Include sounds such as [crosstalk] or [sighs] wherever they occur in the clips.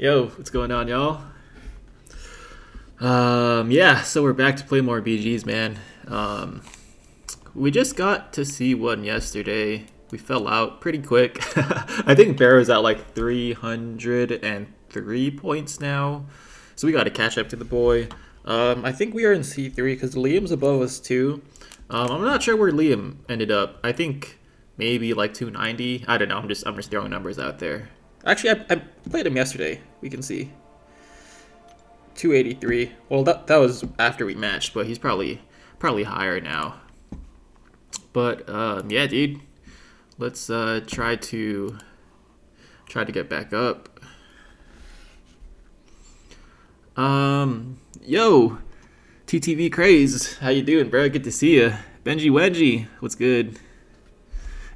Yo, what's going on, y'all? Um, yeah, so we're back to play more BGs, man. Um, we just got to see one yesterday. We fell out pretty quick. [laughs] I think Bear Barrow's at like 303 points now. So we got to catch up to the boy. Um, I think we are in C3 because Liam's above us too. Um, I'm not sure where Liam ended up. I think maybe like 290. I don't know. I'm just I'm just throwing numbers out there. Actually, I, I played him yesterday. We can see. 283. Well, that that was after we matched, but he's probably probably higher now. But um, yeah, dude, let's uh, try to try to get back up. Um, yo, TTV craze, how you doing, bro? Good to see you. Benji Wedgie, what's good?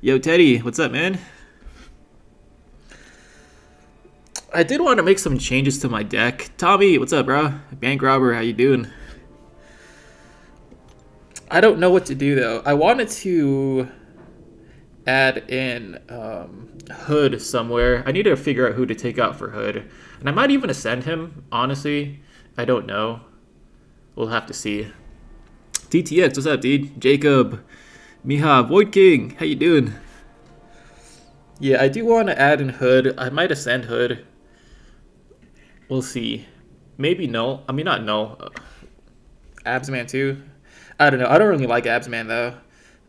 Yo, Teddy, what's up, man? I did want to make some changes to my deck. Tommy, what's up, bro? Bank robber, how you doing? I don't know what to do though. I wanted to add in um, Hood somewhere. I need to figure out who to take out for Hood, and I might even ascend him. Honestly, I don't know. We'll have to see. TTX, what's up, dude? Jacob, Miha, Void King, how you doing? Yeah, I do want to add in Hood. I might ascend Hood. We'll see. Maybe no. I mean, not no. Uh, Absman too. I don't know. I don't really like Absman though.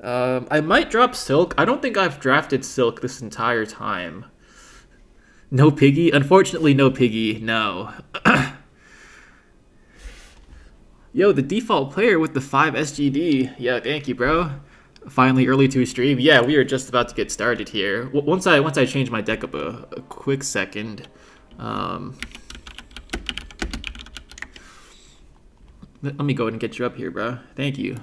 Um, I might drop Silk. I don't think I've drafted Silk this entire time. No Piggy? Unfortunately, no Piggy. No. [coughs] Yo, the default player with the 5 SGD. Yeah, thank you, bro. Finally early to stream. Yeah, we are just about to get started here. once I once I change my deck up a, a quick second. Um, let, me go ahead and get you up here, bro. Thank you.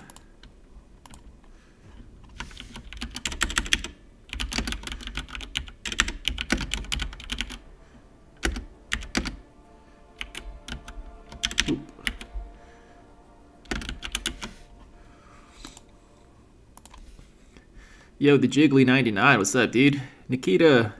Yo, the Jiggly99, what's up, dude? Nikita,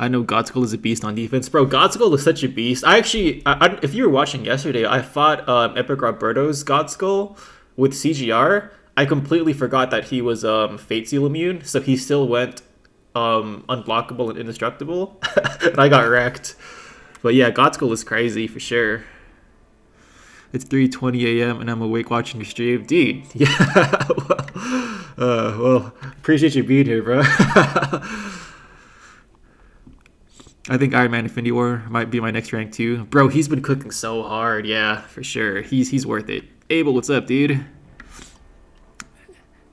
I know Godskull is a beast on defense. Bro, Godskull is such a beast. I actually, I, I, if you were watching yesterday, I fought um, Epic Roberto's Godskull with CGR. I completely forgot that he was um, Fate Seal immune, so he still went um, unblockable and indestructible. [laughs] and I got wrecked. But yeah, Godskull is crazy for sure. It's 3:20 a.m. and I'm awake watching your stream, dude. [laughs] Yeah. Uh, well, appreciate you being here, bro. [laughs] I think Iron Man Infinity War might be my next rank too. Bro, he's been cooking so hard. Yeah, for sure. He's he's worth it. Abel, what's up, dude?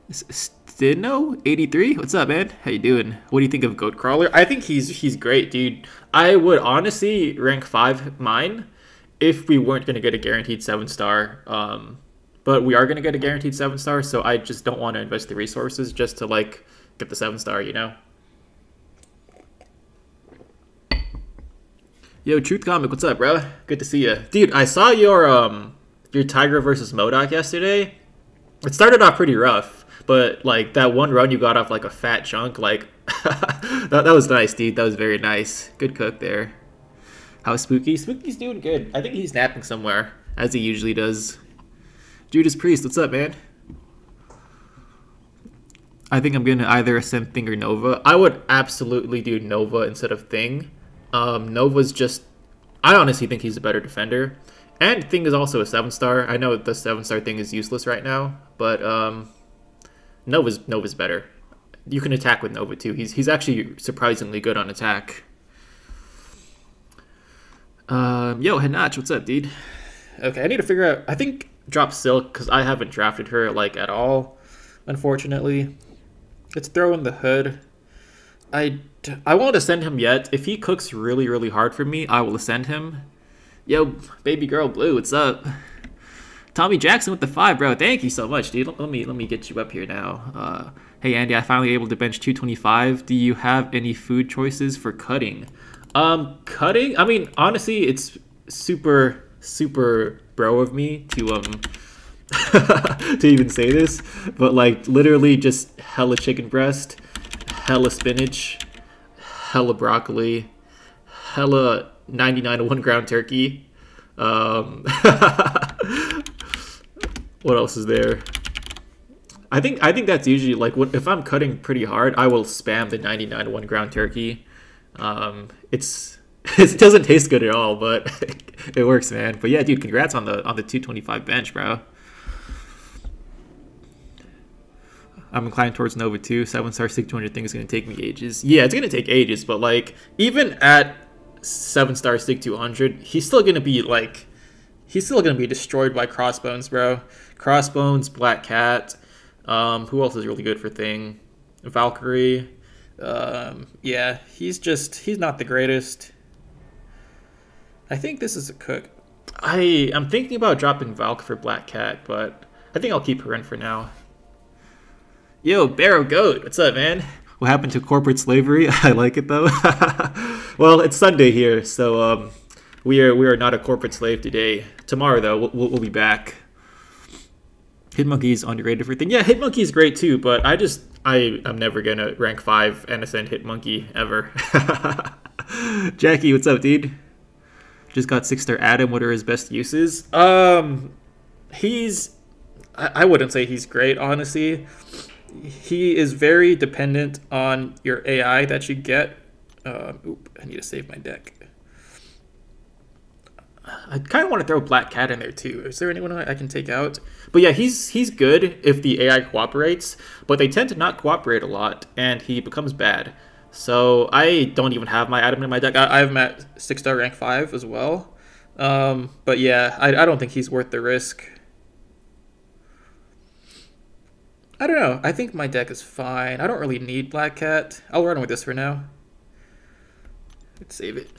Stino 83 what's up man how you doing what do you think of goat crawler i think he's he's great dude i would honestly rank five mine if we weren't going to get a guaranteed seven star um but we are going to get a guaranteed seven star so i just don't want to invest the resources just to like get the seven star you know yo truth comic what's up bro? Good to see you dude i saw your um your tiger versus MODOK yesterday. It started off pretty rough but like that one run you got off like a fat chunk like [laughs] that, that was nice dude. That was very nice. Good cook there. How's spooky? Spooky's doing good. I think he's napping somewhere as he usually does. Judas Priest, what's up, man? I think I'm to either ascend Thing or Nova. I would absolutely do Nova instead of Thing. Um, Nova's just... I honestly think he's a better defender. And Thing is also a 7-star. I know the 7-star thing is useless right now, but um, Nova's, Nova's better. You can attack with Nova too. He's, he's actually surprisingly good on attack. Um, yo, Hanach, what's up, dude? Okay, I need to figure out... I think drop Silk because I haven't drafted her like at all, unfortunately. Let's throw in the hood. I, I won't ascend him yet. If he cooks really, really hard for me, I will ascend him. Yo, baby girl blue, what's up? Tommy Jackson with the five, bro. Thank you so much, dude. Let me let me get you up here now. Uh, hey Andy, I finally able to bench 225. Do you have any food choices for cutting? Um, cutting. I mean, honestly, it's super super bro of me to um [laughs] to even say this, but like literally just hella chicken breast, hella spinach, hella broccoli, hella 99 one ground turkey. Um, [laughs] what else is there? I think I think that's usually like what if I'm cutting pretty hard, I will spam the 99 one ground turkey. Um, it's [laughs] it doesn't taste good at all, but [laughs] it works, man. But yeah, dude, congrats on the on the 225 bench, bro. I'm inclined towards Nova 2. 7 star Sig 200 thing is going to take me ages. Yeah, it's going to take ages, but like, even at 7 star Sig 200, he's still going to be like, he's still going to be destroyed by Crossbones, bro. Crossbones, Black Cat. Um, who else is really good for Thing? Valkyrie. Um, yeah, he's just, he's not the greatest. I think this is a cook. I, I'm thinking about dropping Valk for Black Cat, but I think I'll keep her in for now. Yo, Barrow Goat, what's up, man? What happened to corporate slavery? [laughs] I like it though. [laughs] well, it's Sunday here, so um, we are we are not a corporate slave today. Tomorrow though, we'll, we'll be back. Hitmonkey is underrated for thing. Yeah, Hitmonkey is great too, but I just I am never gonna rank five and ascend Hitmonkey ever. [laughs] Jackie, what's up, dude? Just got six star Adam. What are his best uses? Um, he's I, I wouldn't say he's great, honestly. He is very dependent on your AI that you get. Uh, oop, I need to save my deck. I kind of want to throw Black Cat in there too. Is there anyone I can take out? But yeah, he's he's good if the AI cooperates, but they tend to not cooperate a lot, and he becomes bad. So I don't even have my Adam in my deck. I, have him at six star rank five as well. Um, but yeah, I, I don't think he's worth the risk. I don't know. I think my deck is fine. I don't really need Black Cat. I'll run with this for now. Let's save it.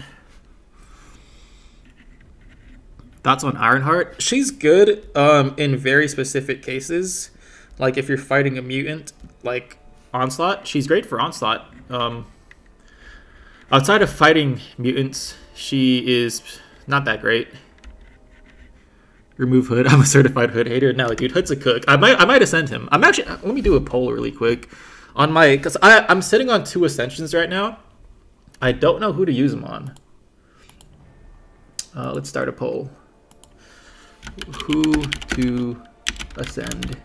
Thoughts on Ironheart? She's good um, in very specific cases. Like if you're fighting a mutant, like Onslaught, she's great for Onslaught. Um, outside of fighting mutants, she is not that great. Remove Hood. [laughs] I'm a certified Hood hater. No, dude, Hood's a cook. I might, I might ascend him. I'm actually. Let me do a poll really quick on my because I I'm sitting on two ascensions right now. I don't know who to use them on. Uh, let's start a poll. Who to ascend?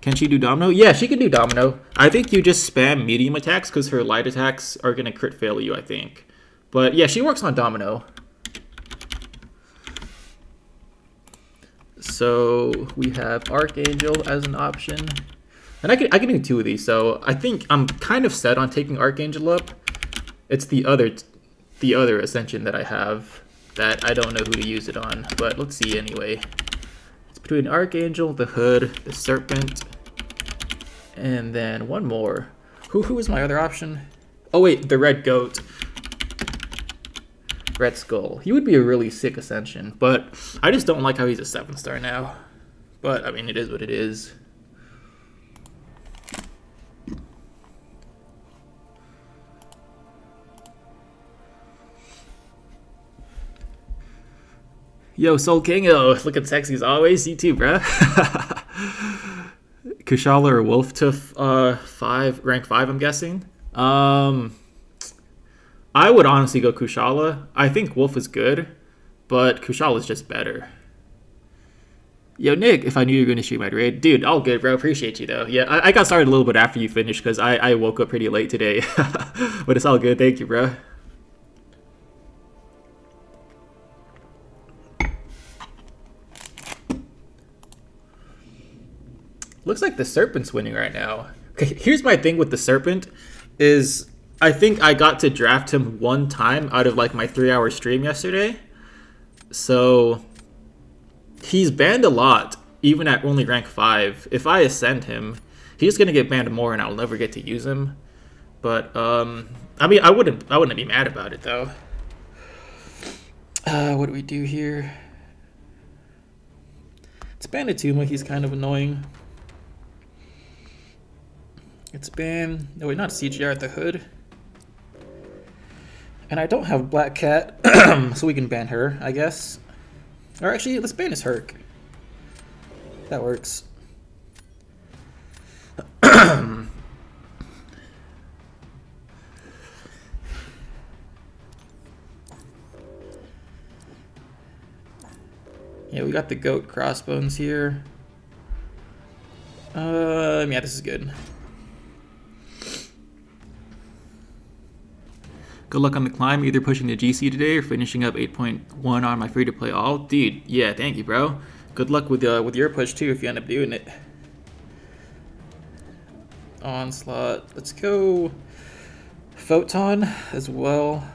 Can she do Domino? Yeah, she can do Domino. I think you just spam medium attacks because her light attacks are gonna crit fail you. I think, but yeah, she works on Domino. So we have Archangel as an option. And I can, I can do two of these, so I think I'm kind of set on taking Archangel up. It's the other the other Ascension that I have that I don't know who to use it on, but let's see anyway. It's between Archangel, the Hood, the Serpent, and then one more. Who, who is my other option? Oh wait, the Red Goat. Red Skull. He would be a really sick Ascension, but I just don't like how he's a 7 star now. But, I mean, it is what it is. Yo, Soul Kingo, looking sexy as always. You too, bruh. [laughs] Kushala or Wolf to uh, five, rank five, I'm guessing. Um, I would honestly go Kushala. I think Wolf is good, but Kushala is just better. Yo, Nick, if I knew you were going to stream, I'd raid. Dude, all good, bro. Appreciate you, though. Yeah, I, I got started a little bit after you finished because I, I woke up pretty late today. [laughs] but it's all good. Thank you, bro. Looks like the Serpent's winning right now. Okay, here's my thing with the Serpent is I think I got to draft him one time out of like my three hour stream yesterday. So he's banned a lot, even at only rank five. If I ascend him, he's gonna get banned more and I'll never get to use him. But um I mean I wouldn't I wouldn't be mad about it though. Uh what do we do here? It's Banatuma, he's kind of annoying. It's been, no wait, not CGR at the hood. And I don't have Black Cat, [clears throat] so we can ban her, I guess. Or actually, let's ban his Herc. That works. [clears throat] Yeah, we got the goat crossbones here. Um, yeah, this is good. Good luck on the climb, either pushing the GC today or finishing up 8.1 on my free-to-play all. Dude, yeah, thank you, bro. Good luck with uh, with your push, too, if you end up doing it. Onslaught. Let's go Photon as well.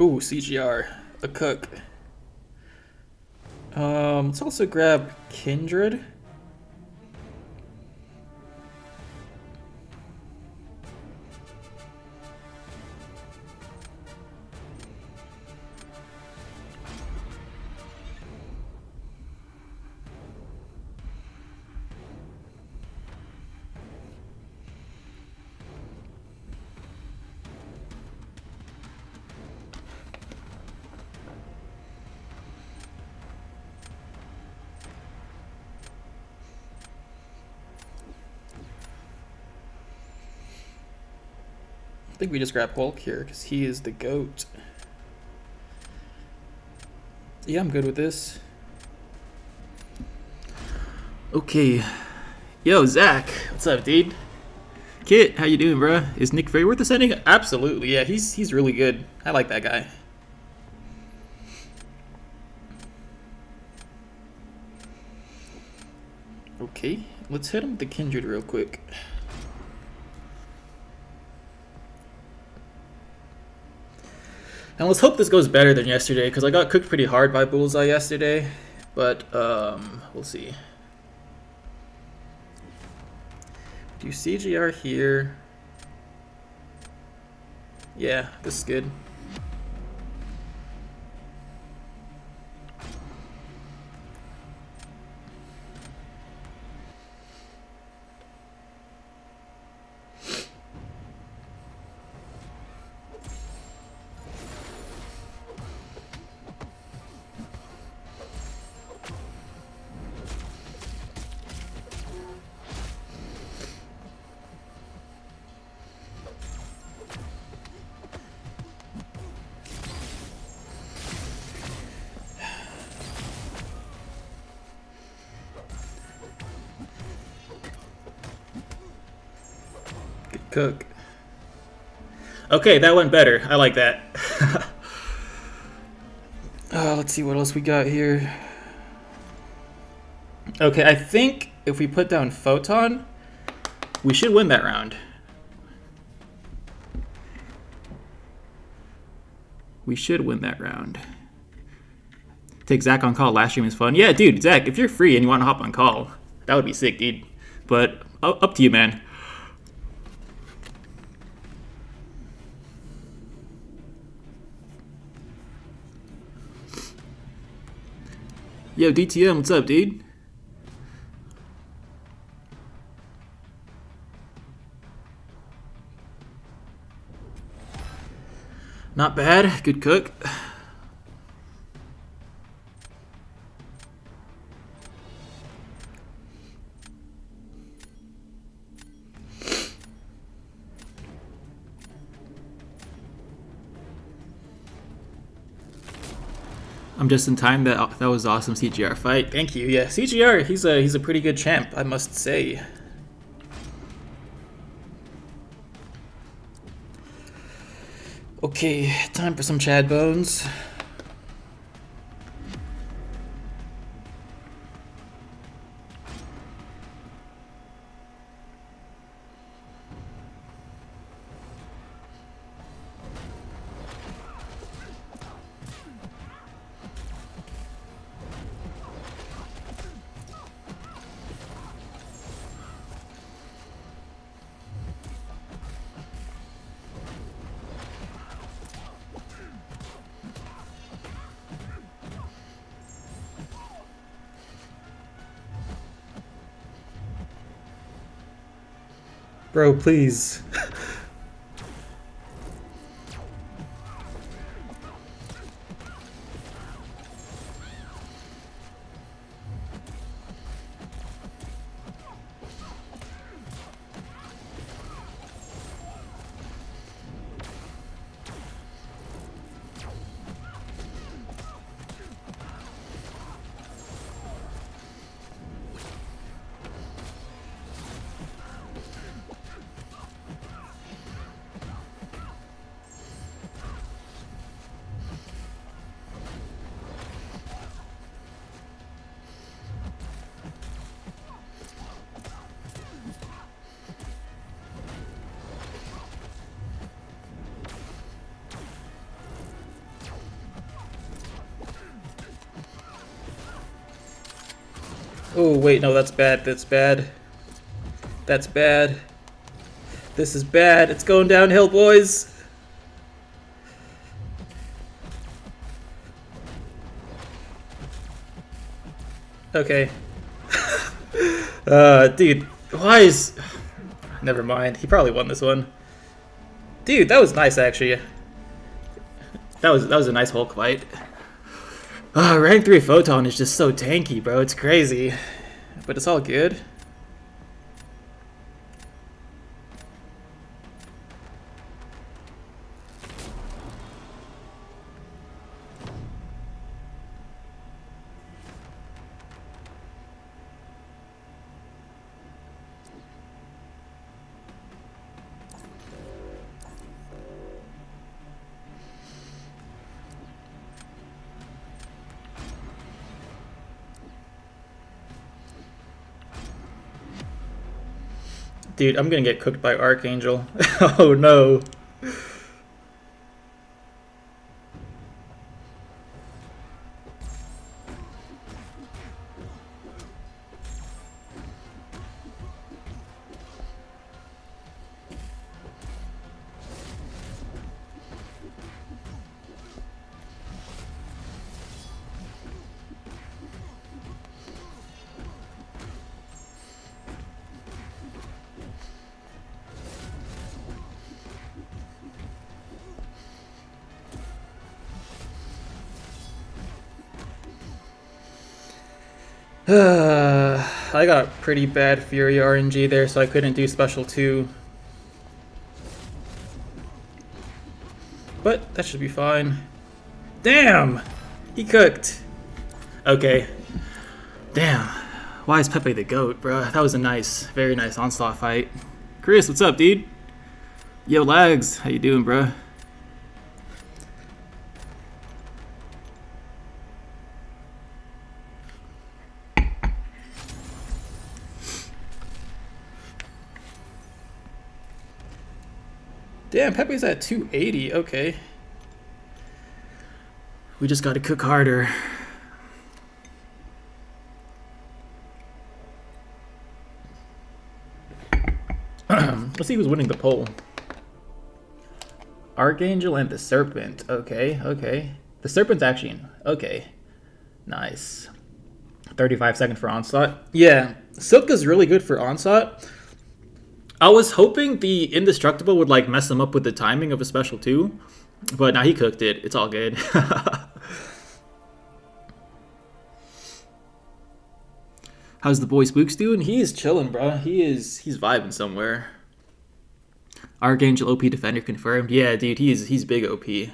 Ooh, CGR, a cook. Um, let's also grab Kindred. Think we just grab Hulk here because he is the goat. Yeah, I'm good with this. Okay. Yo, Zach. What's up, dude? Kit, how you doing, bro? Is Nick Fury worth the sending? Absolutely, yeah. He's he's really good. I like that guy. Okay, let's hit him with the Kindred real quick. And let's hope this goes better than yesterday, because I got cooked pretty hard by Bullseye yesterday. But, um, we'll see. Do CGR here. Yeah, this is good. Okay, that went better. I like that. [laughs] uh, let's see what else we got here. Okay, I think if we put down Photon, we should win that round. We should win that round. Take Zach on call. Last stream is fun. Yeah, dude, Zach, if you're free and you want to hop on call, that would be sick, dude. But up to you, man. Yo, DTM, what's up, dude? Not bad. Good cook. Just in time. That that was awesome CGR fight. Thank you. Yeah, CGR. He's a he's a pretty good champ, I must say. Okay, time for some Chad Bones. Bro, please. [laughs] no, that's bad. That's bad. That's bad. This is bad. It's going downhill, boys. Okay. [laughs] uh, dude, why is... [sighs] Never mind. He probably won this one. Dude, that was nice, actually. That was that was a nice Hulk fight. [sighs] Uh, rank 3 Photon is just so tanky, bro. It's crazy. But it's all good. Dude, I'm gonna get cooked by Archangel. [laughs] oh no. Pretty bad Fury RNG there, so I couldn't do Special 2. But that should be fine. Damn! He cooked! Okay. Damn. Why is Pepe the GOAT, bro? That was a nice, very nice onslaught fight. Chris, what's up, dude? Yo, Lags, how you doing, bro? Damn, Pepe's at 280. Okay. We just got to cook harder. [clears throat] Let's see who's winning the poll. Archangel and the Serpent. Okay, okay. The Serpent's actually... Okay. Nice. 35 seconds for Onslaught. Yeah, Silk is really good for Onslaught. I was hoping the indestructible would like mess him up with the timing of a special too, but now he cooked it. It's all good. [laughs] How's the boy Spooks doing? He is chilling, bro. He is he's vibing somewhere. Archangel OP defender confirmed. Yeah, dude, he's he's big OP. I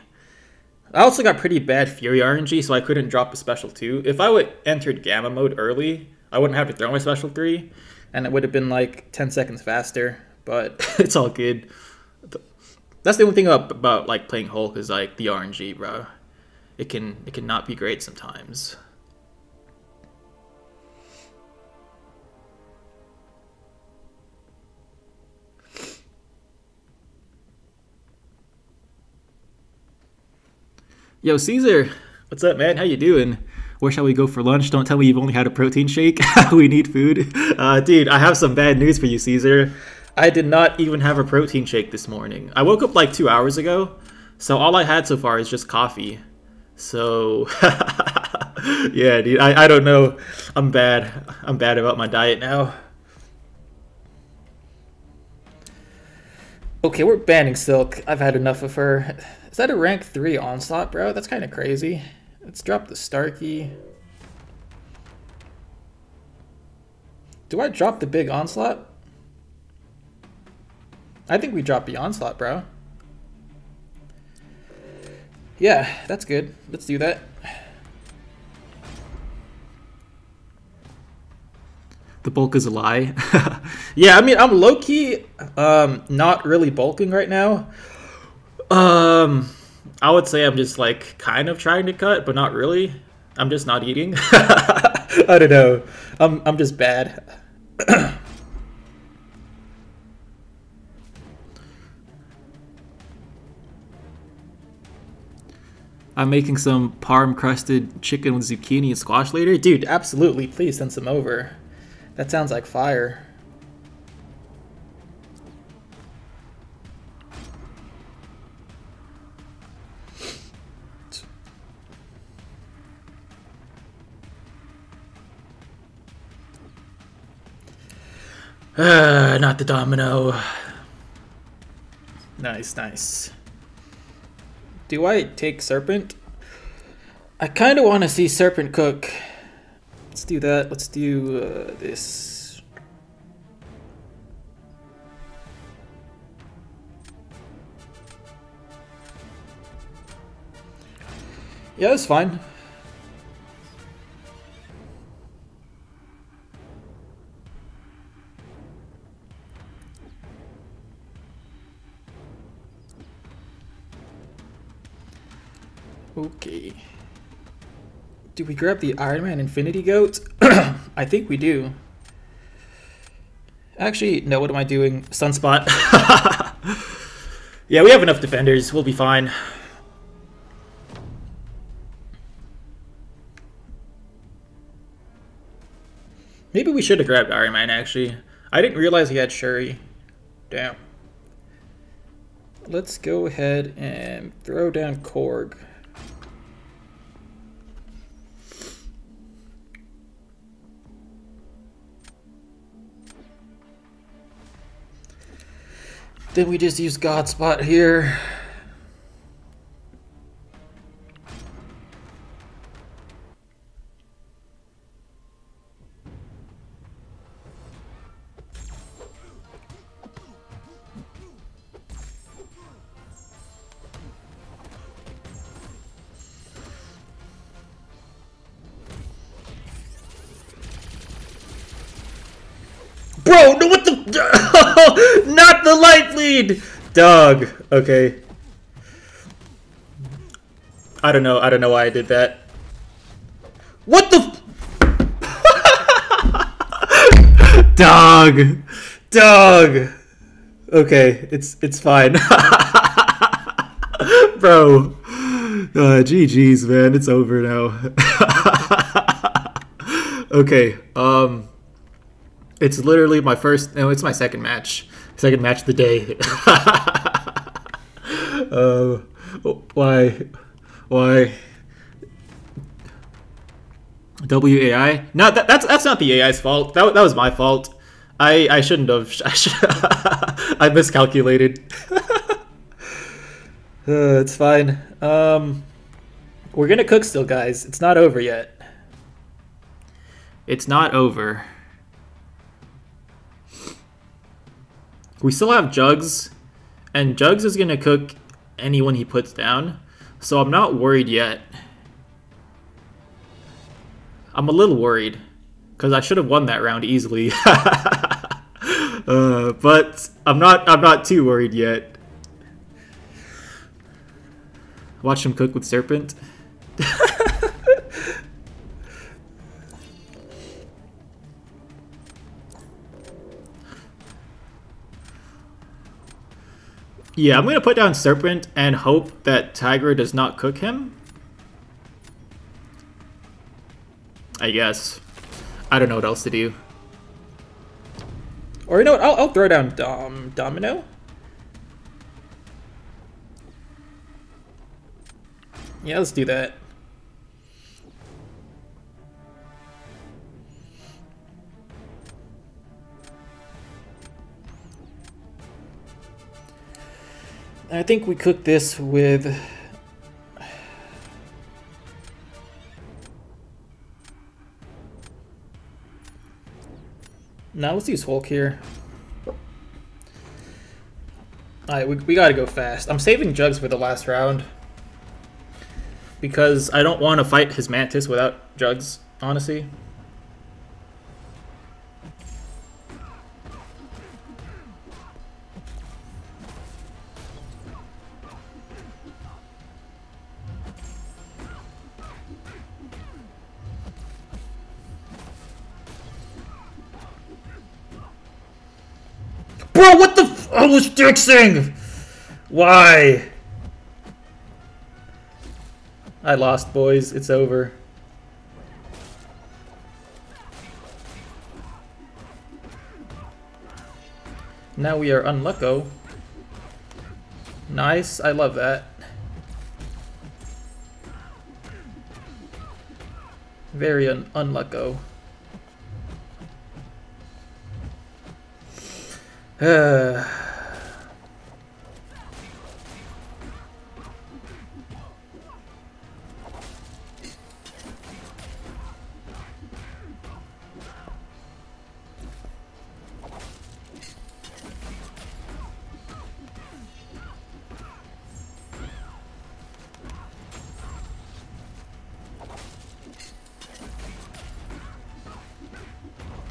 also got pretty bad Fury RNG, so I couldn't drop a special two. If I would entered Gamma mode early, I wouldn't have to throw my special three and it would have been like 10 seconds faster, but [laughs] it's all good. That's the only thing about, about like playing Hulk is like the RNG, bro. It can it can not be great sometimes. Yo, Caesar, what's up, man? How you doing? Where shall we go for lunch? Don't tell me you've only had a protein shake. [laughs] we need food. Uh, dude, I have some bad news for you, Caesar. I did not even have a protein shake this morning. I woke up like two hours ago, so all I had so far is just coffee. So, [laughs] yeah, dude, I, I don't know. I'm bad. I'm bad about my diet now. Okay, we're banning Silk. I've had enough of her. Is that a rank 3 onslaught, bro? That's kind of crazy. Let's drop the Starkey. Do I drop the big Onslaught? I think we drop the Onslaught, bro. Yeah, that's good. Let's do that. The bulk is a lie. [laughs] yeah, I mean, I'm low-key um, not really bulking right now. Um, I would say I'm just like kind of trying to cut, but not really. I'm just not eating. [laughs] I don't know. I'm I'm just bad. [coughs] I'm making some parm crusted chicken with zucchini and squash later. Dude, absolutely. Please send some over. That sounds like fire. Uh, not the domino. Nice, nice. Do I take Serpent? I kind of want to see Serpent cook. Let's do that. Let's do uh, this. Yeah, that's fine. Okay. Do we grab the Iron Man Infinity Goat? [clears throat] I think we do. Actually, no, what am I doing? Sunspot. [laughs] yeah, we have enough defenders. We'll be fine. Maybe we should have grabbed Iron Man, actually. I didn't realize he had Shuri. Damn. Let's go ahead and throw down Korg. Then we just use Godspot here. Bro, no, what the? [laughs] Not the light lead! Dog. Okay. I don't know. I don't know why I did that. What the? [laughs] Dog. Dog. Okay, it's it's fine. [laughs] Bro. Uh, GG's, man. It's over now. okay. Um. It's literally my first. No, it's my second match. Second match of the day. uh, [laughs] why? Why? WAI? No, that, that's that's not the AI's fault. That, that was my fault. I I shouldn't have. I, [laughs] should, I miscalculated. [laughs] uh, it's fine. Um, we're gonna cook still, guys. It's not over yet. It's not over. We still have Jugs, and Jugs is going to cook anyone he puts down, so I'm not worried yet. I'm a little worried, because I should have won that round easily. [laughs] uh, but I'm not, I'm not too worried yet. Watch him cook with Serpent. [laughs] [laughs] Yeah, I'm gonna put down Serpent and hope that Tiger does not cook him. I guess. I don't know what else to do. Or you know what, I'll, I'll throw down Dom, Domino. Yeah, let's do that. I think we cook this with... Now let's use Hulk here. Alright, we, we gotta go fast. I'm saving Jugs for the last round. Because I don't want to fight his Mantis without Jugs, honestly. Bro, what the f- I was fixing! Why? I lost, boys. It's over. Now we are unlucko. Nice, I love that. Very un unlucko. [sighs]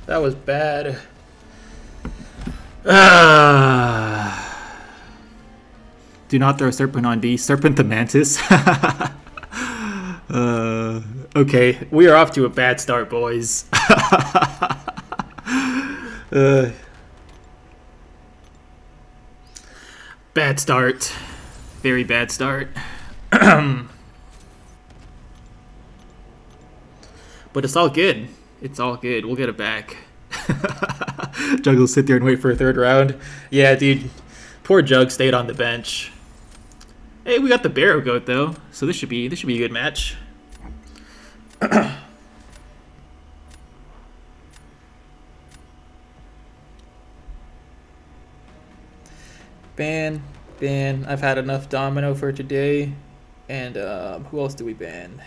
That was bad. [sighs] Do not throw Serpent on D. Serpent the Mantis. [laughs] uh, okay, we are off to a bad start, boys. [laughs] uh, bad start. Very bad start. [clears throat] but it's all good. It's all good. We'll get it back. [laughs] Jug will sit there and wait for a third round. Yeah, dude. Poor Jug stayed on the bench. Hey, we got the Barrow Goat though, so this should be this should be a good match. [clears throat] ban, ban. I've had enough Domino for today. And um, who else do we ban?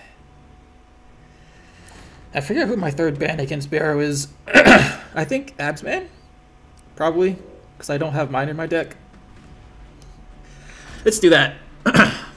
I forget who my third ban against Barrow is. [clears throat] I think Absman? Probably, because I don't have mine in my deck. Let's do that. [clears throat]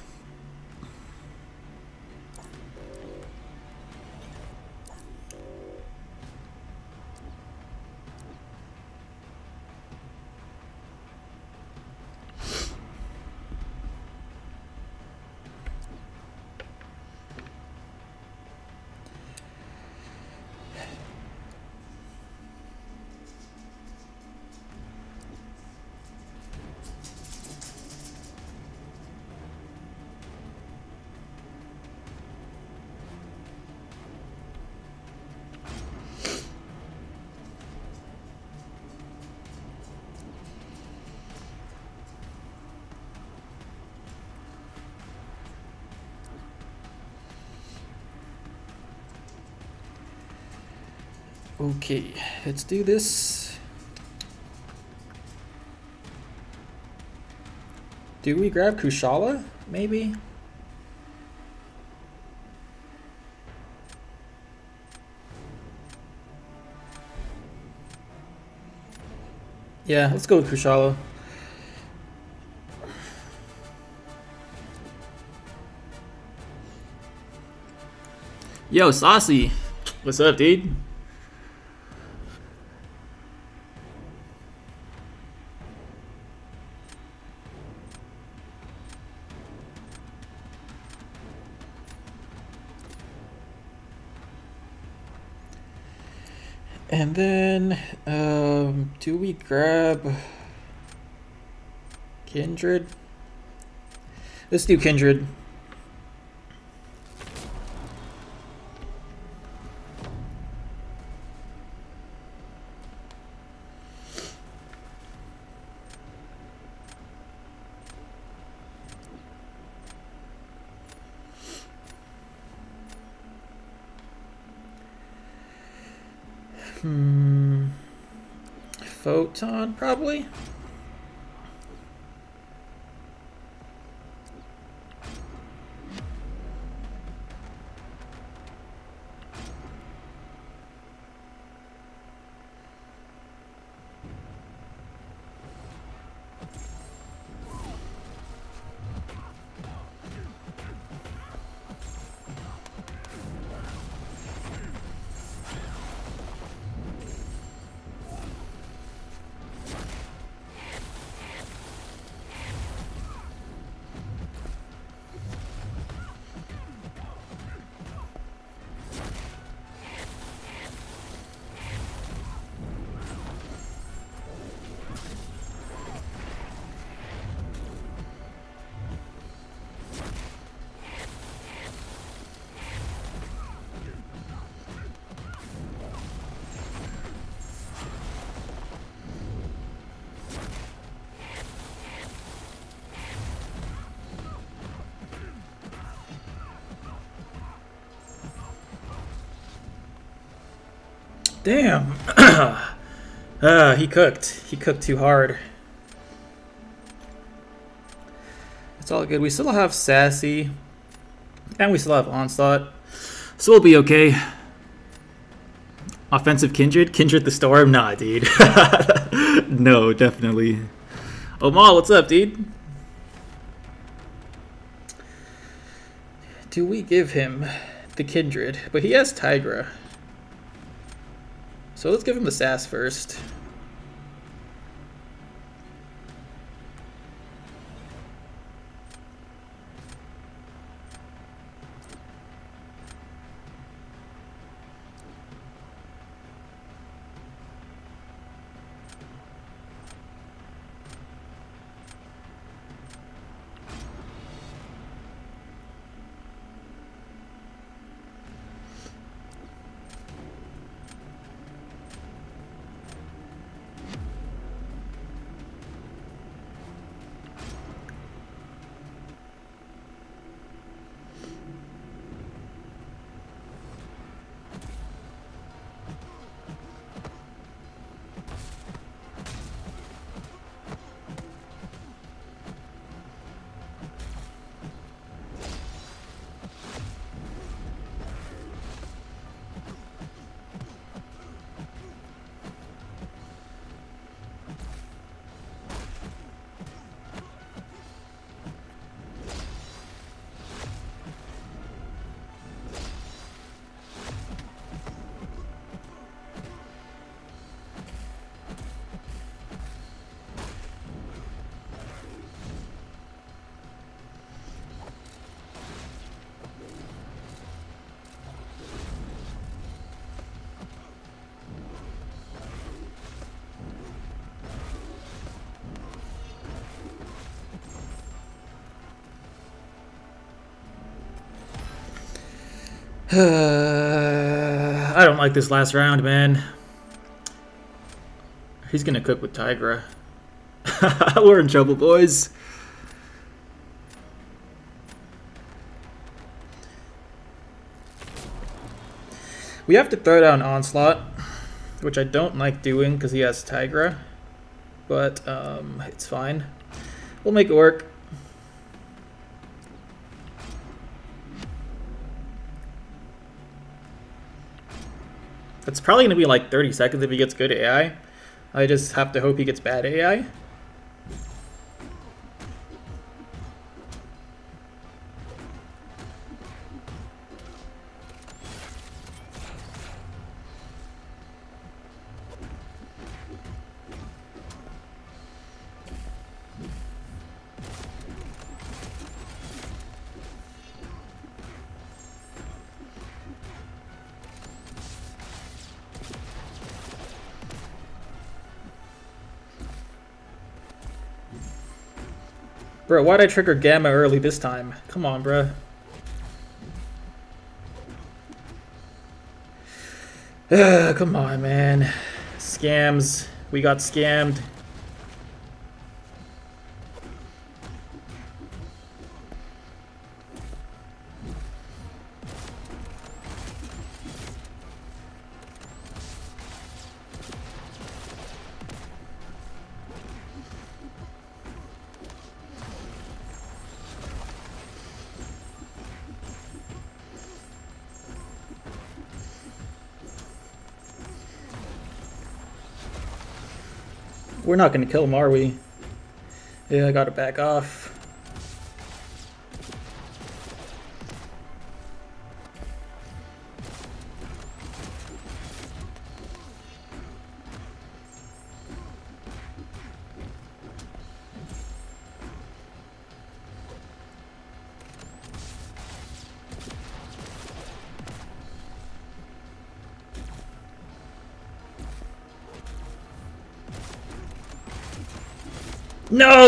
Okay, let's do this. Do we grab Kushala, maybe? Yeah, let's go with Kushala. Yo, Saucy. What's up, dude? And then, um, do we grab Kindred? Let's do Kindred. Damn. uh, [clears throat] he cooked. He cooked too hard. It's all good. We still have Sassy. And we still have Onslaught. So we'll be okay. Offensive Kindred? Kindred the Storm? Nah, dude. [laughs] no, definitely. Omal, what's up, dude? Do we give him the Kindred? But he has Tigra. So let's give him the Sass first. I don't like this last round, man. He's gonna cook with Tigra. [laughs] We're in trouble, boys. We have to throw down Onslaught, which I don't like doing because he has Tigra, but um, it's fine. We'll make it work. It's probably going to be like 30 seconds if he gets good AI. I just have to hope he gets bad AI. Bro, why'd I trigger Gamma early this time? Come on, bro. [sighs] come on, man. Scams. We got scammed. We're not going to kill him, are we? Yeah, I got to back off.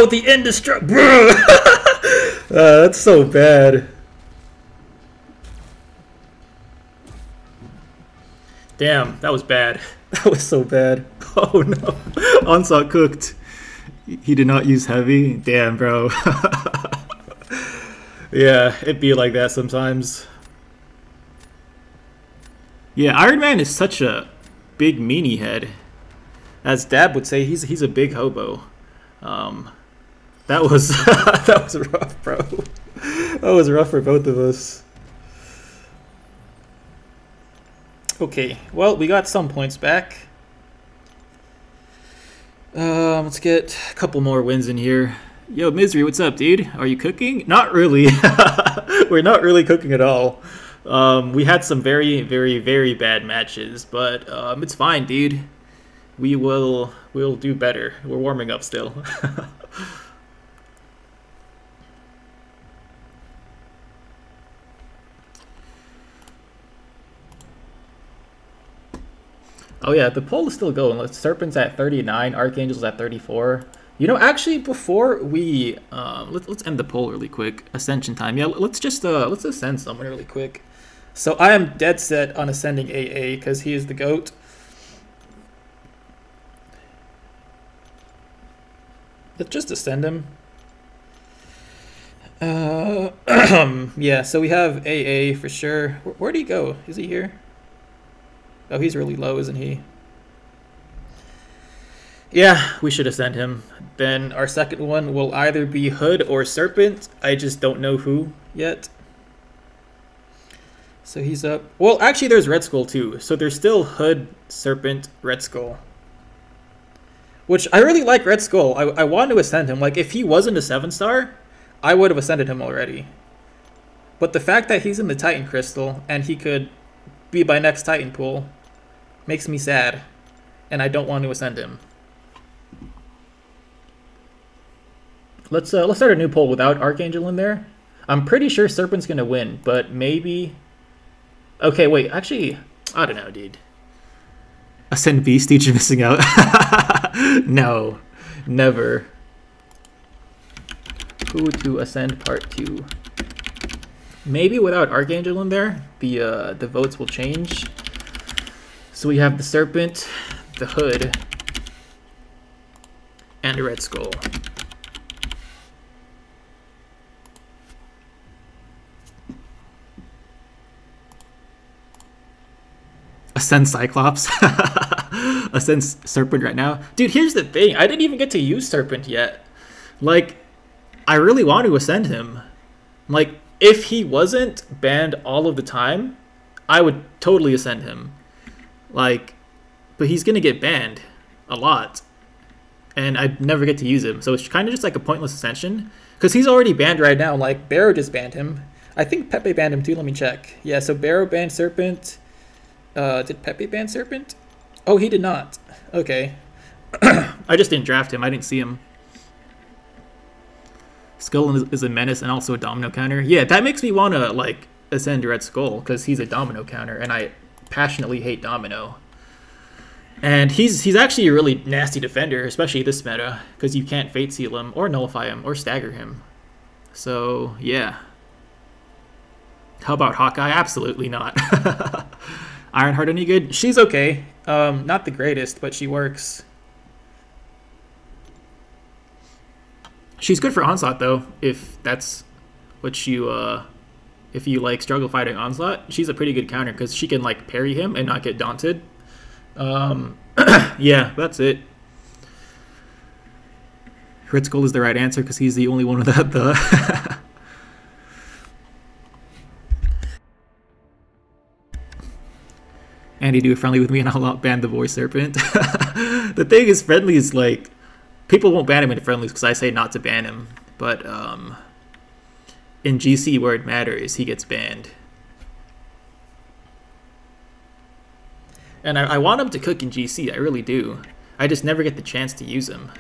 No, the indestructible. [laughs] uh, that's so bad. Damn, that was bad. [laughs] That was so bad. Oh no. [laughs] Onslaught cooked. He did not use heavy. Damn, bro. yeah, it be like that sometimes. Yeah, Iron Man is such a big meanie head. As Dab would say, he's he's a big hobo. Um, that was [laughs] that was rough, bro. that was rough for both of us. Okay, well, we got some points back. Um, let's get a couple more wins in here. Yo, Misery, what's up, dude? Are you cooking? Not really. [laughs] We're not really cooking at all. Um, we had some very, very, very bad matches, but um, it's fine, dude. We will, we'll do better. We're warming up still. [laughs] Oh yeah, the poll is still going. Serpent's at 39, Archangel's at 34. You know, actually, before we um, let, let's end the poll really quick. Ascension time. Yeah, let's just uh, let's ascend someone really quick. So I am dead set on ascending AA because he is the goat. Let's just ascend him. Uh, [clears throat] yeah. So we have AA for sure. Where, where'd he go? Is he here? Oh, he's really low, isn't he? Yeah, we should ascend him. Then our second one will either be Hood or Serpent. I just don't know who yet. So he's up. Well, actually, there's Red Skull too. So there's still Hood, Serpent, Red Skull. Which I really like Red Skull. I, I want to ascend him. Like, if he wasn't a 7 star, I would have ascended him already. But the fact that he's in the Titan Crystal and he could be my next Titan pool makes me sad, and I don't want to ascend him. Let's uh, let's start a new poll without Archangel in there. I'm pretty sure Serpent's gonna win, but maybe. Okay, wait. Actually, I don't know, dude. Ascend Beast teacher missing out. [laughs] no, never. Who to ascend part two? Maybe without Archangel in there, the uh, the votes will change. So we have the Serpent, the Hood, and a Red Skull. Ascend Cyclops. [laughs] Ascend Serpent right now. Dude, here's the thing. I didn't even get to use Serpent yet. Like, I really want to ascend him. Like, if he wasn't banned all of the time, I would totally ascend him. Like, but he's gonna get banned a lot, and I never get to use him. So it's kind of just like a pointless ascension because he's already banned right now. Like Barrow just banned him. I think Pepe banned him too. Let me check. Yeah, so Barrow banned Serpent. Uh, did Pepe ban Serpent? Oh, he did not. Okay. [coughs] I just didn't draft him. I didn't see him. Skull is a menace and also a domino counter. Yeah, that makes me want to like ascend Red Skull because he's a domino counter, and I passionately hate Domino. And he's he's actually a really nasty defender, especially this meta, because you can't Fate Seal him, or Nullify him, or Stagger him. So, yeah. How about Hawkeye? Absolutely not. [laughs] Ironheart any good? She's okay. Um, not the greatest, but she works. She's good for Onslaught, though, if that's what you uh, if you like struggle fighting onslaught, she's a pretty good counter because she can like parry him and not get daunted. Um, [clears throat] yeah, that's it. Red is the right answer because he's the only one without the. [laughs] Andy, do a friendly with me and I'll ban the voice serpent. [laughs] the thing is, friendly is like people won't ban him in friendlies because I say not to ban him, but um, in GC where it matters, he gets banned. And I, I want him to cook in GC, I really do. I just never get the chance to use him.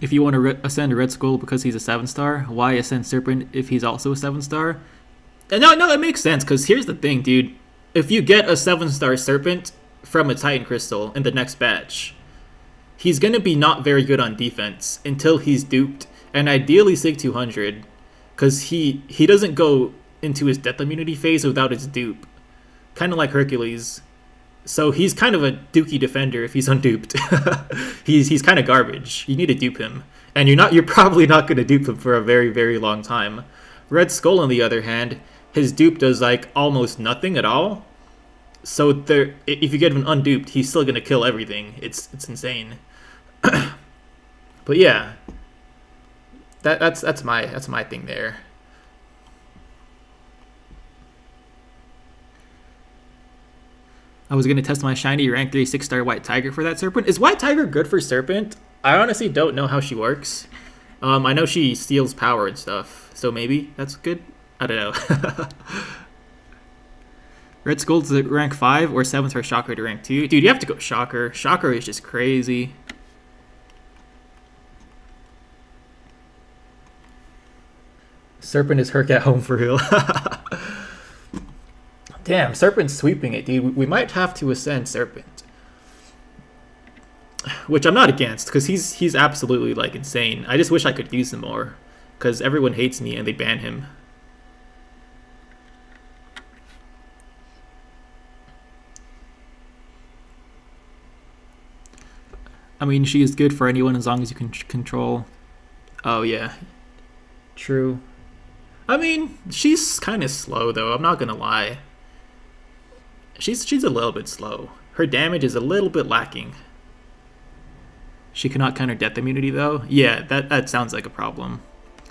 If you want to re- ascend Red Skull because he's a seven star, why ascend Serpent if he's also a seven star? And no, no, it makes sense because here's the thing, dude. If you get a seven star Serpent from a Titan Crystal in the next batch, he's gonna be not very good on defense until he's duped, and ideally Sig 200, because he he doesn't go into his death immunity phase without his dupe, kind of like Hercules. So he's kind of a dookie defender if he's unduped. [laughs] he's he's kind of garbage. You need to dupe him, and you're not. You're probably not going to dupe him for a very very long time. Red Skull, on the other hand, his dupe does like almost nothing at all. So there, if you get him unduped, he's still going to kill everything. It's it's insane. [clears throat] but yeah, that that's that's my that's my thing there. I was gonna test my shiny rank three six star white tiger for that serpent. Is white tiger good for serpent? I honestly don't know how she works. Um, I know she steals power and stuff, so maybe that's good. I don't know. [laughs] Red Skull's rank five or seventh for Shocker to rank two. Dude, you have to go Shocker. Shocker is just crazy. Serpent is Herc at home for real. [laughs] Damn, Serpent's sweeping it, dude. We might have to ascend Serpent. Which I'm not against, because he's he's absolutely, like, insane. I just wish I could use him more. Because everyone hates me and they ban him. I mean, she is good for anyone as long as you can control. Oh, yeah. True. I mean, she's kind of slow, though. I'm not going to lie. She's she's a little bit slow. Her damage is a little bit lacking. She cannot counter death immunity though. Yeah, that that sounds like a problem.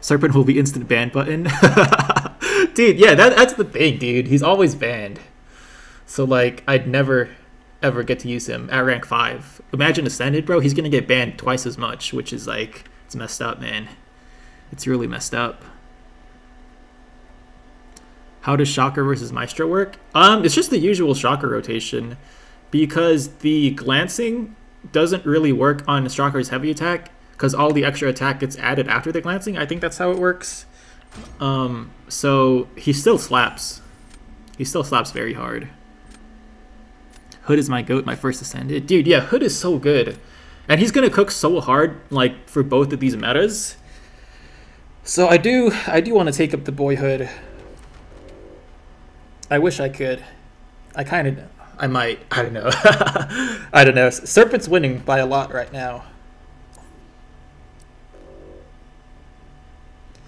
Serpent will be instant ban button. [laughs] dude, yeah, that that's the thing, dude. He's always banned. So like I'd never ever get to use him at rank 5. Imagine Ascended, bro. He's going to get banned twice as much, which is like it's messed up, man. It's really messed up. How does Shocker versus Maestro work? Um, it's just the usual Shocker rotation because the glancing doesn't really work on Shocker's heavy attack because all the extra attack gets added after the glancing. I think that's how it works. Um, so he still slaps. He still slaps very hard. Hood is my goat, my first ascended. Dude, yeah, Hood is so good. And he's gonna cook so hard, like, for both of these metas. So I do I do want to take up the boyhood I wish I could. I kind of, I might. I don't know. [laughs] I don't know. Serpent's winning by a lot right now.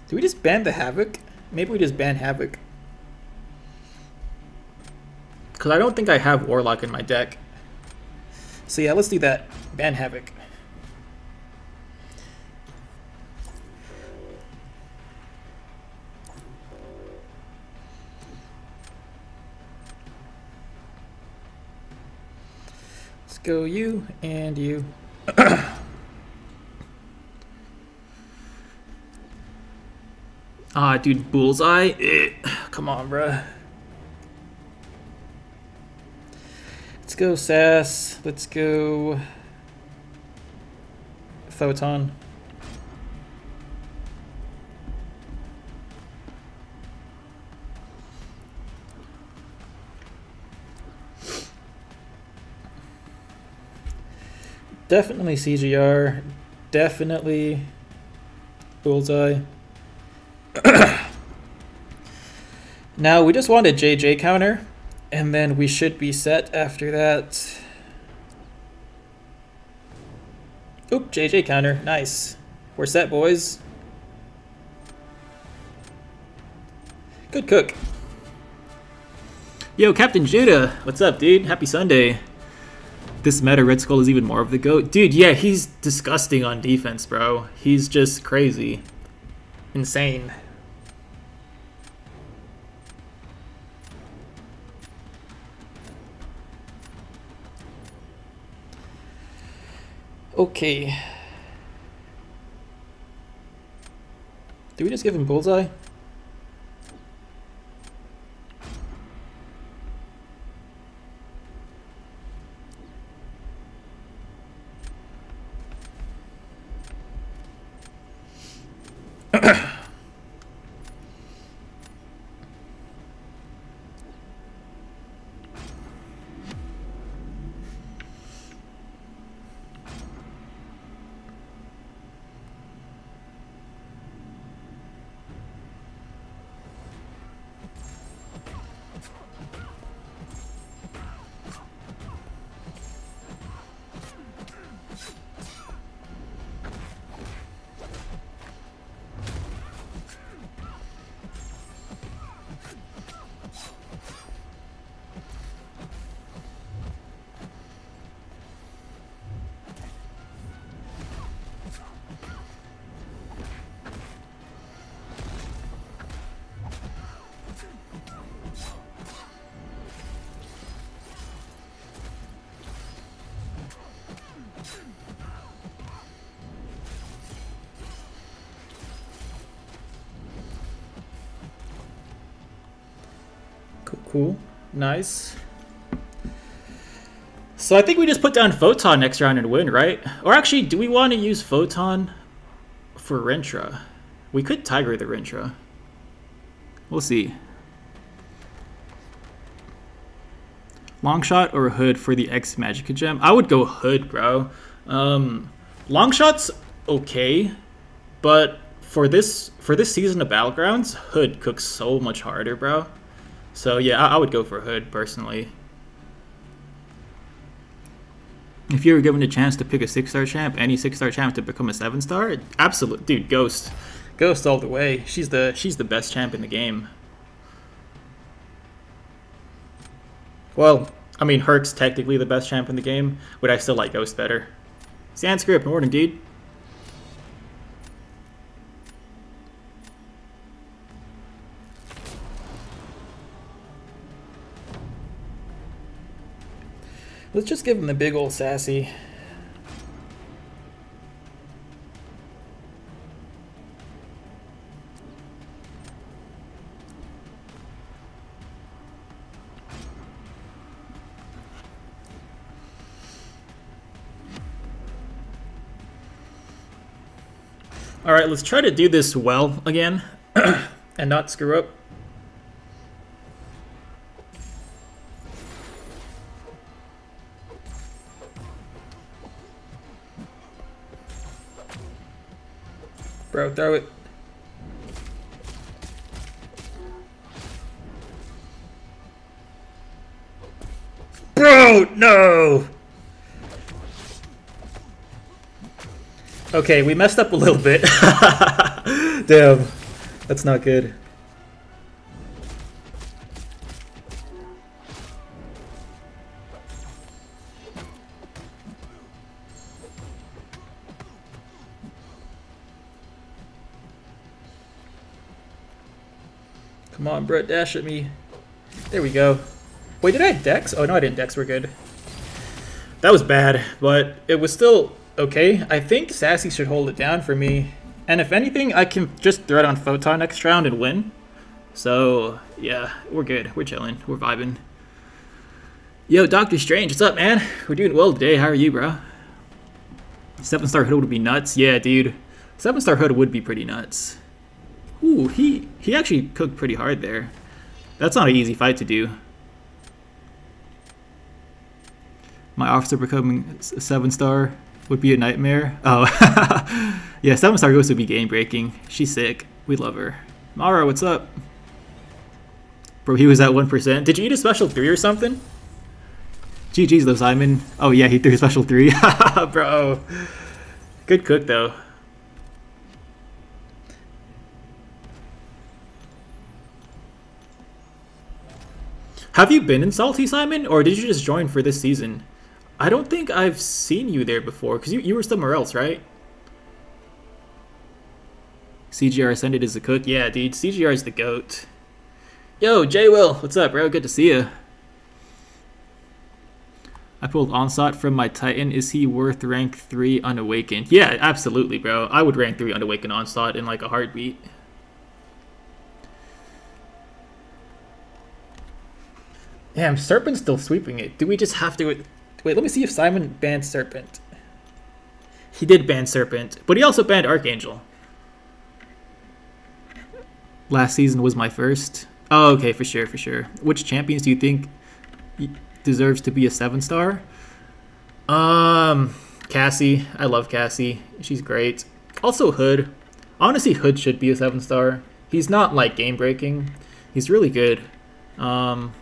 Do we just ban the Havoc? Maybe we just ban Havoc. Because I don't think I have Warlock in my deck. So yeah, let's do that. Ban Havoc. Go you and you. ah, dude, bullseye. Eh, come on, bruh. Let's go Sass. Let's go Photon. Definitely CGR. Definitely Bullseye. [coughs] now, we just want a JJ counter, and then we should be set after that. Oop, JJ counter. Nice. We're set, boys. Good cook. Yo, Captain Judah. What's up, dude? Happy Sunday this meta, Red Skull is even more of the GOAT. Dude, yeah, he's disgusting on defense, bro. He's just crazy. Insane. Okay. Do we just give him Bullseye? Nice. So I think we just put down Photon next round and win, right? Or actually, do we want to use Photon for Rentra? We could Tiger the Rentra. We'll see. Longshot or hood for the X Magicka gem? I would go hood, bro. Um, Longshot's okay, but for this for this season of Battlegrounds, hood cooks so much harder, bro. So yeah, I, I would go for hood personally. If you were given a chance to pick a six star champ, any six star champ to become a seven star, absolute dude, Ghost, Ghost all the way. She's the she's the best champ in the game. Well, I mean, Herc's technically the best champ in the game, but I still like Ghost better. Sanskrit, morning, dude. Just give him the big old sassy. All right, let's try to do this well again [clears throat] and not screw up. Throw it. Bro, no! Okay, we messed up a little bit. [laughs] Damn. That's not good. Brett, dash at me. There we go. Wait, did I dex? Oh, no, I didn't dex. We're good. That was bad, but it was still okay. I think Sassy should hold it down for me. And if anything, I can just throw it on Photon next round and win. So, yeah, we're good. We're chilling. We're vibing. Yo, Doctor Strange, what's up, man? We're doing well today. How are you, bro? Seven star hood would be nuts. Yeah, dude. Seven star hood would be pretty nuts. Ooh, he he actually cooked pretty hard there. That's not an easy fight to do. My officer becoming a seven star would be a nightmare. Oh, [laughs] yeah, seven star ghost would be game breaking. She's sick. We love her. Mara, what's up? Bro, he was at 1%. Did you eat a special 3 or something? GG's though, Simon. Oh yeah, he threw a special 3. [laughs] Bro. Good cook though. Have you been in Salty, Simon? Or did you just join for this season? I don't think I've seen you there before, because you, you were somewhere else, right? CGR Ascended is the cook. Yeah, dude, CGR is the goat. Yo, J Will, what's up, bro? Good to see you. I pulled Onslaught from my Titan. Is he worth rank 3 Unawakened? Yeah, absolutely, bro. I would rank 3 Unawakened Onslaught in like a heartbeat. Damn, Serpent's still sweeping it. Do we just have to... Wait, let me see if Simon banned Serpent. He did ban Serpent, but he also banned Archangel. Last season was my first. Oh, okay, for sure, for sure. Which champions do you think deserves to be a seven star? Um, Cassie. I love Cassie. She's great. Also Hood. Honestly, Hood should be a seven star. He's not like game breaking. He's really good. Um,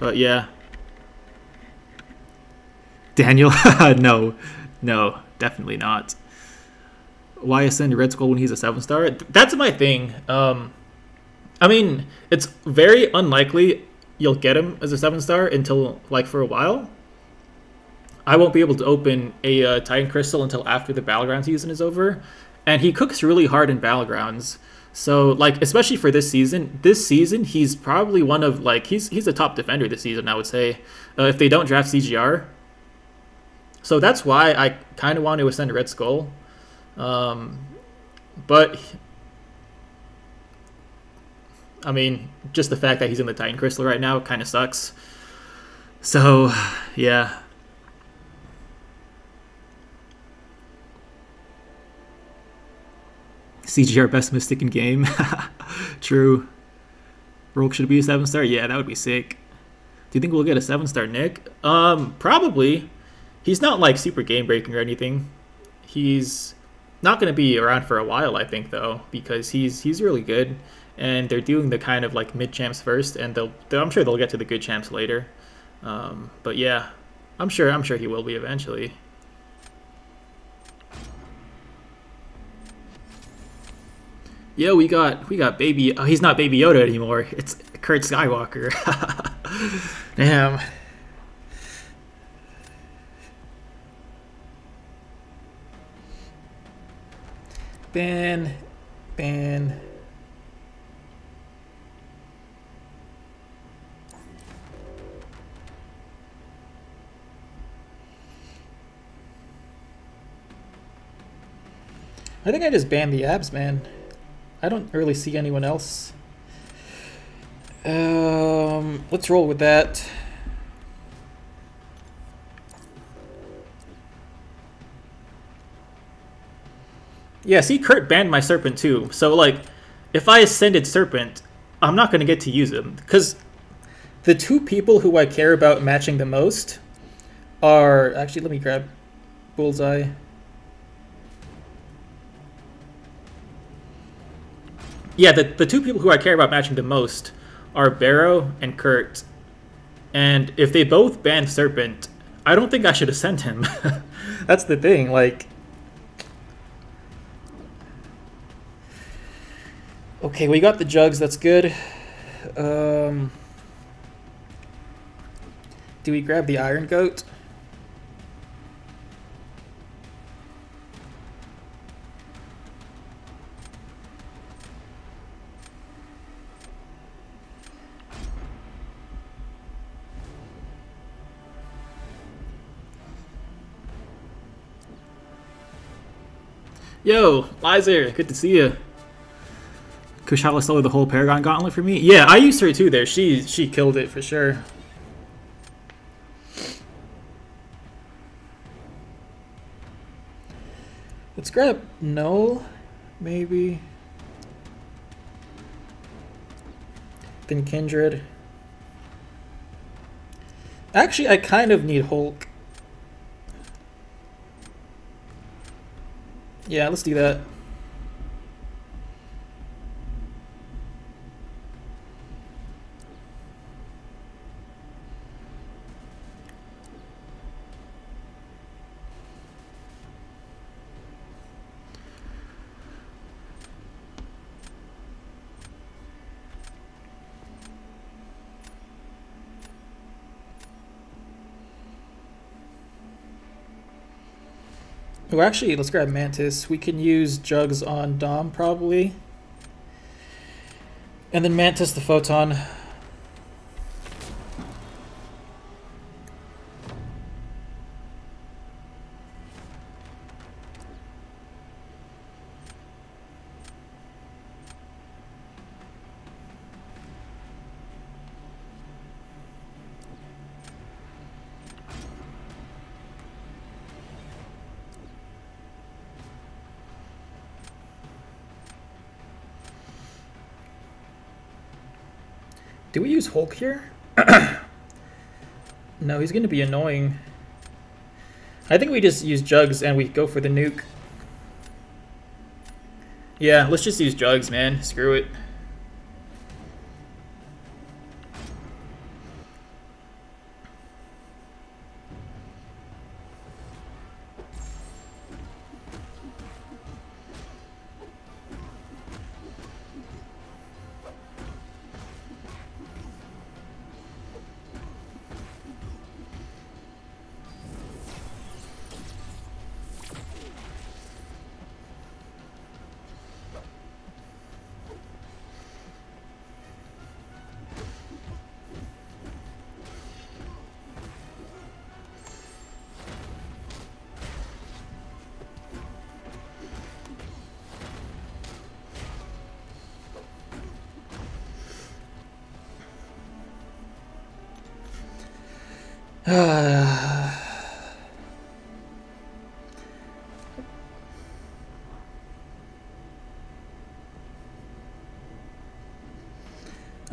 but yeah, Daniel? [laughs] no, no, definitely not. Why ascend Red Skull when he's a seven star? That's my thing. Um, I mean, it's very unlikely you'll get him as a seven star until like for a while. I won't be able to open a uh, Titan Crystal until after the Battleground season is over, and he cooks really hard in Battlegrounds. So like especially for this season, this season he's probably one of like he's he's a top defender this season. I would say uh, if they don't draft CGR, so that's why I kind of want to ascend Red Skull. Um, but I mean, just the fact that he's in the Titan Crystal right now kind of sucks. So, [sighs] yeah. CGR best mystic in game. [laughs] True. Rogue should be a seven star. Yeah, that would be sick. Do you think we'll get a seven star Nick? Um, probably. He's not like super game breaking or anything. He's not going to be around for a while, I think, though, because he's he's really good, and they're doing the kind of like mid champs first, and they'll, they'll I'm sure they'll get to the good champs later. Um, but yeah, I'm sure I'm sure he will be eventually. Yo, we got we got baby. Oh, he's not Baby Yoda anymore. It's Kurt Skywalker. [laughs] Damn. ban, ban. I think I just banned the abs, man. I don't really see anyone else. Um, let's roll with that. Yeah, see, Kurt banned my Serpent too. So, like, if I ascended Serpent, I'm not going to get to use him. Because the two people who I care about matching the most are... Actually, let me grab Bullseye. Yeah, the, the two people who I care about matching the most are Barrow and Kurt. And if they both ban Serpent, I don't think I should ascend him. [laughs] That's the thing, like... Okay, we got the jugs, that's good. Um, do we grab the Iron Goat? Yo, Lizer, good to see you. Kushala stole the whole Paragon Gauntlet for me? Yeah, I used her too there. She she killed it for sure. Let's grab Null, maybe. Then Kindred. Actually, I kind of need Hulk. Yeah, let's do that. Oh, actually, let's grab Mantis. We can use Jugs on Dom, probably. And then Mantis the Photon. Do we use Hulk here? [clears throat] no, he's going to be annoying. I think we just use Jugs and we go for the nuke. Yeah, let's just use Jugs, man. Screw it. [sighs] I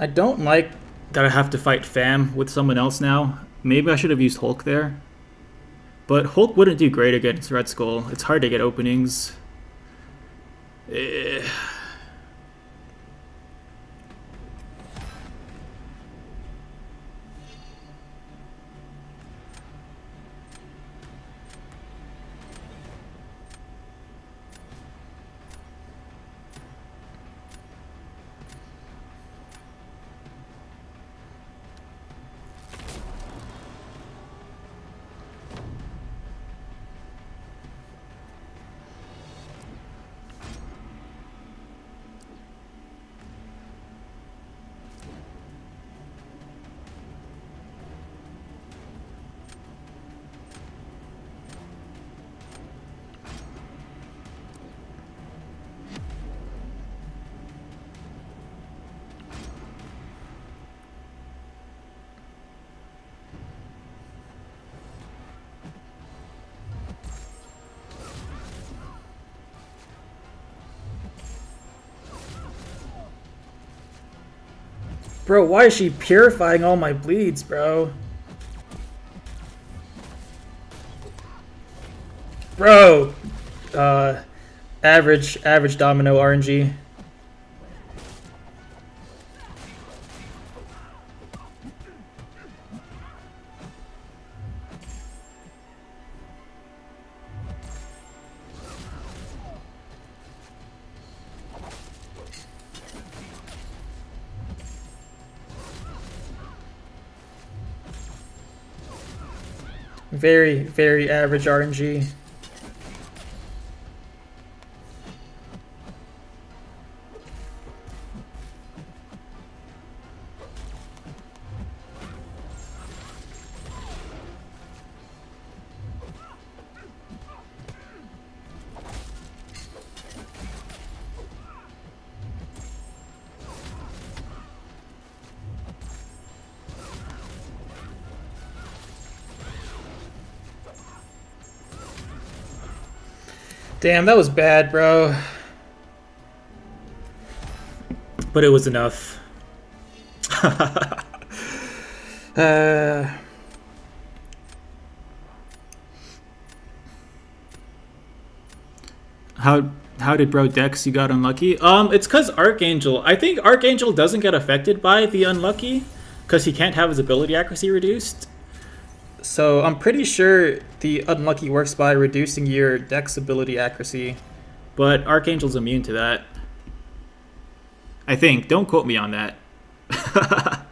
don't like that I have to fight Fam with someone else now. Maybe I should have used Hulk there. But Hulk wouldn't do great against Red Skull. It's hard to get openings. Eh. Bro, why is she purifying all my bleeds, bro? Bro! Uh, average, average domino RNG. Very, average RNG. Damn, that was bad, bro. But it was enough. [laughs] uh... How how did bro Dex you got unlucky? Um, it's cause Archangel. I think Archangel doesn't get affected by the unlucky, cause he can't have his ability accuracy reduced. So I'm pretty sure the unlucky works by reducing your dex ability accuracy, but Archangel's immune to that. I think. Don't quote me on that. [laughs]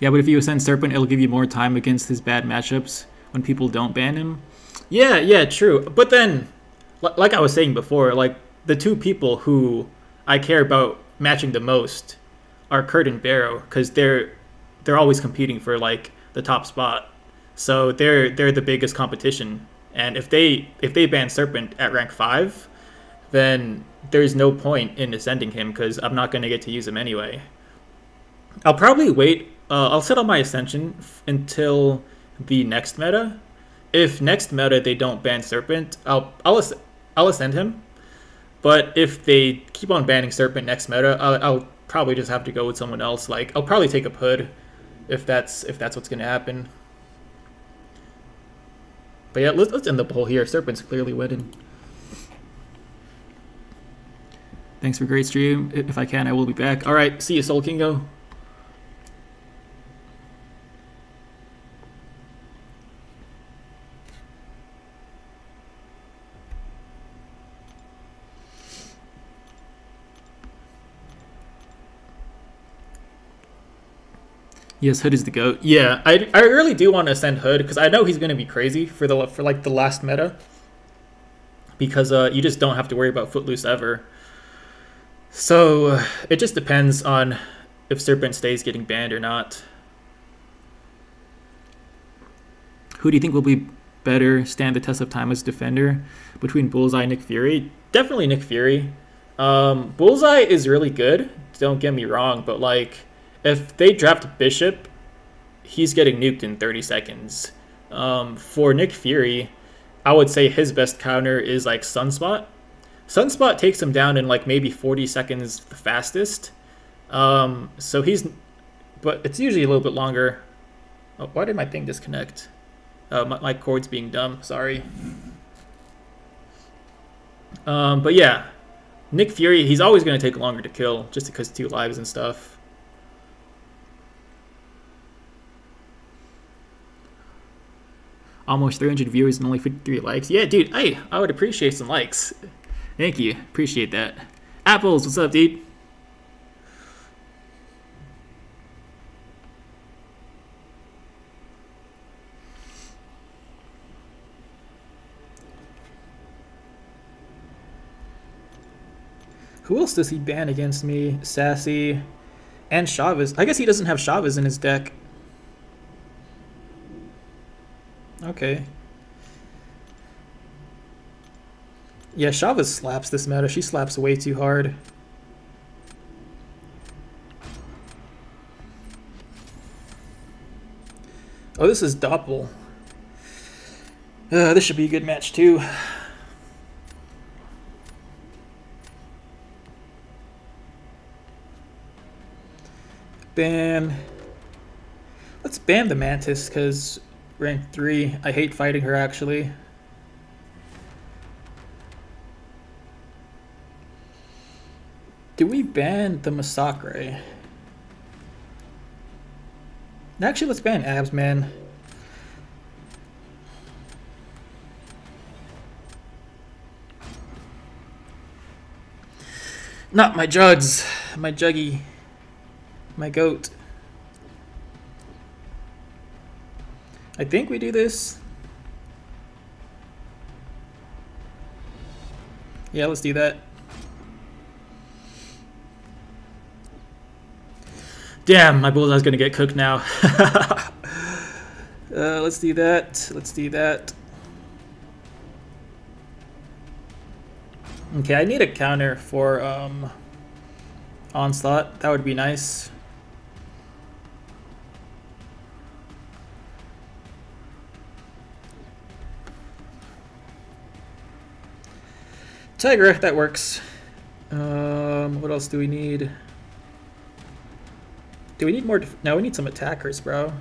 yeah, but if you ascend Serpent, it'll give you more time against his bad matchups when people don't ban him. Yeah, yeah, true. But then, like I was saying before, like the two people who I care about matching the most are Kurt and Barrow because they're they're always competing for like the top spot. So they're they're the biggest competition. And if they if they ban Serpent at rank five, then there's no point in ascending him because I'm not going to get to use him anyway. I'll probably wait. Uh, I'll set up my ascension until the next meta. If next meta they don't ban Serpent, I'll I'll, I'll ascend him. But if they keep on banning Serpent next meta, I'll, I'll probably just have to go with someone else. Like I'll probably take a Hood if that's if that's what's going to happen. But yeah, let's, let's end the poll here. Serpent's clearly winning. Thanks for great stream. If I can, I will be back. All right, see you, Soul Kingo. Yes, Hood is the goat. Yeah, I, I really do want to send Hood because I know he's going to be crazy for the for like the last meta. Because uh, you just don't have to worry about Footloose ever. So uh, it just depends on if Serpent stays getting banned or not. Who do you think will be better stand the test of time as defender between Bullseye and Nick Fury? Definitely Nick Fury. Um, Bullseye is really good. Don't get me wrong, but like if they draft Bishop he's getting nuked in 30 seconds. Um, for Nick Fury, I would say his best counter is like Sunspot. Sunspot takes him down in like maybe 40 seconds the fastest. Um, so he's, but it's usually a little bit longer. Oh, why did my thing disconnect? Uh, my, my cord's being dumb. Sorry. Um, but yeah, Nick Fury, he's always going to take longer to kill just because two lives and stuff. Almost 300 viewers and only 53 likes. Yeah, dude, hey, I would appreciate some likes. Thank you. Appreciate that. Apples, what's up, dude? Who else does he ban against me? Sassy and Chavez. I guess he doesn't have Chavez in his deck. Okay. Yeah, Chavez slaps this meta. She slaps way too hard. Oh, this is Doppel. Uh, this should be a good match, too. ban... Let's ban the Mantis, because rank 3. I hate fighting her, actually. Do we ban the Massacre? Actually, let's ban Abs, man. Not my jugs, my juggy my goat. I think we do this. Yeah, let's do that. Damn, my bullseye's gonna get cooked now. [laughs] uh, let's do that. Let's do that. Okay, I need a counter for um, Onslaught. That would be nice. Tigra, that works. Um, what else do we need? Do we need more? No, we need some attackers, bro.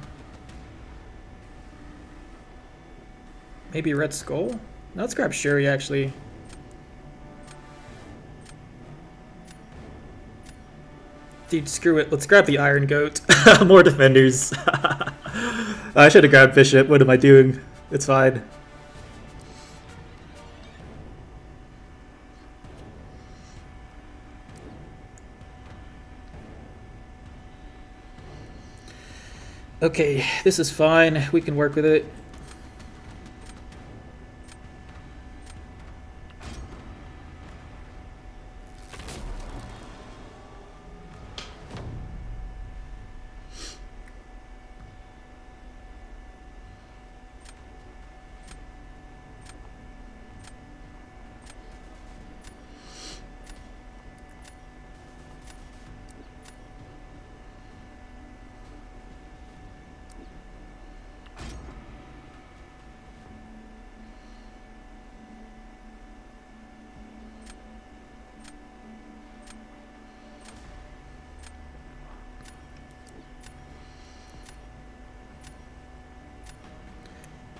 Maybe Red Skull? No, let's grab Shuri, actually. Dude, screw it. Let's grab the Iron Goat. [laughs] more defenders. [laughs] I should have grabbed Bishop. What am I doing? It's fine. Okay, this is fine. We can work with it.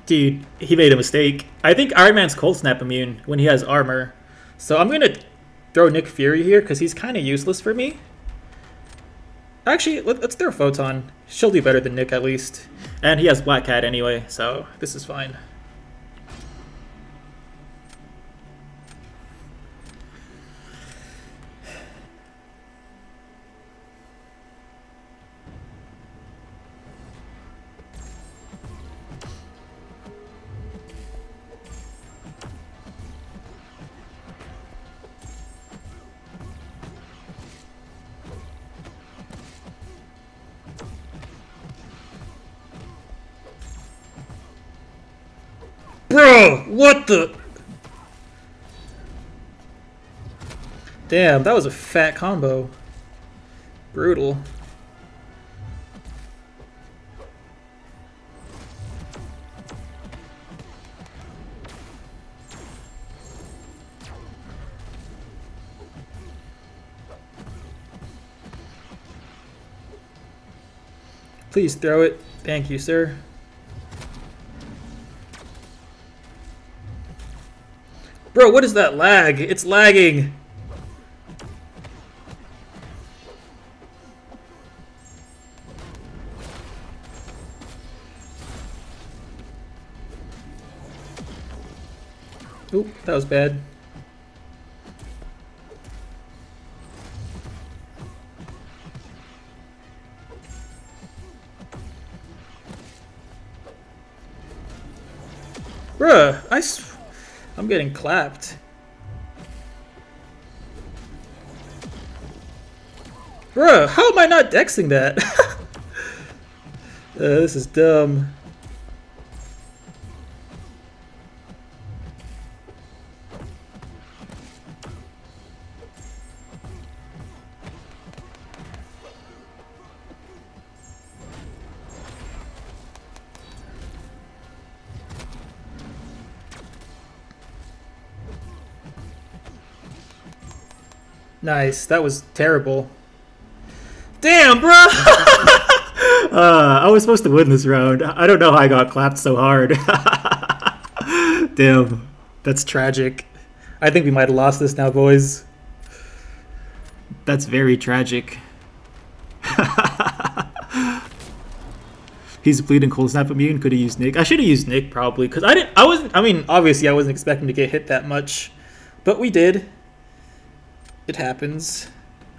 Dude, he made a mistake. I think Iron Man's Cold Snap immune when he has armor. So I'm going to throw Nick Fury here because he's kind of useless for me. Actually, let, us throw Photon. She'll do better than Nick at least. And he has Black Cat anyway, so this is fine. Bro, what the? Damn, that was a fat combo. Brutal. Please throw it. Thank you, sir. Bro, what is that lag? It's lagging. Oop, that was bad. Bruh, I I'm getting clapped. Bruh, how am I not dexing that? [laughs] uh, this is dumb. Nice. That was terrible. Damn, bro! [laughs] uh, I was supposed to win this round. I don't know how I got clapped so hard. [laughs] Damn. That's tragic. I think we might have lost this now, boys. That's very tragic. [laughs] He's bleeding cold snap immune. Could have used Nick. I should have used Nick probably because I didn't. I wasn't. I mean, obviously, I wasn't expecting to get hit that much, but we did. It happens.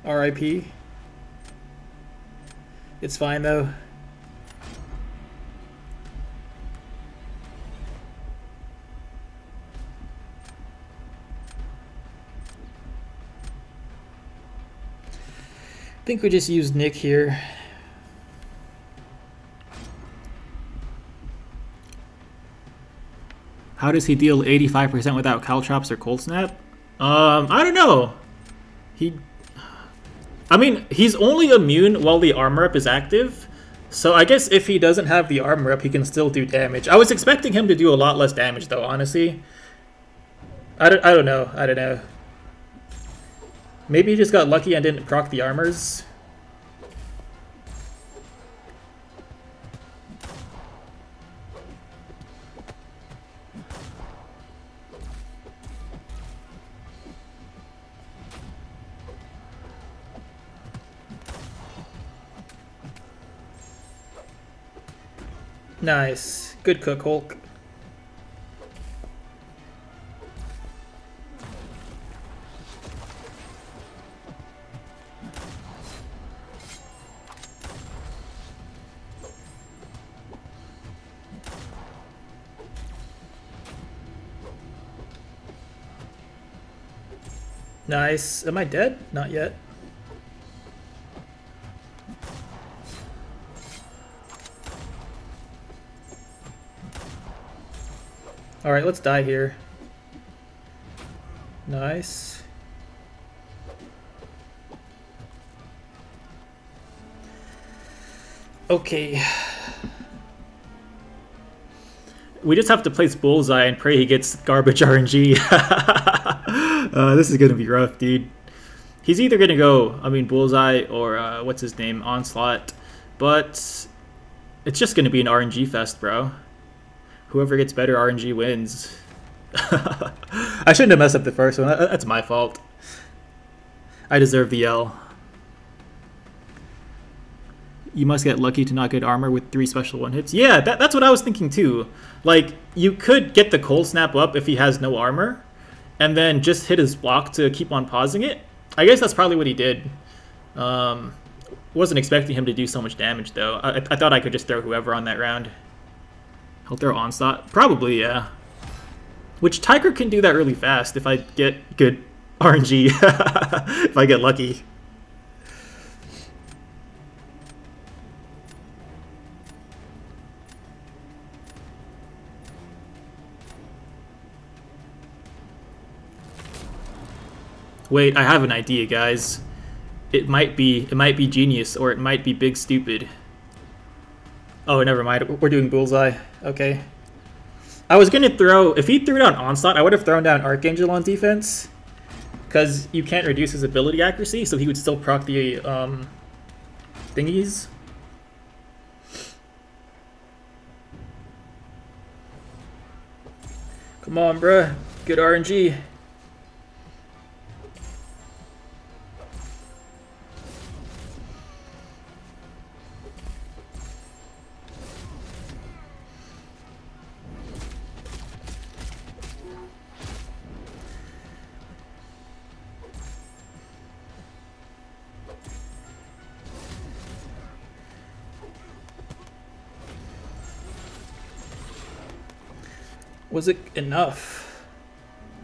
RIP. It's fine though. I think we just use Nick here. How does he deal 85% without Caltrops or Cold Snap? Um, I don't know. He... I mean, he's only immune while the armor up is active. So I guess if he doesn't have the armor up, he can still do damage. I was expecting him to do a lot less damage, though, honestly. I don't, I don't know. I don't know. Maybe he just got lucky and didn't proc the armors. Nice. Good cook, Hulk. Nice. Am I dead? Not yet. Alright, let's die here. Nice. Okay. We just have to place Bullseye and pray he gets garbage [laughs] RNG. [laughs] uh, this is going to be rough, dude. He's either going to go, I mean, Bullseye or uh, what's his name, Onslaught. But it's just going to be an RNG fest, bro whoever gets better RNG wins. [laughs] I shouldn't have messed up the first one. That's my fault. I deserve the L. You must get lucky to not get armor with three special one hits. Yeah, that, that's what I was thinking too. Like, you could get the cold snap up if he has no armor, and then just hit his block to keep on pausing it. I guess that's probably what he did. Um, wasn't expecting him to do so much damage though. I, I thought I could just throw whoever on that round. He'll throw Onslaught? Probably, yeah. Which Tigra can do that really fast if I get good RNG. [laughs] if I get lucky. Wait, I have an idea, guys. It might be it might be genius or it might be big stupid. Oh, never mind. We're doing Bullseye. Okay. I was going to throw... If he threw down Onslaught, I would have thrown down Archangel on defense. Because you can't reduce his ability accuracy, so he would still proc the um, thingies. Come on, bruh. Good RNG. Was it enough?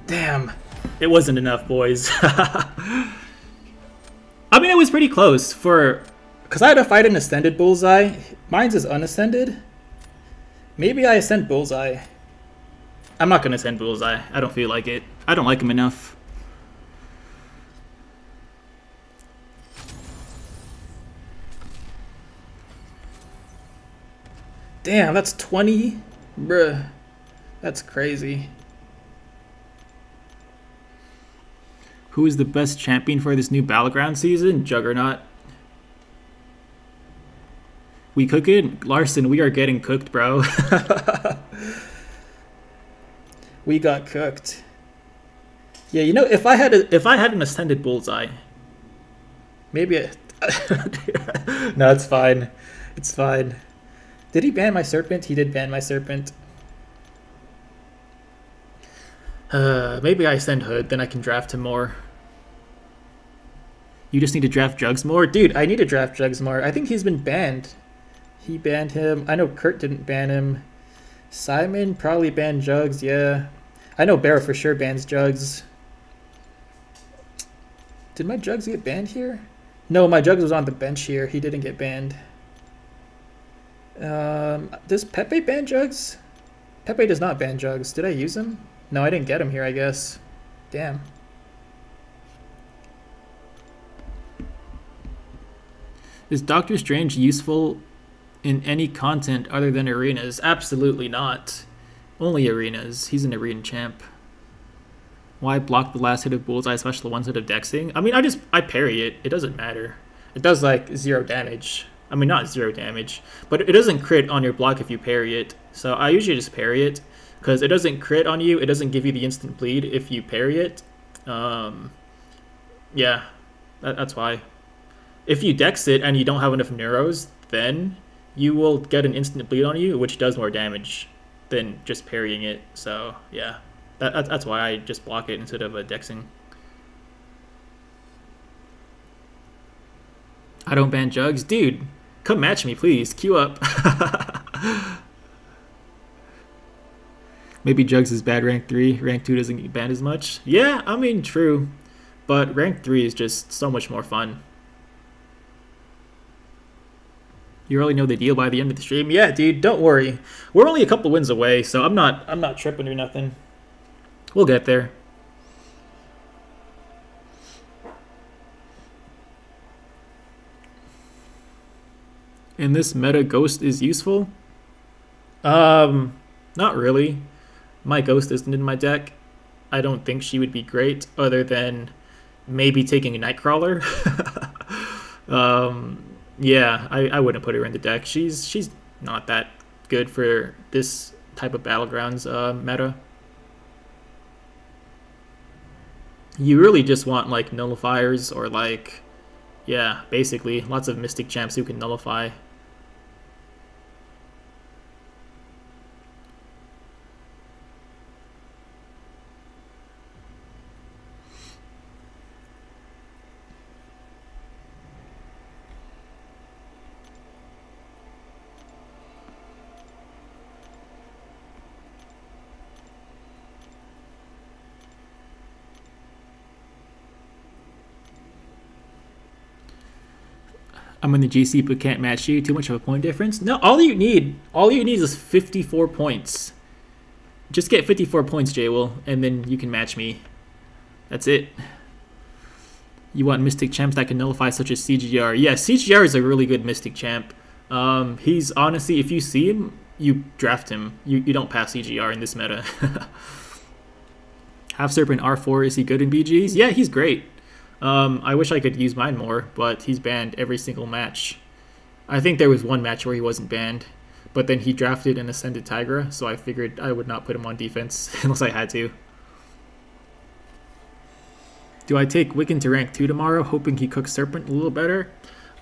Damn. It wasn't enough, boys. [laughs] I mean, it was pretty close for... Because I had to fight an Ascended Bullseye. Mine's is unascended. Maybe I ascend Bullseye. I'm not going to ascend Bullseye. I don't feel like it. I don't like him enough. Damn, that's 20? Bruh. That's crazy. Who is the best champion for this new Battleground season? Juggernaut. We cook it? Larson, we are getting cooked, bro. [laughs] we got cooked. Yeah, you know, if I had a, if I had an ascended bullseye, maybe I, [laughs] no, it's fine. It's fine. Did he ban my serpent? He did ban my serpent. Uh, maybe I send Hood, then I can draft him more. You just need to draft Jugs more? Dude, I need to draft Jugs more. I think he's been banned. He banned him. I know Kurt didn't ban him. Simon probably banned Jugs, yeah. I know Barrow for sure bans Jugs. Did my Jugs get banned here? No, my Jugs was on the bench here. He didn't get banned. Um, does Pepe ban Jugs? Pepe does not ban Jugs. Did I use him? No, I didn't get him here, I guess. Damn. Is Doctor Strange useful in any content other than arenas? Absolutely not. Only arenas. He's an arena champ. Why block the last hit of Bullseye, especially the ones hit of Dexing? I mean, I just, I parry it. It doesn't matter. It does, like, zero damage. I mean, not zero damage, but it doesn't crit on your block if you parry it. So I usually just parry it because it doesn't crit on you. It doesn't give you the instant bleed if you parry it. Um, yeah, that, that's why. If you dex it and you don't have enough neuros, then you will get an instant bleed on you, which does more damage than just parrying it. So yeah, that, that's why I just block it instead of a dexing. I don't ban jugs, dude. Come match me, please. Queue up. [laughs] Maybe Jugs is bad rank 3, rank 2 doesn't get banned as much. Yeah, I mean, true. But rank 3 is just so much more fun. You already know the deal by the end of the stream. Yeah, dude, don't worry. We're only a couple wins away, so I'm not I'm not tripping or nothing. We'll get there. In this meta, Ghost is useful? Um, not really my Ghost isn't in my deck. I don't think she would be great, other than maybe taking a Nightcrawler. [laughs] um, yeah, I, I wouldn't put her in the deck. She's she's not that good for this type of battlegrounds uh, meta. You really just want like nullifiers or like, yeah, basically lots of Mystic champs who can nullify. I'm in the GC but can't match you. Too much of a point difference? No, all you need, all you need is 54 points. Just get 54 points, Jaywill, and then you can match me. That's it. You want Mystic champs that can nullify such as CGR. Yeah, CGR is a really good Mystic champ. Um, he's honestly, if you see him, you draft him. You, you don't pass CGR in this meta. [laughs] Half Serpent R4, is he good in BGs? Yeah, he's great. Um, I wish I could use mine more, but he's banned every single match. I think there was one match where he wasn't banned. but then he drafted and ascended Tigra, so I figured I would not put him on defense [laughs] unless I had to. Do I take Wiccan to rank 2 tomorrow, hoping he cooks Serpent a little better?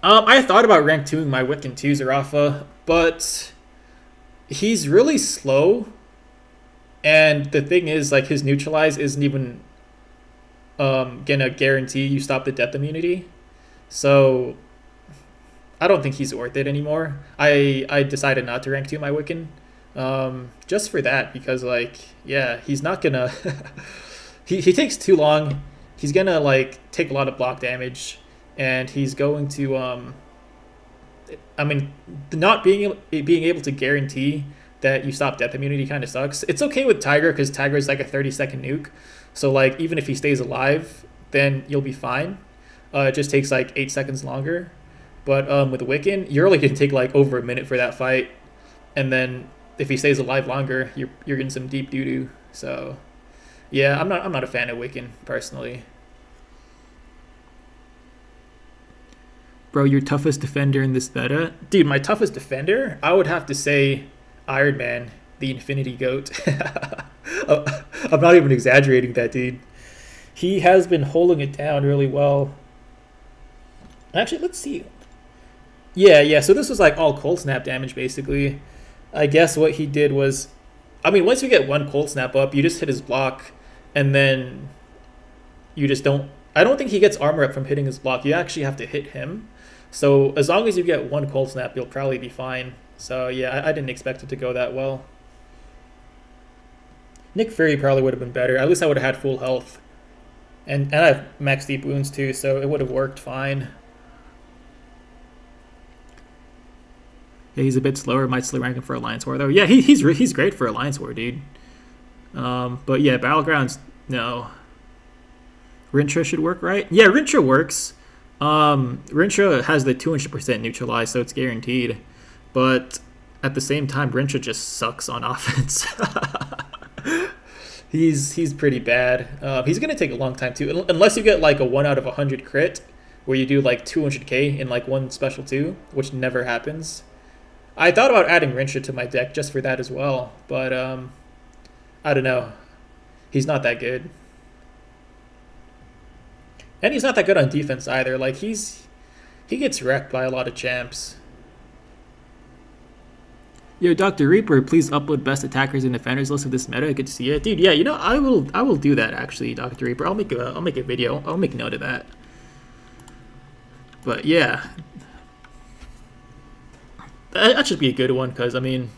Um, I thought about rank 2ing my Wiccan 2 Zerafa, but he's really slow. And the thing is, like, his neutralize isn't even um, gonna guarantee you stop the death immunity. So I don't think he's worth it anymore. I I decided not to rank 2 my Wiccan. Um, just for that, because, like, yeah, he's not gonna... [laughs] he, he takes too long he's gonna like take a lot of block damage, and he's going to um. I mean, not being being able to guarantee that you stop death immunity kind of sucks. It's okay with Tigra because Tigra is like a 30 second nuke, so like even if he stays alive, then you'll be fine. Uh, it just takes like eight seconds longer. But um, with Wiccan, you're only gonna take like over a minute for that fight, and then if he stays alive longer, you're you're getting some deep doo doo. So, yeah, I'm not I'm not a fan of Wiccan personally. Bro, your toughest defender in this meta? Dude, my toughest defender? I would have to say Iron Man, the Infinity Goat. [laughs] I'm not even exaggerating that, dude. He has been holding it down really well. Actually, let's see. Yeah, yeah, so this was like all cold snap damage, basically. I guess what he did was... I mean, once you get one cold snap up, you just hit his block, and then you just don't... I don't think he gets armor up from hitting his block. You actually have to hit him. So as long as you get one cold snap, you'll probably be fine. So yeah, I, I didn't expect it to go that well. Nick Fury probably would have been better. At least I would have had full health. And, and I have max deep wounds too, so it would have worked fine. Yeah, he's a bit slower. Might still rank him for Alliance War though. Yeah, he, he's he's great for Alliance War, dude. Um, but yeah, Battlegrounds, no. Rintrah should work, right? Yeah, Rintrah works. Um, Rintrah has the 200% neutralize, so it's guaranteed. But at the same time, Rintrah just sucks on [laughs] offense. [laughs] he's he's pretty bad. Uh, he's gonna take a long time too, unless you get like a one out of hundred crit, where you do like 200k in like one special two, which never happens. I thought about adding Rintrah to my deck just for that as well, but um, I don't know. He's not that good. And he's not that good on defense either. Like he's he gets wrecked by a lot of champs. Yo, Dr. Reaper, please upload best attackers and defenders list of this meta. Good to see it. Dude, yeah, you know, I will I will do that actually, Dr. Reaper. I'll make a I'll make a video. I'll make note of that. But yeah. That, that should be a good one, because I mean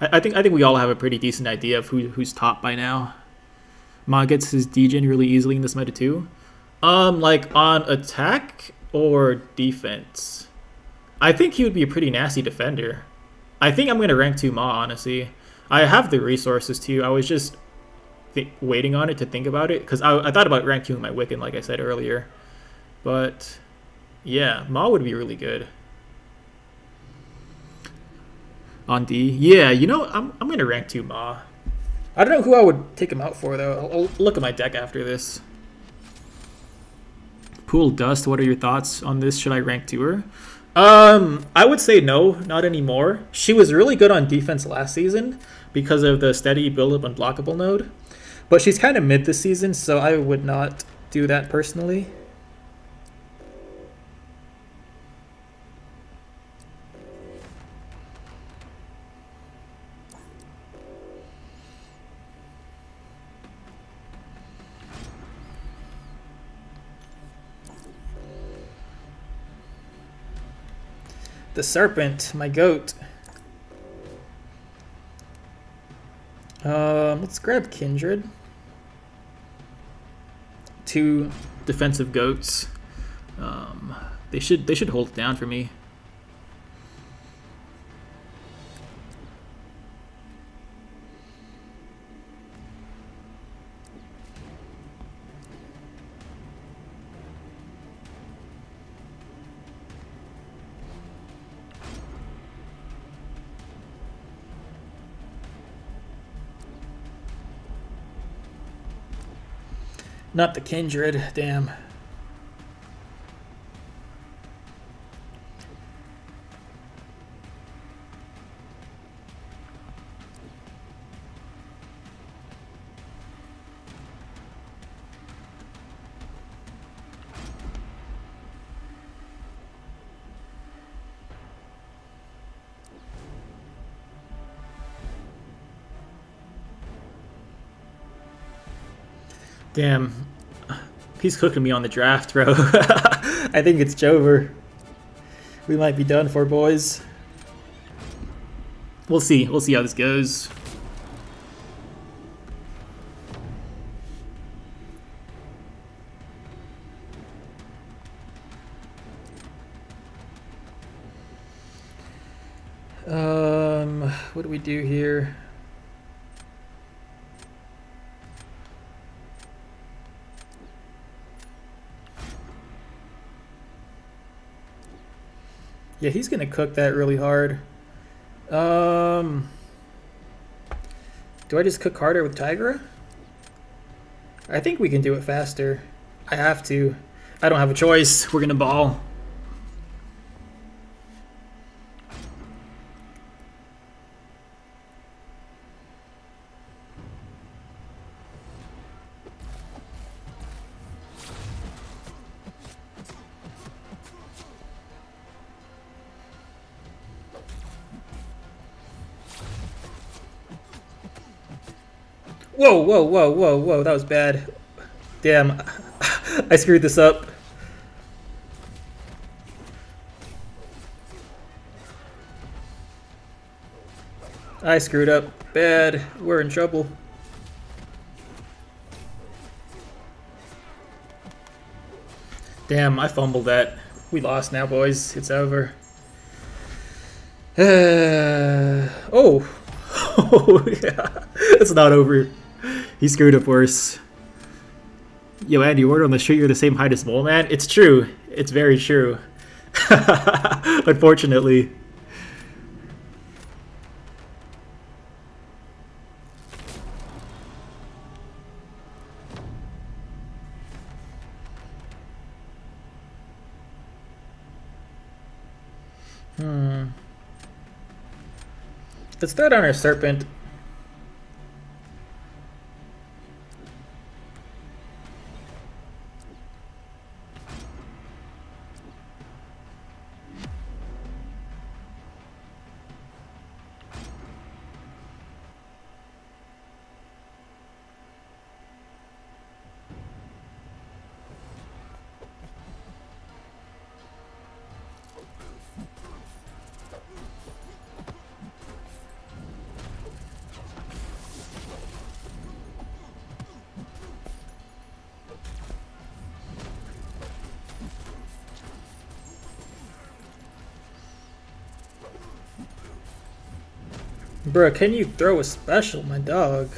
I, I think I think we all have a pretty decent idea of who who's top by now. Ma gets his degen really easily in this meta too. Um, like on attack or defense? I think he would be a pretty nasty defender. I think I'm gonna rank two Ma honestly. I have the resources to. I was just waiting on it to think about it because I, I thought about ranking my Wiccan like I said earlier, but yeah, Ma would be really good. On D, yeah, you know I'm I'm gonna rank two Ma. I don't know who I would take him out for though. I'll, I'll look at my deck after this. Pool Dust, what are your thoughts on this? Should I rank 2 her? Um, I would say no, not anymore. She was really good on defense last season because of the steady build up unblockable node. But she's kind of mid this season, so I would not do that personally. The serpent, my goat. Um, let's grab Kindred. Two defensive goats. Um, they should they should hold it down for me. Not the kindred, damn. Damn. He's cooking me on the draft, bro. [laughs] I think it's Jover. We might be done for, boys. We'll see. We'll see how this goes. Um, what do we do here? Yeah, he's gonna cook that really hard. Um, do I just cook harder with Tigra? I think we can do it faster. I have to. I don't have a choice. We're gonna ball. Whoa, whoa, whoa, whoa, whoa, that was bad. Damn, [laughs] I screwed this up. I screwed up. Bad. We're in trouble. Damn, I fumbled that. We lost now, boys. It's over. Uh, [sighs] oh. [laughs] Oh, yeah. It's not over. [laughs] He screwed up worse. Yo, Andy, word on the street you're the same height as Mole Man? It's true. It's very true. [laughs] Unfortunately. Hmm. Let's throw down our Serpent. Bruh, can you throw a special, my dog?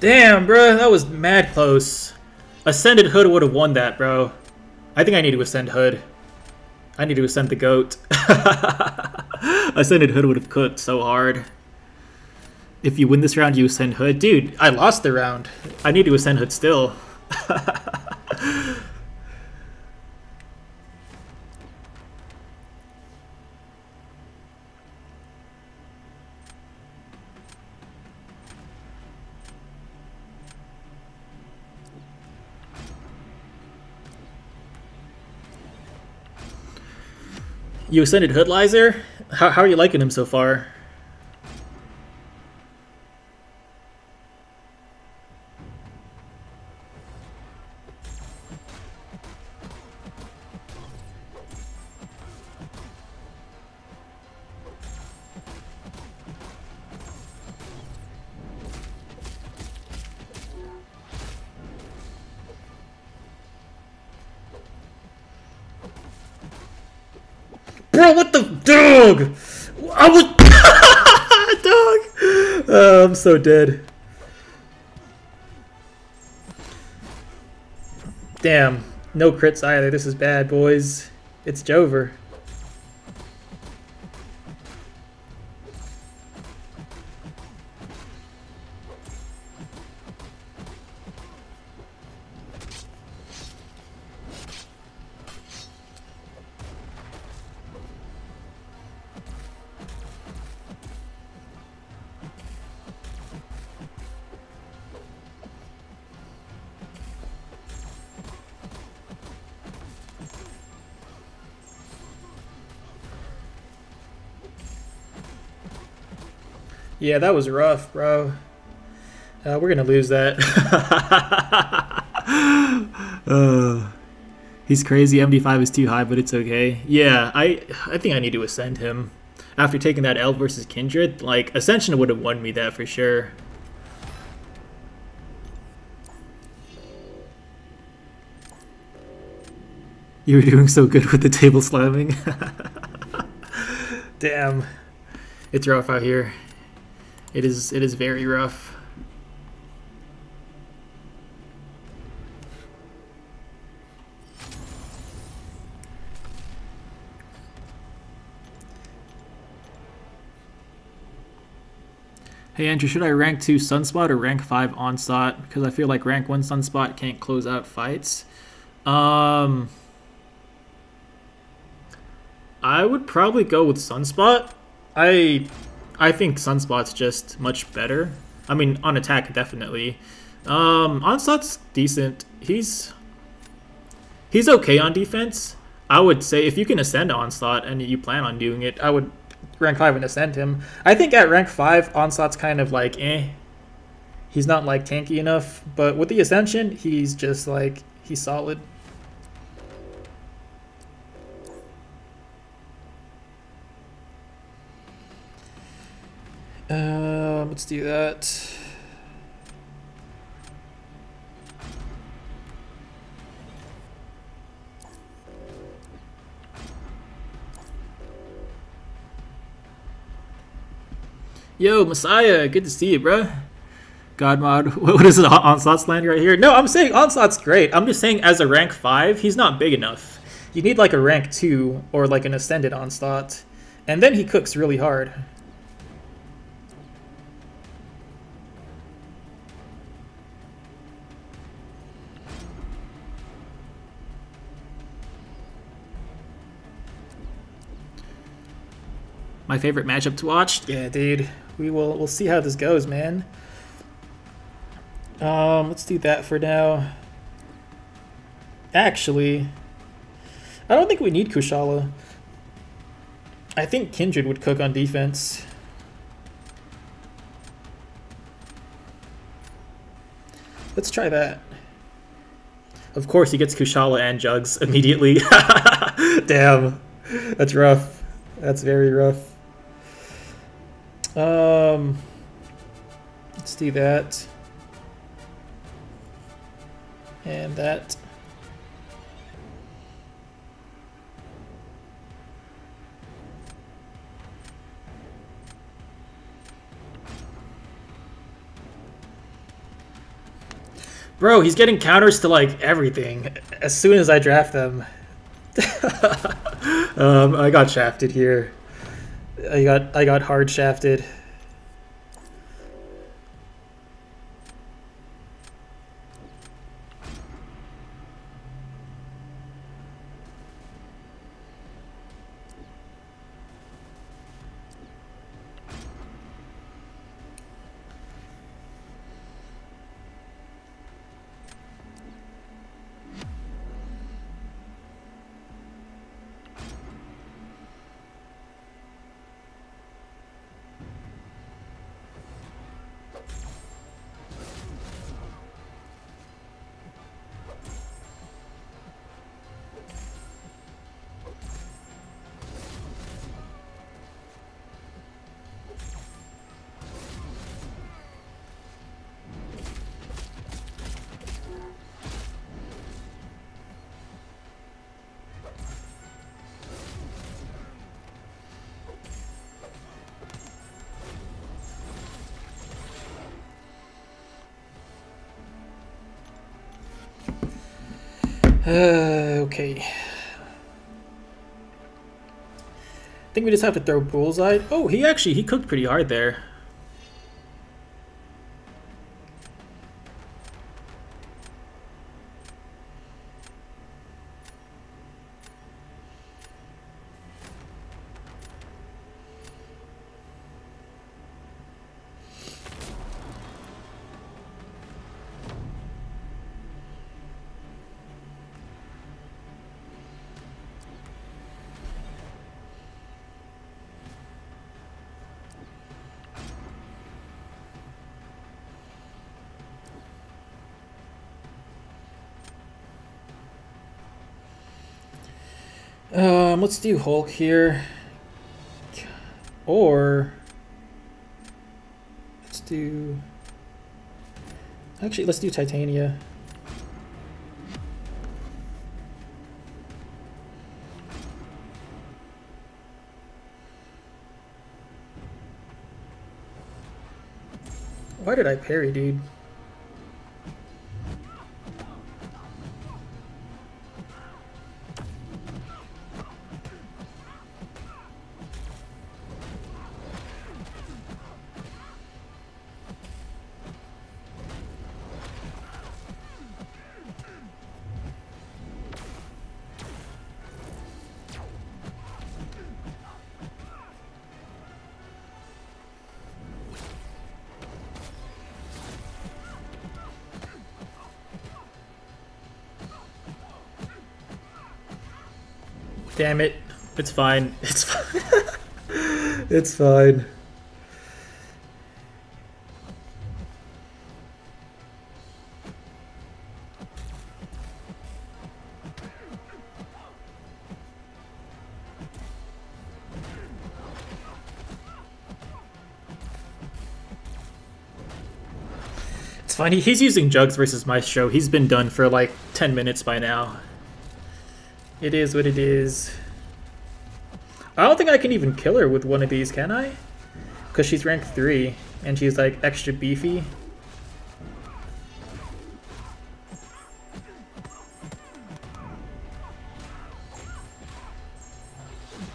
Damn, bro, that was mad close. Ascended Hood would have won that, bro. I think I need to Ascend Hood. I need to Ascend the GOAT. [laughs] Ascended Hood would have cooked so hard. If you win this round, you Ascend Hood. Dude, I lost the round. I need to Ascend Hood still. [laughs] You ascended Hoodlizer? How, how are you liking him so far? so dead. Damn, no crits either. This is bad, boys. It's Jover. Yeah, that was rough, bro. Uh, we're gonna lose that. [laughs] uh, he's crazy. MD5 is too high, but it's okay. Yeah, I I think I need to ascend him. After taking that L versus Kindred, like Ascension would have won me that for sure. You were doing so good with the table slamming. [laughs] Damn. It's rough out here. It is it is very rough. Hey Andrew, should I rank 2 Sunspot or rank 5 Onslaught? Because I feel like rank 1 Sunspot can't close out fights. Um, I would probably go with Sunspot. I I think Sunspot's just much better. I mean, on attack, definitely. Um, Onslaught's decent. He's he's okay on defense. I would say if you can ascend Onslaught and you plan on doing it, I would rank 5 and ascend him. I think at rank 5, Onslaught's kind of like, eh. He's not like tanky enough, but with the Ascension, he's just like, he's solid. Um, let's do that. Yo, Messiah, good to see you, bro. God mod, [laughs] what is it? Onslaught's land right here? No, I'm saying Onslaught's great. I'm just saying as a rank 5, he's not big enough. You need like a rank 2 or like an ascended Onslaught. And then he cooks really hard. My favorite matchup to watch. Yeah, dude. We will we'll see how this goes, man. Um, let's do that for now. Actually, I don't think we need Kushala. I think Kindred would cook on defense. Let's try that. Of course, he gets Kushala and Jugs immediately. [laughs] Damn. That's rough. That's very rough. Um, let's do that. And that. Bro, he's getting counters to like everything as soon as I draft them. [laughs] um, I got shafted here. I got I got hard shafted. We just have to throw bullseye. Oh, he actually he cooked pretty hard there. Um, let's do Hulk here. Or let's do Actually, let's do Titania. Why did I parry, dude? [laughs] It's fine. It's fine. it's fine. It's funny, he's using Jugs versus Maestro. He's been done for like 10 minutes by now. It is what it is. I don't think I can even kill her with one of these, can I? Because she's rank 3, and she's like extra beefy.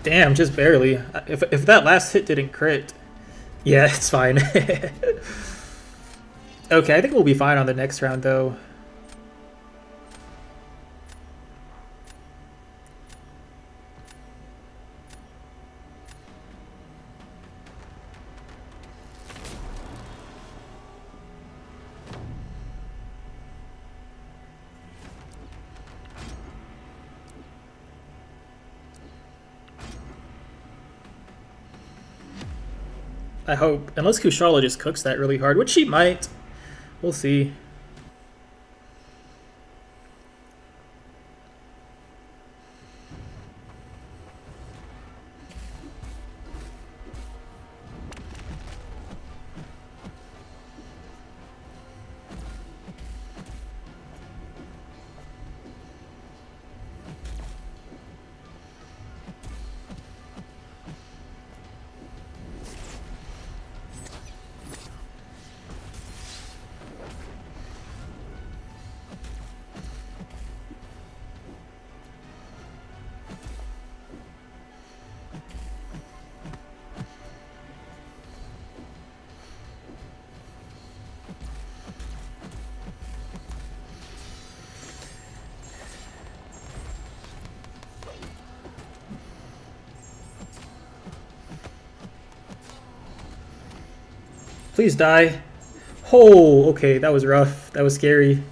Damn, just barely. If, if that last hit didn't crit. Yeah, [laughs] it's fine. [laughs] okay, I think we'll be fine on the next round, though. Unless Kushala just cooks that really hard, which she might. We'll see. Please die. Oh, okay, that was rough. That was scary.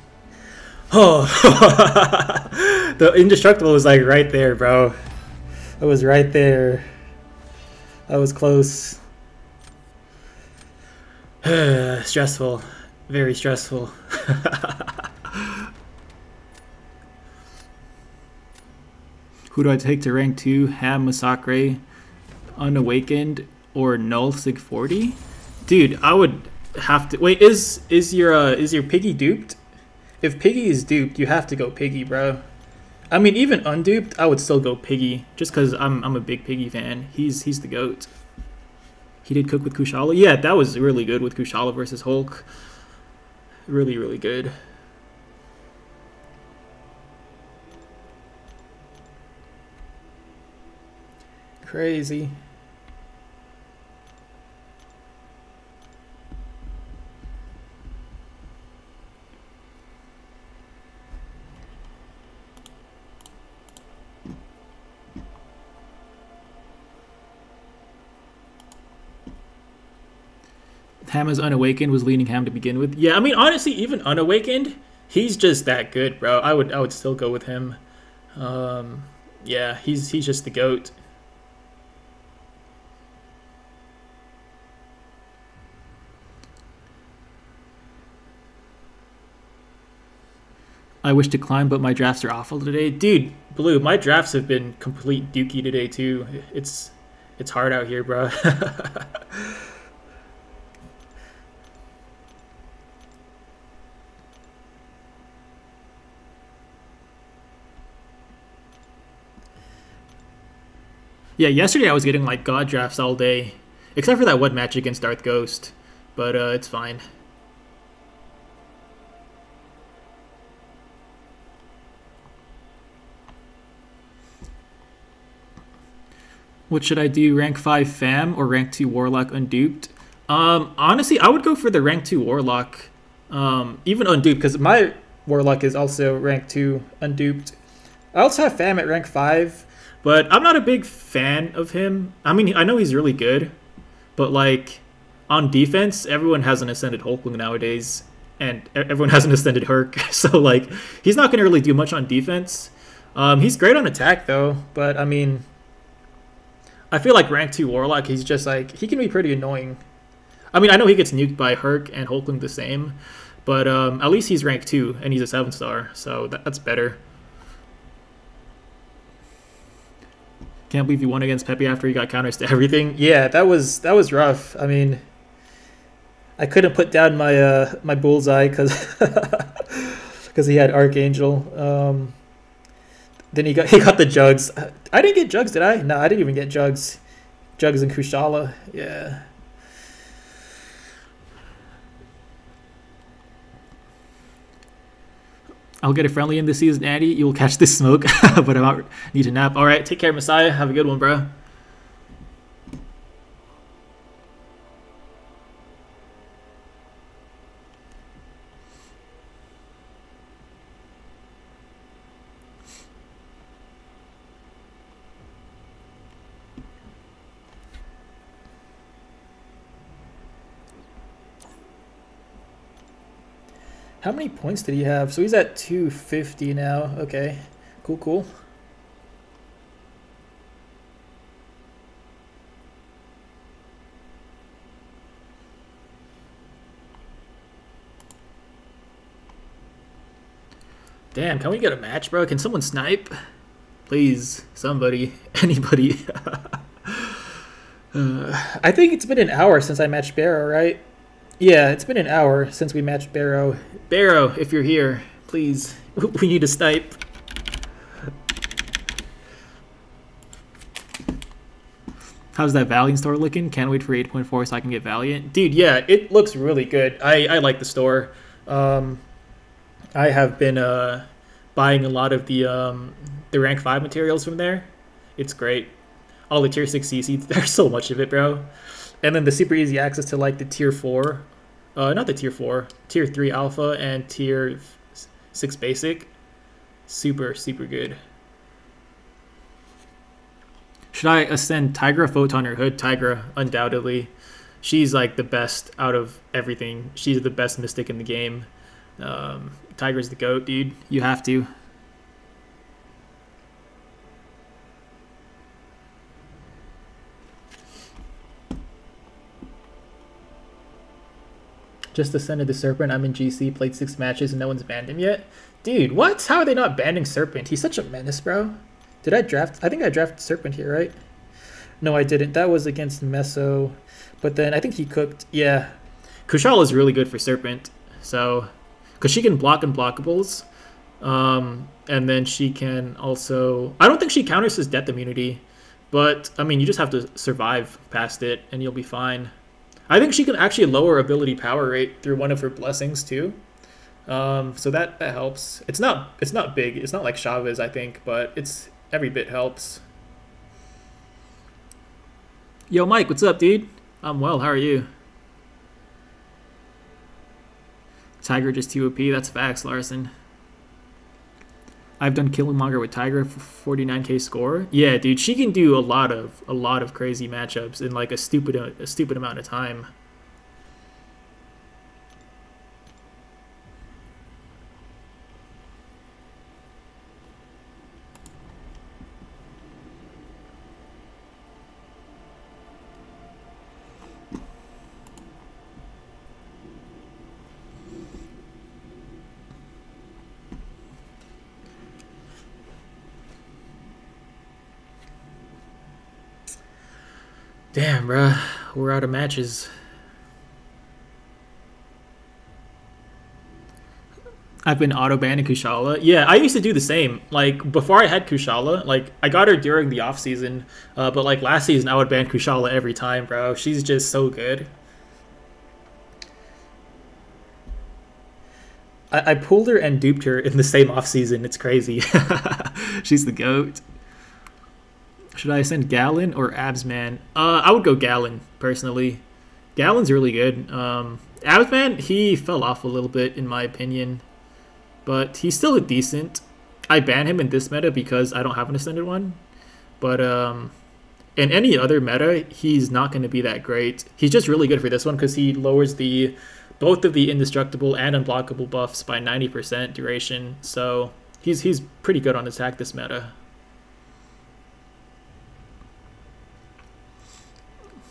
Oh, [sighs] the indestructible was like right there, bro. It was right there. That was close. [sighs] stressful. Very stressful. [laughs] Who do I take to rank 2? Ham Masacre, Unawakened, or Null Sig 40? Dude, I would have to wait. Is is your uh, is your piggy duped? If piggy is duped, you have to go piggy, bro. I mean, even unduped, I would still go piggy, just because I'm I'm a big piggy fan. He's he's the goat. He did cook with Kushala. Yeah, that was really good with Kushala versus Hulk. Really, really good. Crazy. Ham Unawakened was leading Ham to begin with. Yeah, I mean honestly, even Unawakened, he's just that good, bro. I would I would still go with him. Um, yeah, he's he's just the goat. I wish to climb, but my drafts are awful today. Dude, Blue, my drafts have been complete dookie today too. It's it's hard out here, bro. [laughs] Yeah, yesterday I was getting like god drafts all day, except for that one match against Darth Ghost, but uh, it's fine. What should I do? Rank 5 Fam or rank 2 Warlock unduped? Um, honestly, I would go for the rank 2 Warlock. Um, even unduped, because my Warlock is also rank 2 unduped. I also have Fam at rank 5, but I'm not a big fan of him. I mean, I know he's really good, but like on defense, everyone has an ascended Hulkling nowadays, and everyone [laughs] has an ascended Herc. [laughs] So like, he's not going to really do much on defense. Um, he's great on attack though, but I mean, I feel like rank two Warlock, he's just like he can be pretty annoying. I mean, I know he gets nuked by Herc and Hulkling the same, but um, at least he's rank two and he's a seven star, so that, that's better. Can't believe you won against Pepe after he got counters to everything. Yeah, that was that was rough. I mean, I couldn't put down my uh, my bullseye because because [laughs] he had Archangel. Um, then he got [laughs] he got the jugs. I didn't get jugs, did I? No, I didn't even get jugs. Jugs and Kushala. Yeah. I'll get a friendly in this season, Andy. You will catch this smoke, [laughs] but I might need a nap. All right, take care, Messiah. Have a good one, bro. How many points did he have? So he's at 250 now. Okay. Cool, cool. Damn, can we get a match, bro? Can someone snipe? Please, somebody, [laughs] anybody. [laughs] uh, I think it's been an hour since I matched Barrow, right? Yeah, it's been an hour since we matched Barrow. Barrow, if you're here, please, [laughs] we need a snipe. How's that Valiant store looking? Can't wait for 8.4 so I can get Valiant. Dude, yeah, it looks really good. I, I like the store. Um, I have been uh, buying a lot of the um, the rank 5 materials from there. It's great. All the tier 6 CC, [laughs] there's so much of it, bro. And then the super easy access to like the tier 4 uh, not the tier 4, tier 3 alpha and tier 6 basic. Super, super good. Should I ascend Tigra, Photon, or Hood? Tigra, undoubtedly. She's like the best out of everything. She's the best mystic in the game. Um, Tigra's the GOAT, dude. You have to. Just ascended the Serpent. I'm in GC, played six matches, and no one's banned him yet. Dude, what? How are they not banning Serpent? He's such a menace, bro. Did I draft? I think I drafted Serpent here, right? No, I didn't. That was against Meso. But then I think he cooked. Yeah. Kushala is really good for Serpent. So, because she can block unblockables. Um, and then she can also. I don't think she counters his death immunity. But, I mean, you just have to survive past it, and you'll be fine. I think she can actually lower ability power rate through one of her blessings too. Um, so that that helps. It's not it's not big. It's not like Chavez, I think, but it's every bit helps. Yo, Mike, what's up, dude? I'm well. How are you? Tigra just 2 OP. That's facts, Larson. I've done Killmonger with Tigra for 49k score. Yeah, dude, she can do a lot of a lot of crazy matchups in like a stupid a stupid amount of time. Damn, bruh. We're out of matches. I've been auto banning Kushala. Yeah, I used to do the same. Like before I had Kushala, like I got her during the off season, uh, but like last season I would ban Kushala every time, bro. She's just so good. I, I pulled her and duped her in the same off season. It's crazy. [laughs] She's the goat. Should I send Galan or Absman? Uh, I would go Galan personally. Galan's really good. Um, Absman he fell off a little bit in my opinion, but he's still a decent. I ban him in this meta because I don't have an ascended one, but um, in any other meta he's not going to be that great. He's just really good for this one because he lowers the both of the indestructible and unblockable buffs by 90% duration. So he's he's pretty good on attack this meta.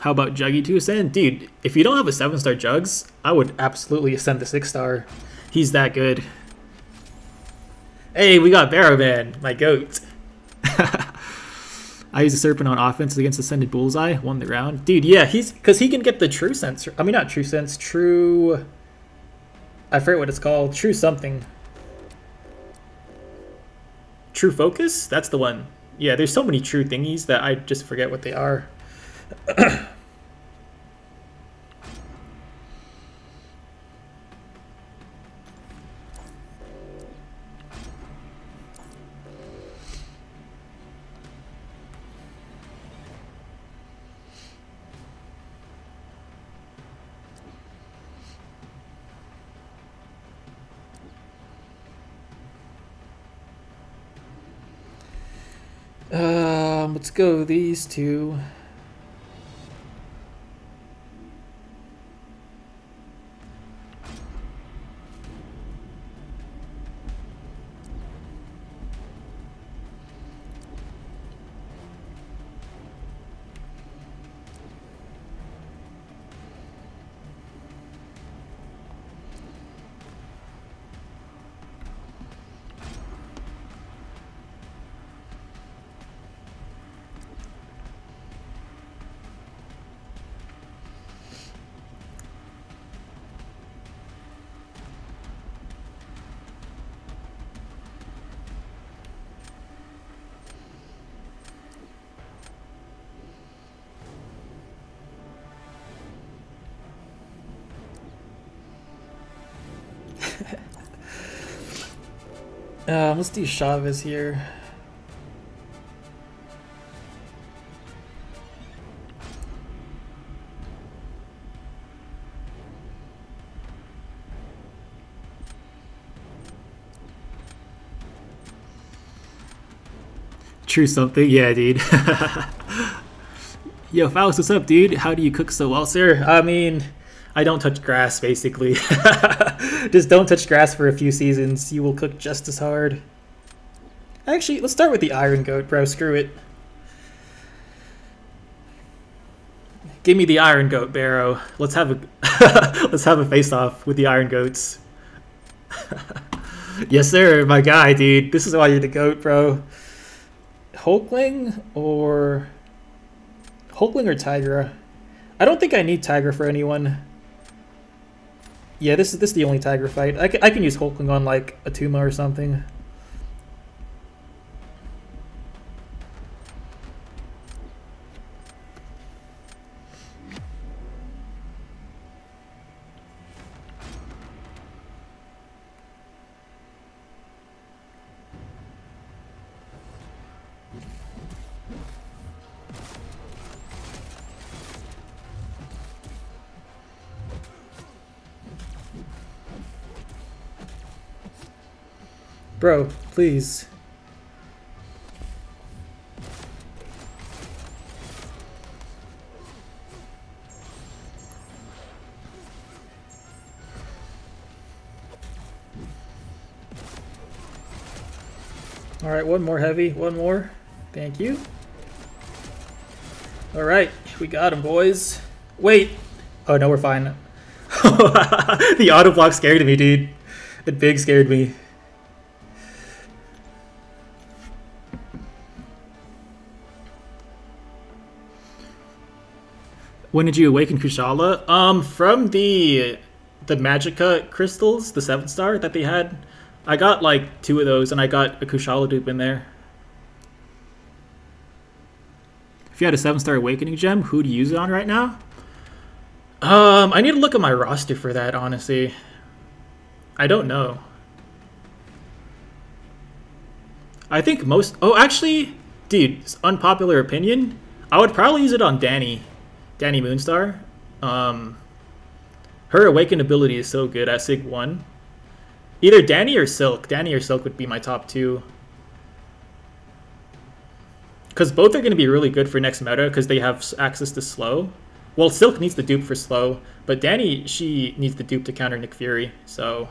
How about Juggy 2 ascend? Dude, if you don't have a 7-star Jugs, I would absolutely ascend the 6-star. He's that good. Hey, we got Barrowman, my goat. [laughs] I use a Serpent on offense against Ascended Bullseye, won the round. Dude, yeah, he's... Because he can get the True Sense... I mean, not True Sense, True... I forget what it's called. True something. True Focus? That's the one. Yeah, there's so many true thingies that I just forget what they are. Um, let's go these two. Uh, let's do Chavez here. True something, yeah, dude. [laughs] Yo, Faust, what's up, dude? How do you cook so well, sir? I mean, I don't touch grass, basically. [laughs] just don't touch grass for a few seasons. You will cook just as hard. Actually, let's start with the Iron Goat, bro. Screw it. Give me the Iron Goat, Barrow. Let's have a [laughs] let's have a face-off with the Iron Goats. [laughs] yes, sir, my guy, dude. This is why you're the goat, bro. Hulkling or Hulkling or Tigra? I don't think I need Tigra for anyone. Yeah, this is this is the only Tigra fight. I can, I can use Hulkling on like a Tuma or something. Bro, please. Alright, one more heavy, one more. Thank you. Alright, we got him, boys. Wait! Oh, no, we're fine. [laughs] the auto block scared me, dude. It big scared me. When did you awaken Kushala? Um, from the the Magicka crystals, the seven star that they had I got like two of those, and I got a Kushala dupe in there. If you had a seven star awakening gem, who do you use it on right now? Um, I need to look at my roster for that, honestly. I don't know. I think most. Oh, actually, dude, unpopular opinion. I would probably use it on Danny, Danny Moonstar. Um, her awakened ability is so good at Sig one Either Danny or Silk. Danny or Silk would be my top two. Because both are going to be really good for next meta because they have access to slow. Well, Silk needs the dupe for slow, but Danny, she needs the dupe to counter Nick Fury. So,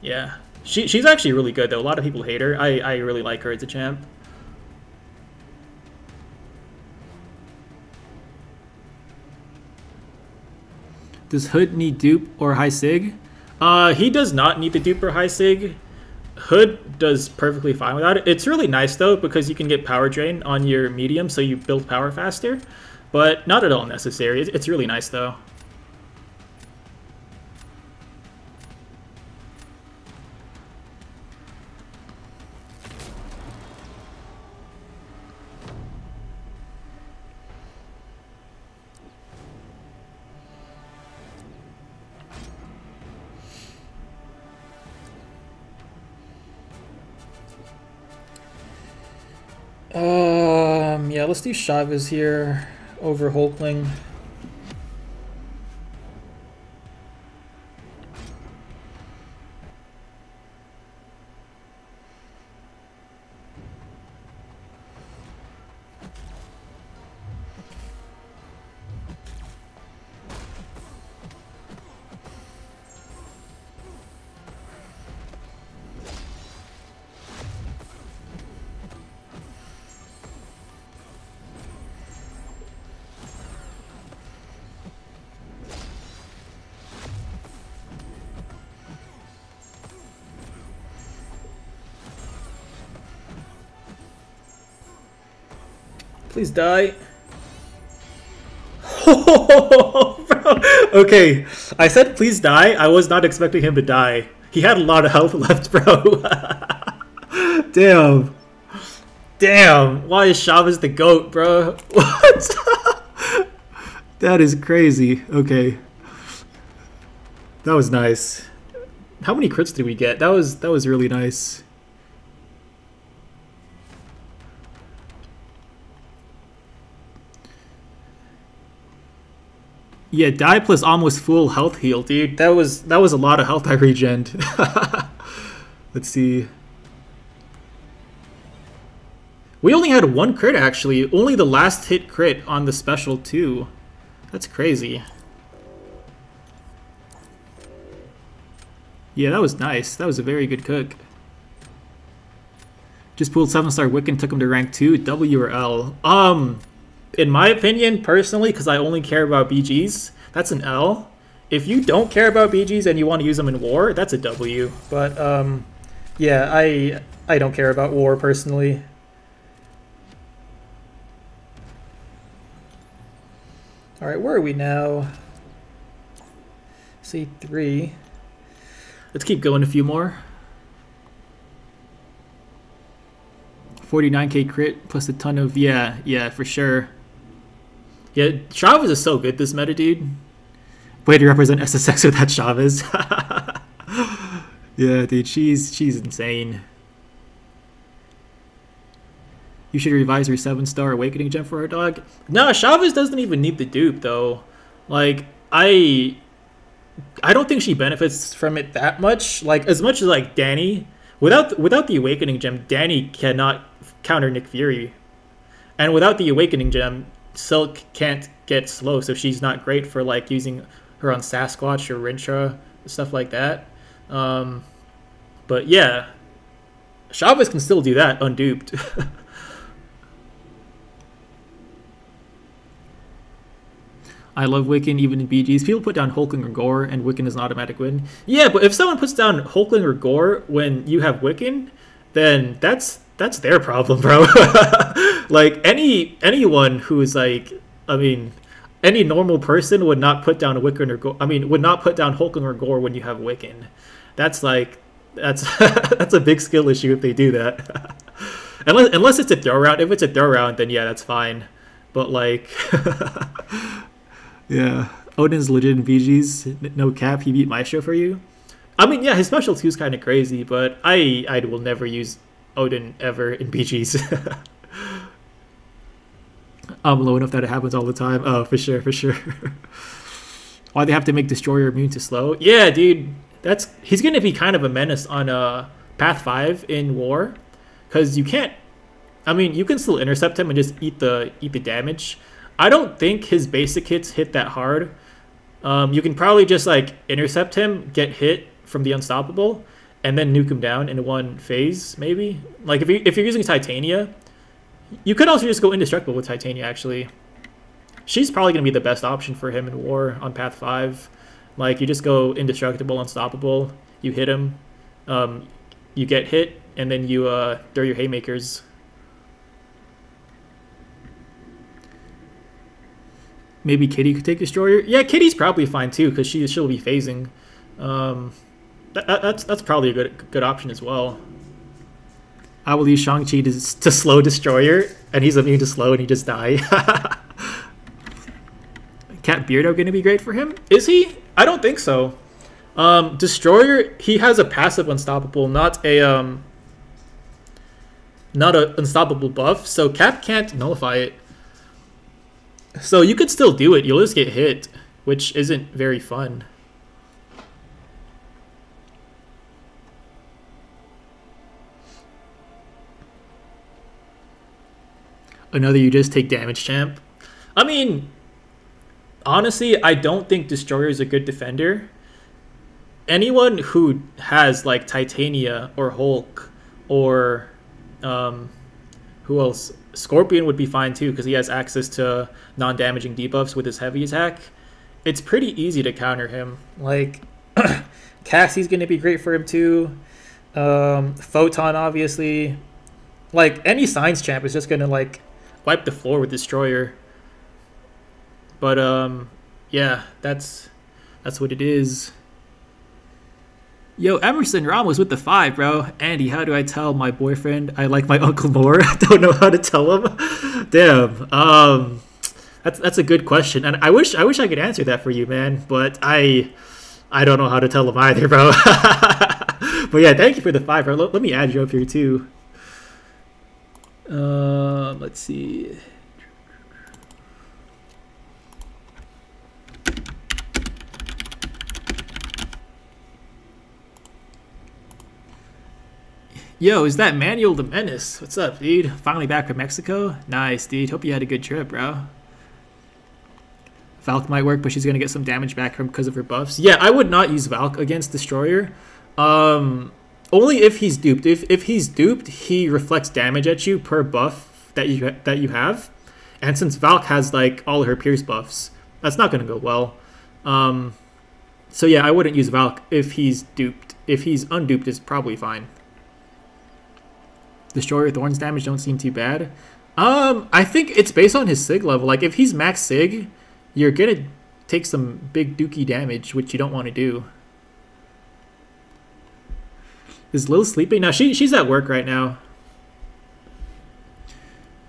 yeah. She, she's actually really good, though. A lot of people hate her. I, I really like her as a champ. Does Hood need dupe or high sig? Uh, he does not need the dupe or high sig. Hood does perfectly fine without it. It's really nice though because you can get power drain on your medium, so you build power faster. But not at all necessary. It's really nice though. Um, yeah, let's do Chavez here over Hulkling. Please die. [laughs] okay, I said please die. I was not expecting him to die. He had a lot of health [laughs] left, bro. Damn. Damn. Why is Chavez the GOAT, bro? [laughs] What? that is crazy. Okay. That was nice. How many crits did we get? That was that was really nice. Yeah, die plus almost full health heal, dude. That was that was a lot of health [laughs] I regen. Let's see. We only had one crit actually. Only the last hit crit on the special too. That's crazy. Yeah, that was nice. That was a very good cook. Just pulled 7-star Wiccan, took him to rank 2. W or L? Um, in my opinion, personally, because I only care about BGs, that's an L. If you don't care about BGs and you want to use them in war, that's a W. But um, yeah, I I don't care about war personally. All right, where are we now? C3. Let's keep going a few more. 49k crit plus a ton of, yeah, yeah, for sure. Yeah, Chavez is so good, this meta, dude. Way to represent SSX with that Chavez. [laughs] yeah, dude, she's she's insane. You should revise your seven star awakening gem for our dog. No, Chavez doesn't even need the dupe though. Like I I don't think she benefits from it that much. Like as much as like Danny without without the awakening gem, Danny cannot counter Nick Fury, and without the awakening gem, Silk can't get slow, so she's not great for like using her on Sasquatch or Rintrah stuff like that. Um, but yeah, Chavez can still do that unduped. [laughs] I love Wiccan even in BGs. People put down Hulkling or Gorr, and Wiccan is an automatic win. Yeah, but if someone puts down Hulkling or Gorr when you have Wiccan, then that's that's their problem, bro. [laughs] like any anyone who's like, I mean, any normal person would not put down a Wiccan or Gorr. I mean, would not put down Hulkling or Gorr when you have Wiccan. That's like that's [laughs] that's a big skill issue if they do that. [laughs] unless unless it's a throw round. If it's a throw round, then yeah, that's fine. But like. Yeah. Odin's legit in BGs. No cap, he beat Maestro for you. I mean, yeah, his special two is kind of crazy, but I I will never use Odin ever in BGs. [laughs] I'm low enough that it happens all the time. Oh, for sure, for sure. [laughs] Why they have to make Destroyer immune to slow? Yeah, dude, that's he's gonna be kind of a menace on uh Path Five in War, because you can't. I mean, you can still intercept him and just eat the eat the damage, I don't think his basic hits hit that hard. Um, you can probably just like intercept him, get hit from the unstoppable, and then nuke him down in one phase, maybe. Like if you if you're using Titania, you could also just go indestructible with Titania. Actually, she's probably gonna be the best option for him in War on Path Five. Like you just go indestructible, unstoppable. You hit him, um, you get hit, and then you uh, throw your haymakers maybe Kitty could take Destroyer. Yeah, Kitty's probably fine too because she she'll be phasing. Um, that, that's that's probably a good good option as well. I will use Shang Chi to to slow Destroyer, and he's immune to slow, and he just die. [laughs] Cat Beardo going to be great for him? Is he? I don't think so. Um, Destroyer, he has a passive unstoppable, not a um, not a unstoppable buff. So Cap can't nullify it. So you could still do it. You'll just get hit, which isn't very fun. Another you just take damage champ. I mean, honestly, I don't think Destroyer is a good defender. Anyone who has like Titania or Hulk or um, who else? Scorpion would be fine too because he has access to non-damaging debuffs with his heavy attack. It's pretty easy to counter him. Like [clears throat] Cassie's going to be great for him too. Um, Photon obviously. Like any science champ is just going to like wipe the floor with Destroyer. But um, yeah, that's that's what it is. Yo, Emerson Ramos with the five, bro. Andy, how do I tell my boyfriend I like my [laughs] uncle more? I [laughs] don't know how to tell him. [laughs] Damn. Um, that's that's a good question, and I wish I wish I could answer that for you, man. But I I don't know how to tell him either, bro. but yeah, thank you for the five, bro. Let, let me add you up here too. Um, let's see. Yo, is that Manuel the Menace? What's up, dude? Finally back from Mexico? Nice, dude. Hope you had a good trip, bro. Valk might work, but she's gonna get some damage back from because of her buffs. Yeah, I would not use Valk against Destroyer. Um, only if he's duped. If if he's duped, he reflects damage at you per buff that you that you have. And since Valk has like all her Pierce buffs, that's not gonna go well. Um, so yeah, I wouldn't use Valk if he's duped. If he's unduped, is probably fine. Destroyer Thorns damage don't seem too bad. Um, I think it's based on his Sig level. Like, if he's max Sig, you're gonna take some big dookie damage, which you don't want to do. Is Lil sleeping? Now, she, she's at work right now.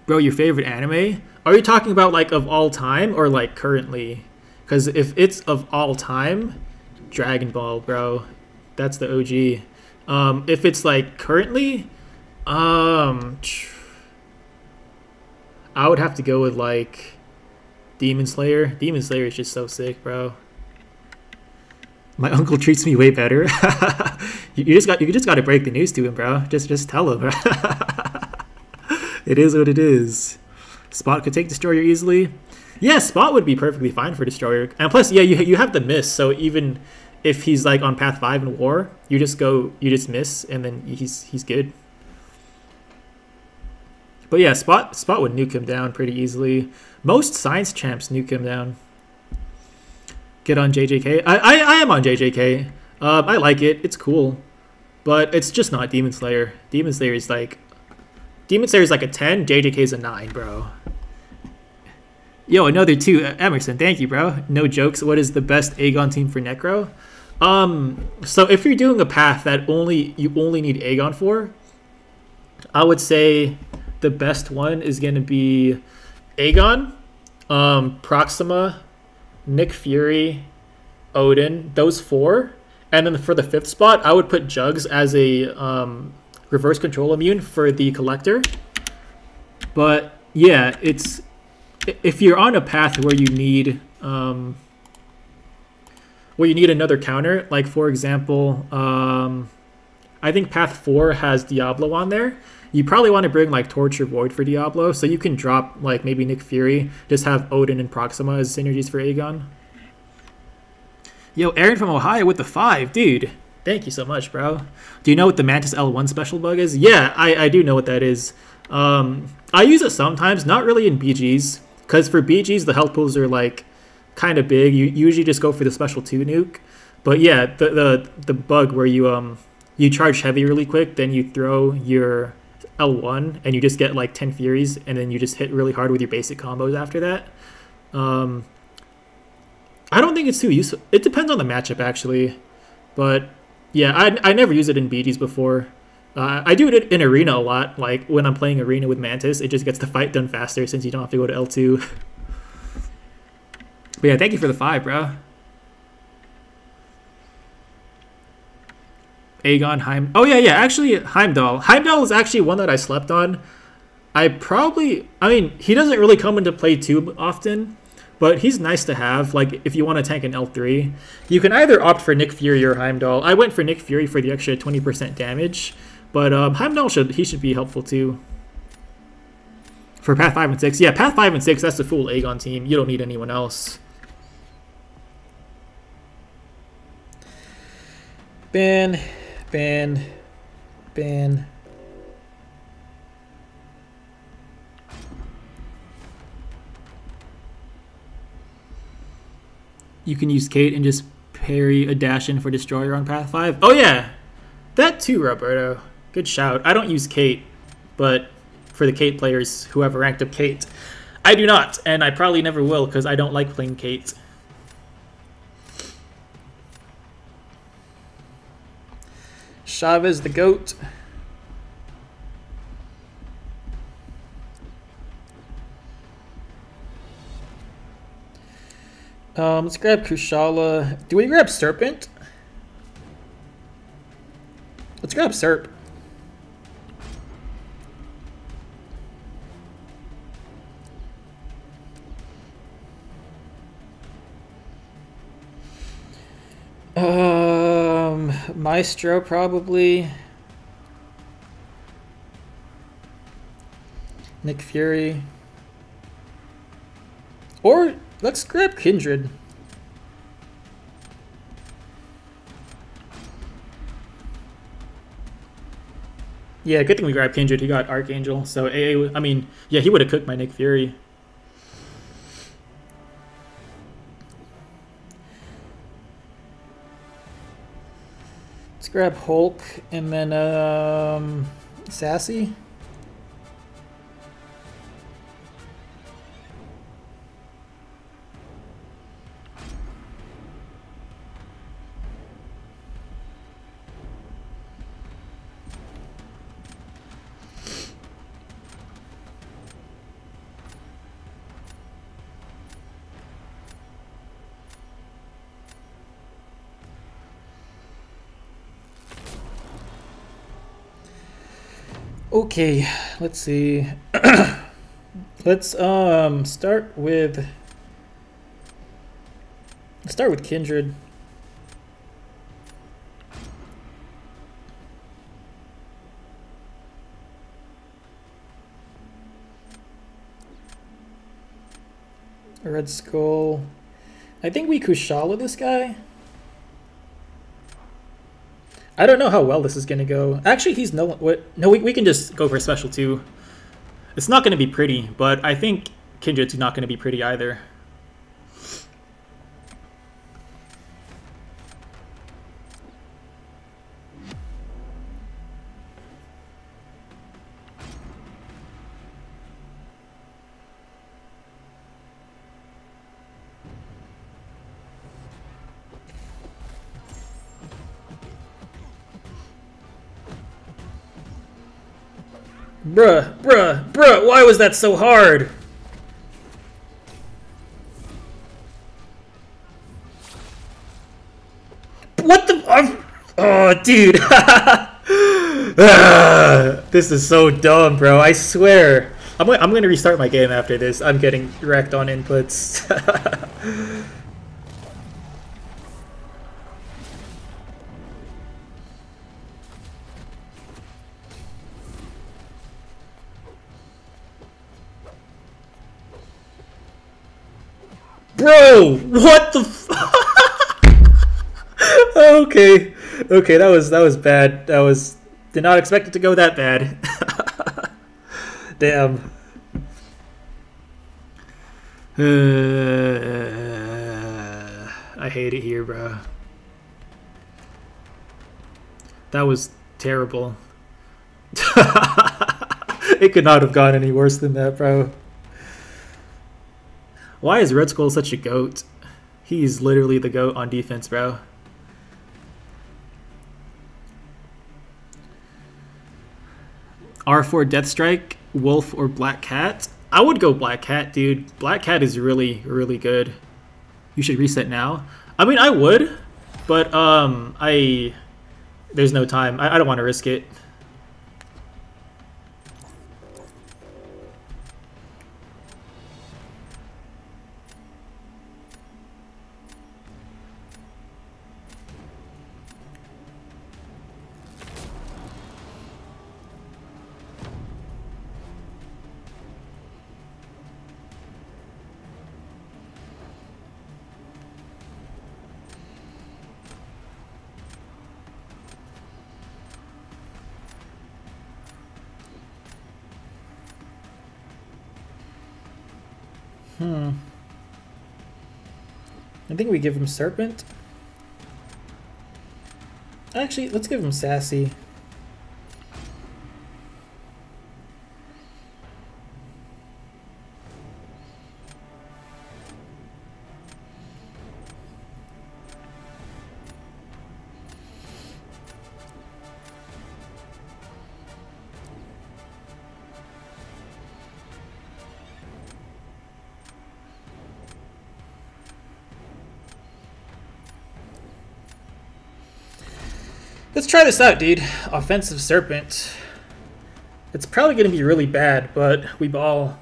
Bro, your favorite anime? Are you talking about, like, of all time or, like, currently? Because if it's of all time, Dragon Ball, bro. That's the OG. Um, if it's, like, currently, um, I would have to go with like Demon Slayer. Demon Slayer is just so sick, bro. My [laughs] uncle treats me way better. you, [laughs] you just got you just got to break the news to him, bro. Just just tell him. [laughs] it is what it is. Spot could take destroyer easily. Yeah, Spot would be perfectly fine for destroyer. And plus, yeah, you you have the miss, so even if he's like on path five in war, you just go, you just miss, and then he's he's good. But yeah, Spot Spot would nuke him down pretty easily. Most science champs nuke him down get on JJK. I, I, I am on JJK. Um, I like it. It's cool. But it's just not Demon Slayer. Demon Slayer is like... Demon Slayer is like a 10. JJK is a 9, bro. Yo, another two. Emerson, thank you, bro. No jokes. What is the best Aegon team for Necro? Um, so if you're doing a path that only you only need Aegon for, I would say the best one is going to be Aegon, um, Proxima, Nick Fury, Odin, those four. And then for the fifth spot, I would put Jugs as a um, reverse control immune for the collector. But yeah, it's if you're on a path where you need um, where you need another counter, like for example, um, I think path four has Diablo on there. You probably want to bring like Torture Void for Diablo, so you can drop like maybe Nick Fury, just have Odin and Proxima as synergies for Aegon. Yo, Aaron from Ohio with the five, dude. Thank you so much, bro. Do you know what the Mantis L1 special bug is? Yeah, I, I do know what that is. Um, I use it sometimes, not really in BGs, because for BGs the health pools are like kind of big. You usually just go for the special two nuke. But yeah, the the the bug where you um you charge heavy really quick, then you throw your L1 and you just get like 10 Furies and then you just hit really hard with your basic combos after that. Um, I don't think it's too useful. It depends on the matchup actually. But yeah, I, I never use it in BGs before. Uh, I do it in Arena a lot. Like when I'm playing Arena with Mantis, it just gets the fight done faster since you don't have to go to L2. [laughs] but yeah, thank you for the five, bro. Aegon Heim. Oh yeah, yeah. Actually, Heimdall. Heimdall is actually one that I slept on. I probably. I mean, he doesn't really come into play too often, but he's nice to have. Like if you want to tank an L three, you can either opt for Nick Fury or Heimdall. I went for Nick Fury for the extra twenty percent damage, but um, Heimdall should he should be helpful too. For Path five and six, yeah, Path five and six. That's the full Aegon team. You don't need anyone else. Ben ban, ban. You can use Kate and just parry a dash in for Destroyer on Path 5. Oh yeah, that too, Roberto. Good shout. I don't use Kate, but for the Kate players who have ranked up Kate, I do not, and I probably never will because I don't like playing Kate. Chavez the goat. Um, let's grab Kushala. Do we grab Serpent? Let's grab Serp. Um, Maestro probably. Nick Fury. Or let's grab Kindred. Yeah, good thing we grabbed Kindred. He got Archangel. So, AA, I mean, yeah, he would have cooked my Nick Fury. Grab Hulk and then um, Sassy. Okay, let's see. [clears throat] let's um start with start with kindred. Red Skull. I think we Kushala this guy. I don't know how well this is gonna go. Actually, he's no what? No, we, we can just go for special two. It's not gonna be pretty, but I think Kindred's not gonna be pretty either. Bruh, bruh, bruh, why was that so hard? What the? I'm, oh, dude. [laughs] This is so dumb, bro. I swear. I'm, I'm gonna restart my game after this. I'm getting wrecked on inputs. [laughs] Bro, what the [laughs] Okay. Okay, that was that was bad. That was did not expect it to go that bad. [laughs] Damn. Uh, [sighs] I hate it here, bro. That was terrible. [laughs] it could not have gone any worse than that, bro. Why is Red Skull such a goat? He's literally the goat on defense, bro. R4 Deathstrike, Wolf, or Black Cat? I would go Black Cat, dude. Black Cat is really, really good. You should reset now. I mean, I would, but um, I there's no time. I, I don't want to risk it. Give him Serpent. Actually, let's give him Sassy. Try this out, dude. Offensive Serpent. It's probably going to be really bad, but we ball.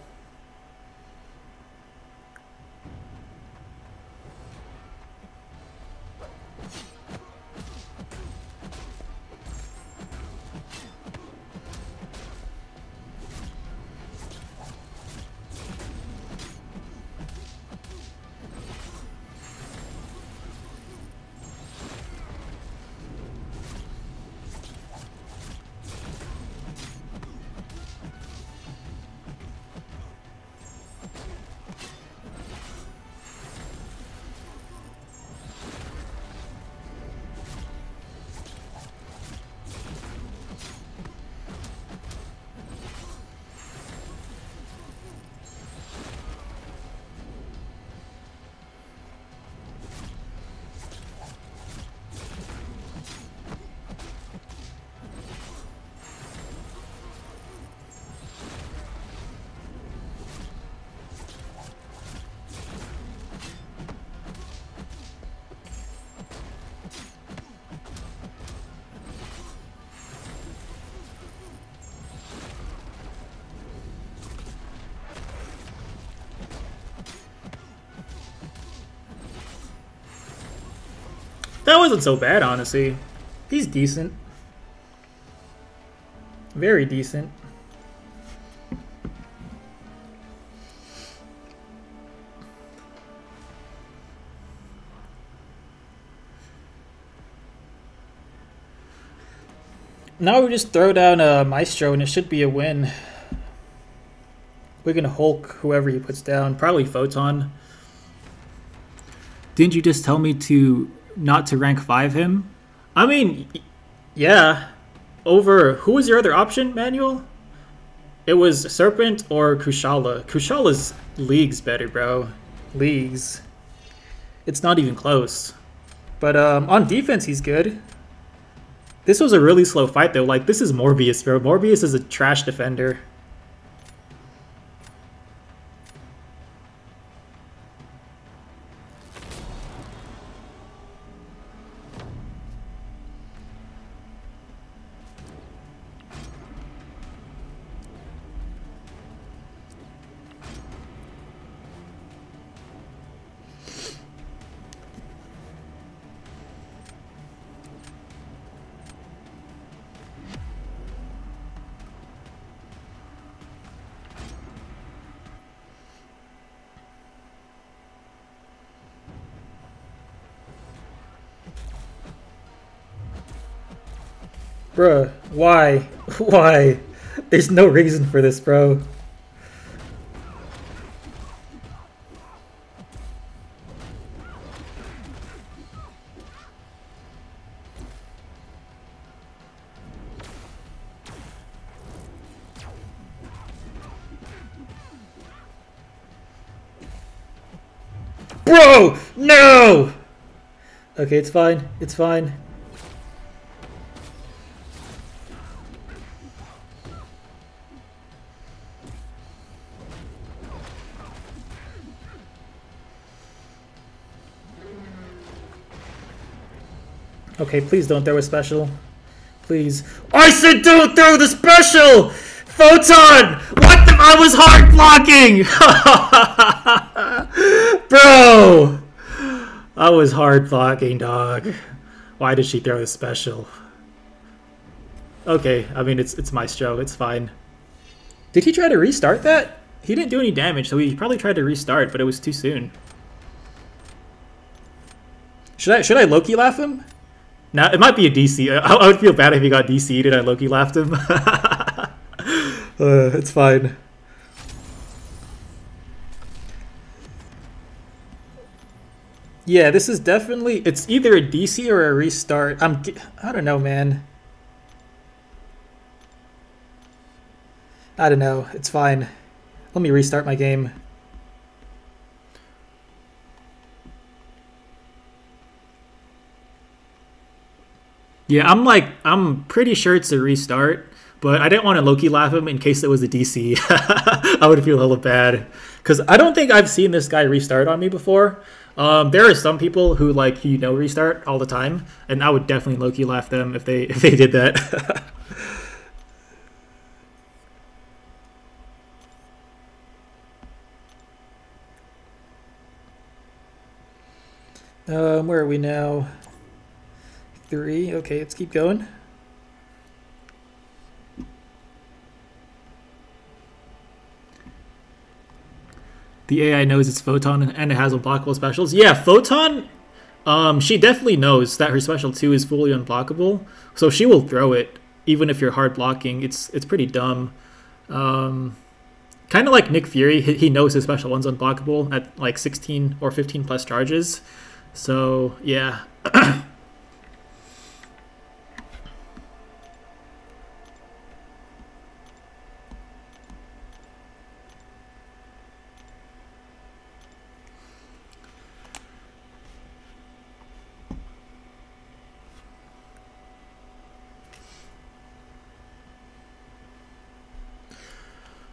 wasn't so bad, honestly. He's decent. Very decent. Now we just throw down a Maestro and it should be a win. We're gonna Hulk whoever he puts down. Probably Photon. Didn't you just tell me to not to rank five him? I mean, yeah. Over who was your other option, Manuel? It was Serpent or Kushala. Kushala's leagues better, bro. Leagues. It's not even close. But um, on defense, he's good. This was a really slow fight, though. Like, this is Morbius, bro. Morbius is a trash defender. Bruh, why? [laughs] Why? There's no reason for this, bro. Bro! No! Okay, it's fine. It's fine. Okay, please don't throw a special. Please. I said don't throw the special! Photon! What the- I was hard blocking! [laughs] Bro! I was hard blocking, dog. Why did she throw the special? Okay, I mean, it's, it's Maestro. It's fine. Did he try to restart that? He didn't do any damage, so he probably tried to restart, but it was too soon. Should I should I Loki laugh him? Now it might be a DC. I, I would feel bad if he got DC'd and I Loki laughed him. [laughs] uh, it's fine. Yeah, this is definitely. It's either a DC or a restart. I'm. I don't know, man. I don't know. It's fine. Let me restart my game. Yeah, I'm like, I'm pretty sure it's a restart, but I didn't want to Loki laugh him in case it was a DC. [laughs] I would feel hella bad. Because I don't think I've seen this guy restart on me before. Um, there are some people who like you know restart all the time, and I would definitely Loki laugh them if they [laughs] if they did that. [laughs] um, where are we now? Three. Okay, let's keep going. The AI knows it's Photon and it has unblockable specials. Yeah, Photon, um, she definitely knows that her special 2 is fully unblockable, so she will throw it, even if you're hard blocking. It's it's pretty dumb. Um, kind of like Nick Fury, he knows his special 1's unblockable at like 16 or 15 plus charges. So, yeah. [clears throat]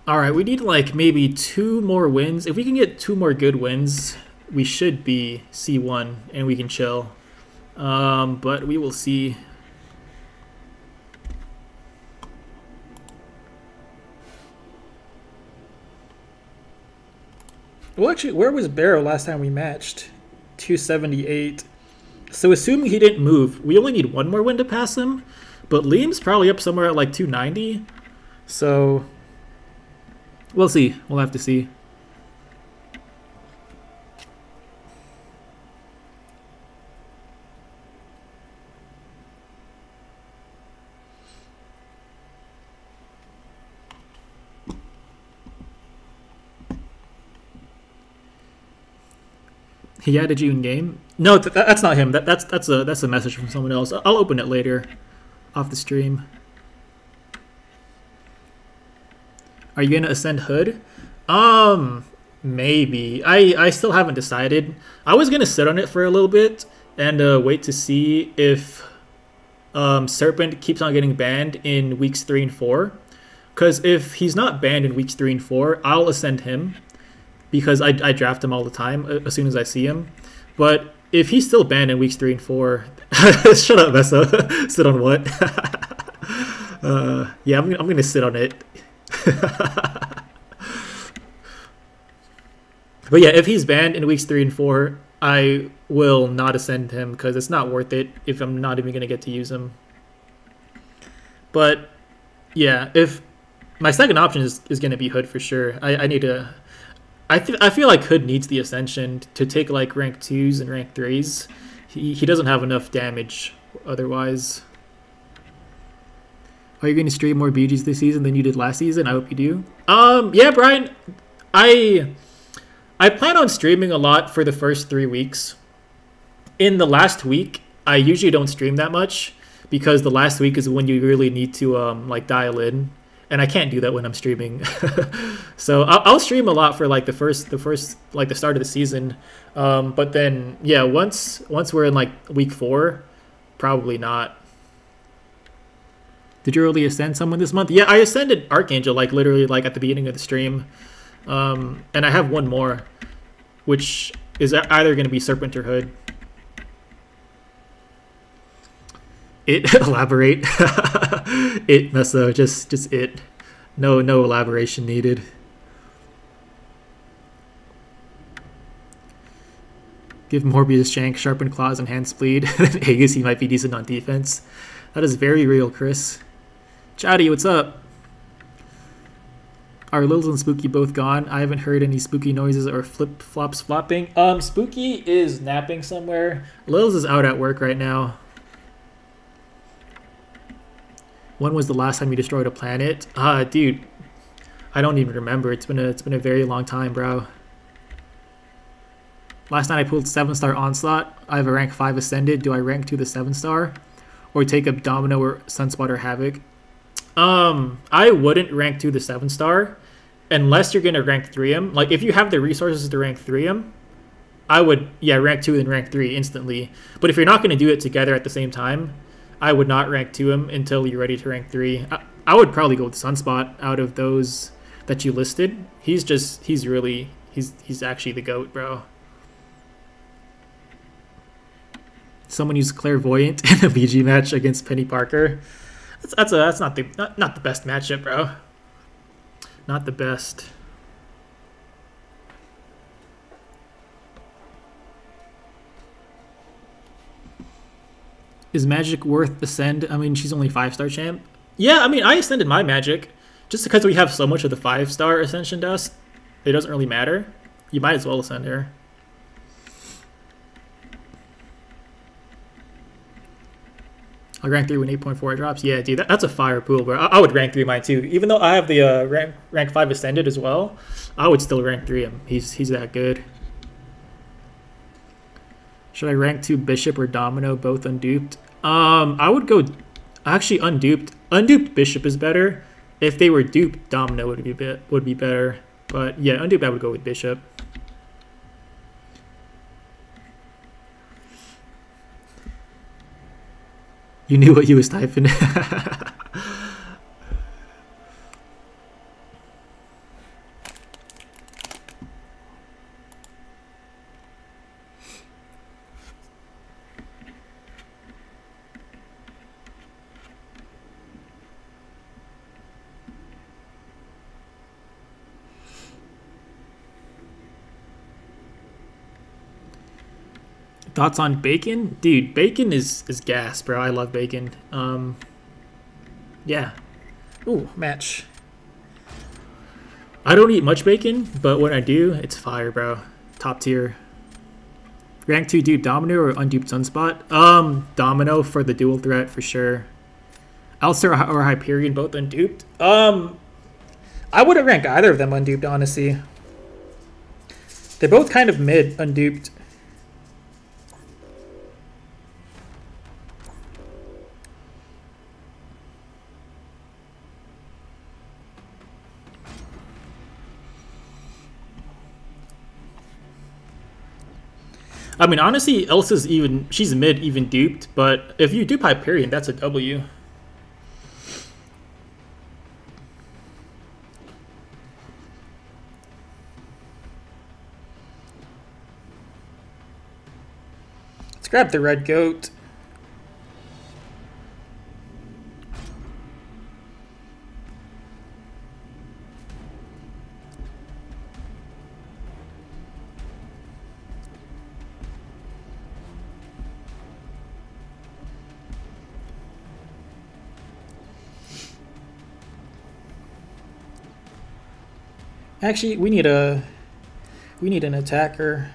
All right, we need like maybe two more wins. If we can get two more good wins, we should be C1 and we can chill. Um, but we will see. Well, actually, where was Barrow last time we matched? 278. So assuming he didn't move, we only need one more win to pass him. But Liam's probably up somewhere at like 290. So We'll see. We'll have to see. He added you in game. No, th that's not him. That, that's that's a that's a message from someone else. I'll open it later, off the stream. Are you gonna ascend Hood? Um, maybe. I I still haven't decided. I was gonna sit on it for a little bit and uh, wait to see if um, Serpent keeps on getting banned in weeks three and four. Because if he's not banned in weeks three and four, I'll ascend him because I, I draft him all the time as soon as I see him. But if he's still banned in weeks three and four, [laughs] shut up, Mesa. [laughs] sit on what? [laughs] uh, yeah, I'm, I'm gonna sit on it. [laughs] but yeah, if he's banned in weeks three and four, I will not ascend him because it's not worth it if I'm not even gonna get to use him. But yeah, if my second option is, is gonna be Hood for sure. I, I need to I th- I feel like Hood needs the ascension to take like rank twos and rank threes. He he doesn't have enough damage otherwise. Are you going to stream more BGs this season than you did last season? I hope you do. Um, yeah, Brian, I I plan on streaming a lot for the first three weeks. In the last week, I usually don't stream that much because the last week is when you really need to um like dial in and I can't do that when I'm streaming. [laughs] so I'll, I'll, stream a lot for like the first, the first, like the start of the season. Um, but then, yeah, once once we're in like week four, probably not. Did you really ascend someone this month? Yeah, I ascended Archangel like literally like at the beginning of the stream, um, and I have one more, which is either going to be Serpent or Hood. it [laughs] elaborate. [laughs] It Meso just just it. No no elaboration needed. Give Morbius Shank sharpened claws and hand speed. [laughs] Aegis he might be decent on defense. That is very real Chris Chatty what's up are Lils and Spooky both gone? I haven't heard any spooky noises or flip flops flopping. Um, Spooky is napping somewhere. Lils is out at work right now. When was the last time you destroyed a planet? Uh, dude, I don't even remember. It's been a it's been a very long time, bro. Last night I pulled seven star onslaught. I have a rank five ascended. Do I rank to the seven star, or take up Domino or Sunspot or Havoc? Um, I wouldn't rank to the seven star, unless you're gonna rank three him. Like if you have the resources to rank three him, I would yeah rank two and rank three instantly. But if you're not gonna do it together at the same time, I would not rank to him until you're ready to rank three. I, I would probably go with Sunspot out of those that you listed. He's just he's really he's he's actually the goat, bro. Someone used clairvoyant [laughs] in a BG match against Peni Parker. That's that's a that's not the not, not the best matchup, bro. Not the best. is Magic worth ascend? I mean, she's only five star champ. Yeah, I mean, I ascended my Magic just because we have so much of the five star ascension dust. It doesn't really matter. You might as well ascend her. I'll rank 3 when 8.4 drops. Yeah, dude, that, that's a fire pool, bro. I, I, would rank 3 mine too. Even though I have the uh, rank, rank 5 ascended as well, I would still rank 3 him. He's, he's that good. Should I rank two bishop or domino, both unduped? Um, I would go actually unduped. Unduped bishop is better. If they were duped, domino would be bit would be better. But yeah, unduped I would go with bishop. You knew what you was typing. [laughs] Thoughts on bacon, dude? Bacon is is gas, bro. I love bacon. Um, yeah. Ooh, match. I don't eat much bacon, but when I do, it's fire, bro. Top tier. Rank two, dude. Domino or unduped sunspot? Um, Domino for the dual threat for sure. Elsa or Hyperion both unduped. Um, I wouldn't rank either of them unduped, honestly. They're both kind of mid unduped. I mean, honestly, Elsa's even she's mid even duped, but if you dupe Hyperion, that's a W. Let's grab the red goat. Actually, we need a we need an attacker.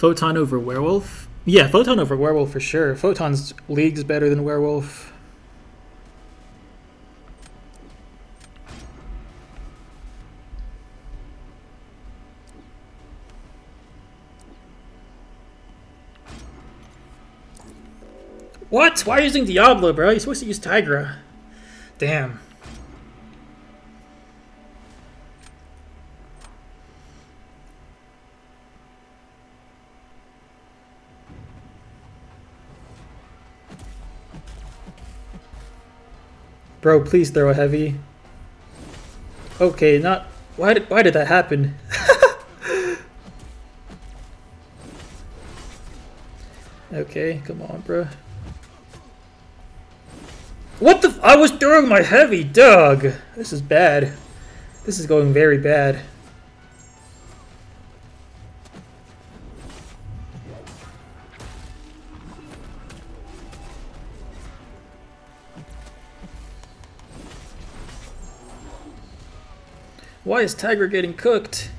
Photon over Werewolf? Yeah, Photon over Werewolf for sure. Photon's league's better than Werewolf. What? Why are you using Diablo, bro? You're supposed to use Tigra. Damn. Bro, please throw a heavy. Okay, not... Why did, why did that happen? [laughs] okay, come on, bro. What the... I was throwing my heavy, dog! This is bad. This is going very bad. Why is Tigra getting cooked?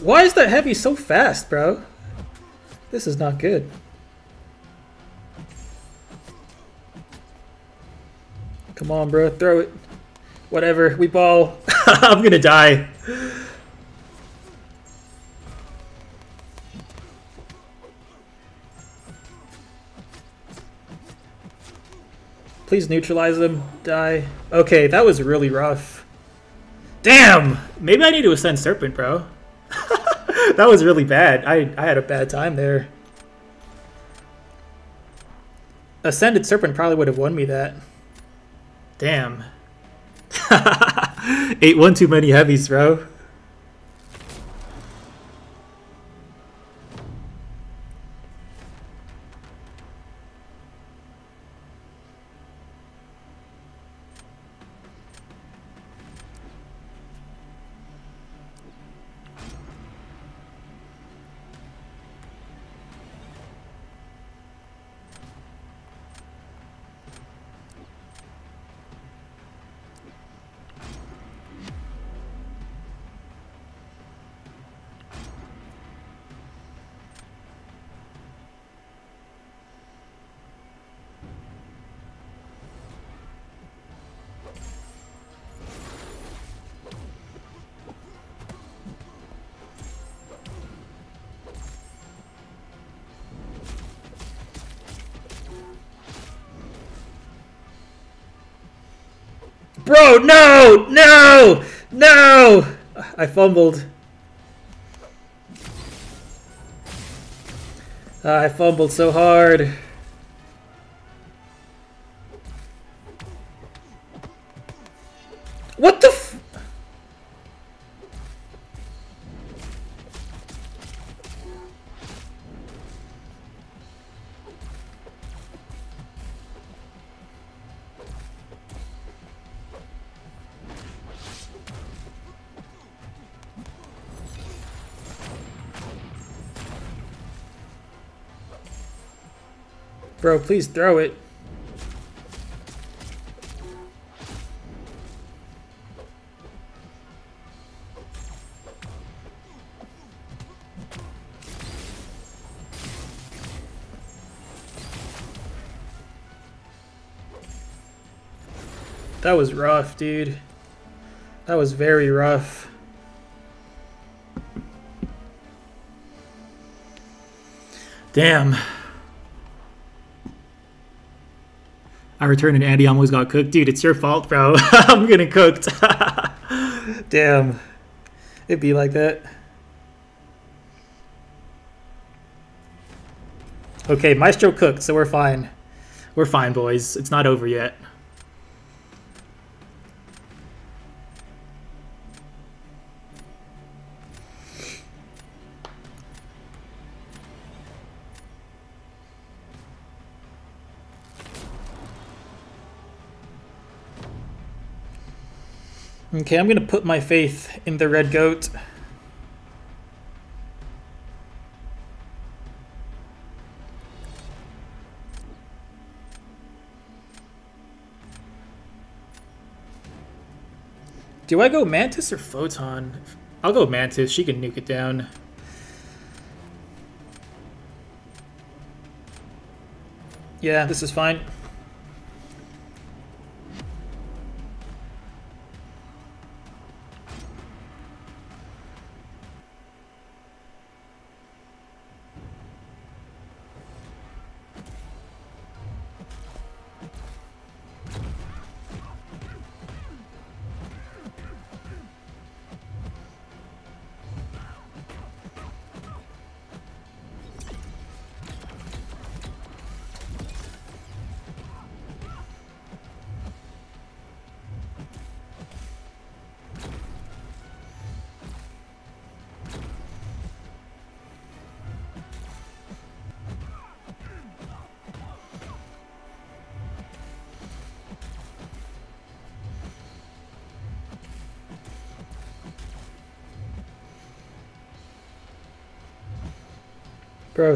Why is that heavy so fast, bro? This is not good. Come on, bro. Throw it. Whatever. We ball. [laughs] I'm gonna die. Please neutralize them. Die. Okay, that was really rough. Damn! Maybe I need to ascend Serpent, bro. [laughs] that was really bad. I, I had a bad time there. Ascended Serpent probably would have won me that. Damn. [laughs] Ate one too many heavies, bro. No! No! I fumbled. Uh, I fumbled so hard. Bro, please throw it. That was rough, dude. That was very rough. Damn. I returned and Andy almost got cooked. Dude, it's your fault, bro. [laughs] I'm getting cooked. [laughs] Damn. It'd be like that. Okay, Maestro cooked, so we're fine. We're fine, boys. It's not over yet. Okay, I'm gonna put my faith in the red goat. Do I go Mantis or Photon? I'll go Mantis. She can nuke it down. Yeah, this is fine.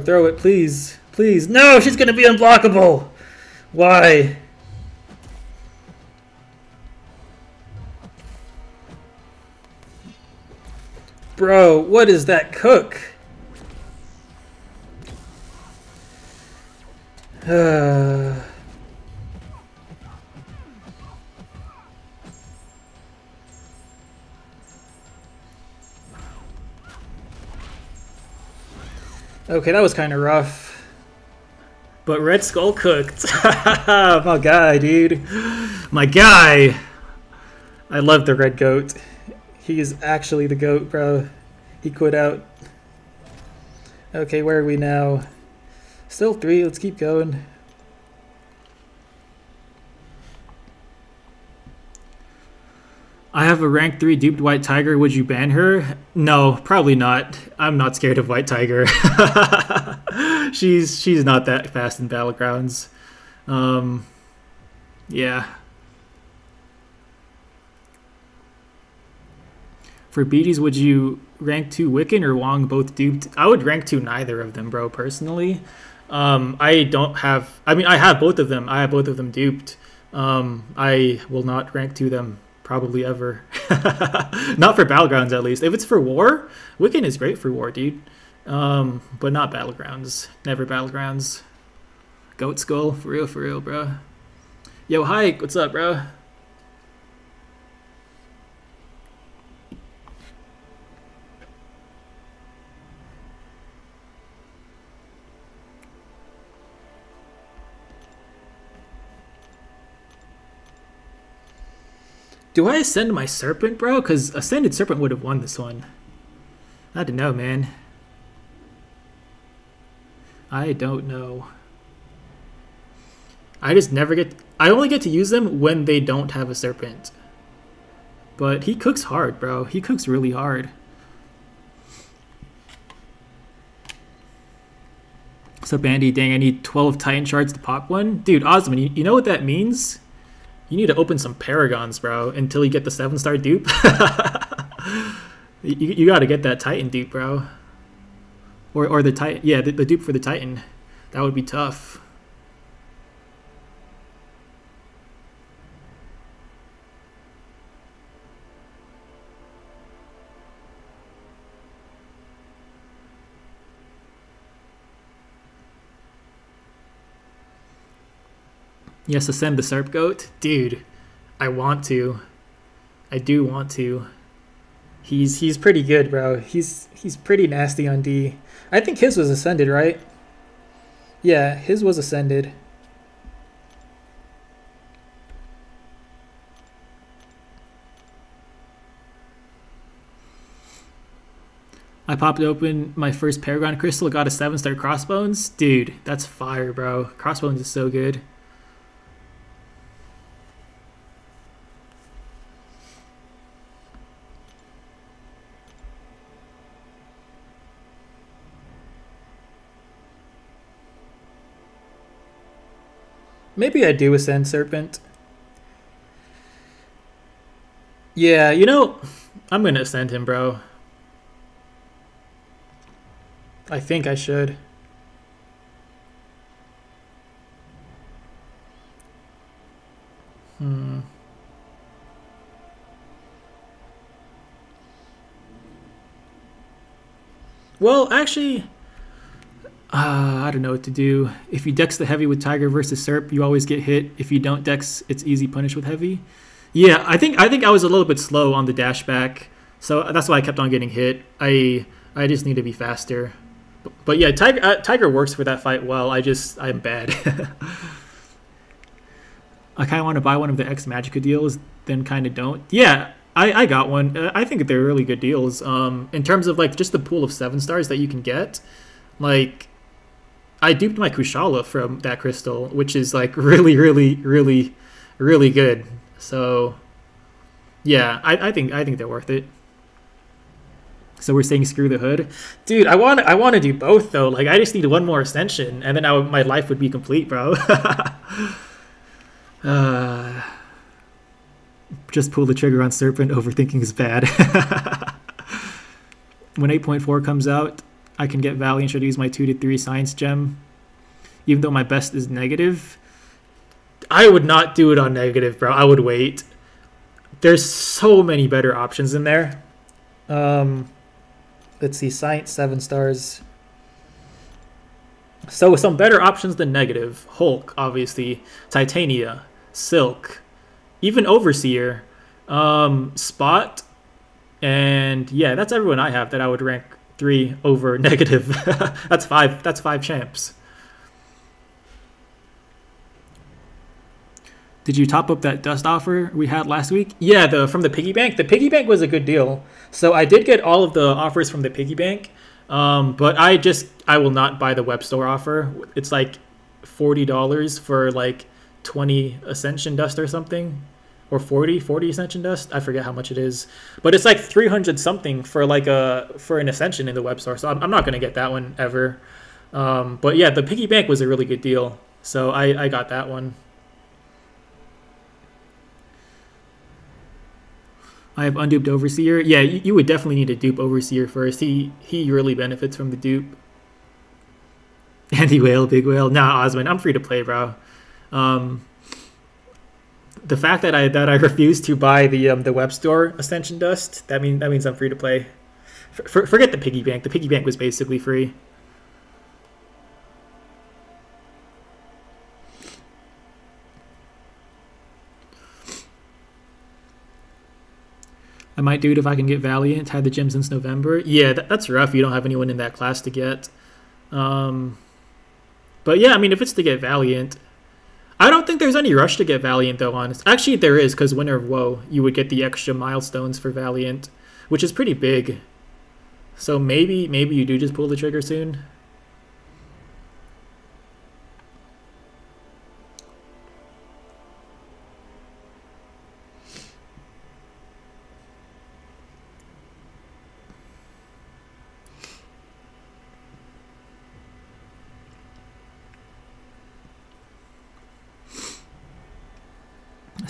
Throw it, please. Please. No, she's gonna be unblockable! Why? Bro, what is that cook? Uh... [sighs] [sighs] Okay, that was kind of rough. But Red Skull cooked. [laughs] My guy, dude. My guy. I love the Red Goat. He is actually the GOAT, bro. He quit out. Okay, where are we now? Still three. Let's keep going. I have a rank 3 duped White Tiger. Would you ban her? No, probably not. I'm not scared of White Tiger. [laughs] she's she's not that fast in Battlegrounds. Um, yeah. For BGs, would you rank 2 Wiccan or Wong both duped? I would rank 2 neither of them, bro, personally. Um, I don't have... I mean, I have both of them. I have both of them duped. Um, I will not rank 2 them probably ever. [laughs] not for battlegrounds, at least. If it's for war, Wiccan is great for war, dude. Um, but not battlegrounds. Never battlegrounds. Goat skull, for real, for real, bro. Yo, Hike, what's up, bro? Do I ascend my serpent, bro? Because ascended serpent would have won this one. I don't know, man. I don't know. I just never get... I only get to use them when they don't have a serpent. But he cooks hard, bro. He cooks really hard. So Bandy, dang, I need 12 Titan shards to pop one? Dude, Osman, you, you know what that means? You need to open some Paragons, bro, until you get the 7-star dupe. [laughs] you, you gotta get that Titan dupe, bro. Or, or the Titan, yeah, the, the dupe for the Titan. That would be tough. Yes, ascend the Serp Goat. Dude, I want to. I do want to. He's he's pretty good, bro. He's he's pretty nasty on D. I think his was ascended, right? Yeah, his was ascended. I popped open my first Paragon Crystal, got a 7 star Crossbones. Dude, that's fire, bro. Crossbones is so good. Maybe I do ascend Serpent. Yeah, you know, I'm gonna ascend him, bro. I think I should. Hmm. Well, actually, uh, I don't know what to do. If you dex the heavy with Tigra versus Serp, you always get hit. If you don't dex, it's easy punish with heavy. Yeah, I think I think I was a little bit slow on the dash back, so that's why I kept on getting hit. I I just need to be faster. But, but yeah, Tigra uh, Tigra works for that fight well. I just I'm bad. [laughs] I kind of want to buy one of the X Magica deals, then kind of don't. Yeah, I, I got one. Uh, I think they're really good deals. Um, in terms of like just the pool of seven stars that you can get, like I duped my Kushala from that crystal, which is like [laughs] really, really, really, really good. So yeah, I, I think I think they're worth it. So we're saying screw the hood, dude. I want I want to do both though. Like I just need one more ascension, and then I would, my life would be complete, bro. [laughs] uh, just pull the trigger on Serpent. Overthinking is bad. [laughs] when 8.4 comes out, I can get Valiant. Should use my two to three science gem, even though my best is negative. I would not do it on negative, bro. I would wait. There's so many better options in there. Um, let's see, science seven stars. So some better options than negative. Hulk, obviously. Titania, Silk, even Overseer, um, Spot, and yeah, that's everyone I have that I would rank three over [laughs] negative. that's five. That's five champs. Did you top up that dust offer we had last week? Yeah, the from the piggy bank. The piggy bank was a good deal. So I did get all of the offers from the piggy bank, um, but I just I will not buy the web store offer. It's like forty dollars for like twenty ascension dust or something, or 40, 40 ascension dust. I forget how much it is, but it's like three hundred something for like a for an ascension in the web store. So I'm, I'm not gonna get that one ever. Um, but yeah, the piggy bank was a really good deal. So I, I got that one. I have unduped Overseer. Yeah, you, you, would definitely need to dupe Overseer first. He he really benefits from the dupe. [laughs] Andy Whale, Big Whale. Nah, Osmond, I'm free to play, bro. Um, the fact that I that I [laughs] refuse to buy the um, the web store Ascension Dust, that mean that means I'm free to play. For, forget the piggy bank. The piggy bank was basically free. I might do it if I can get Valiant. Had the gym since November. Yeah, that, that's rough. You don't have anyone in that class to get. Um, but yeah, I mean, if it's to get Valiant, I don't think there's any rush to get Valiant though. Honest, actually, there is because Winter of Woe, you would get the extra milestones for Valiant, which is pretty big. So maybe, maybe you do just pull the trigger soon.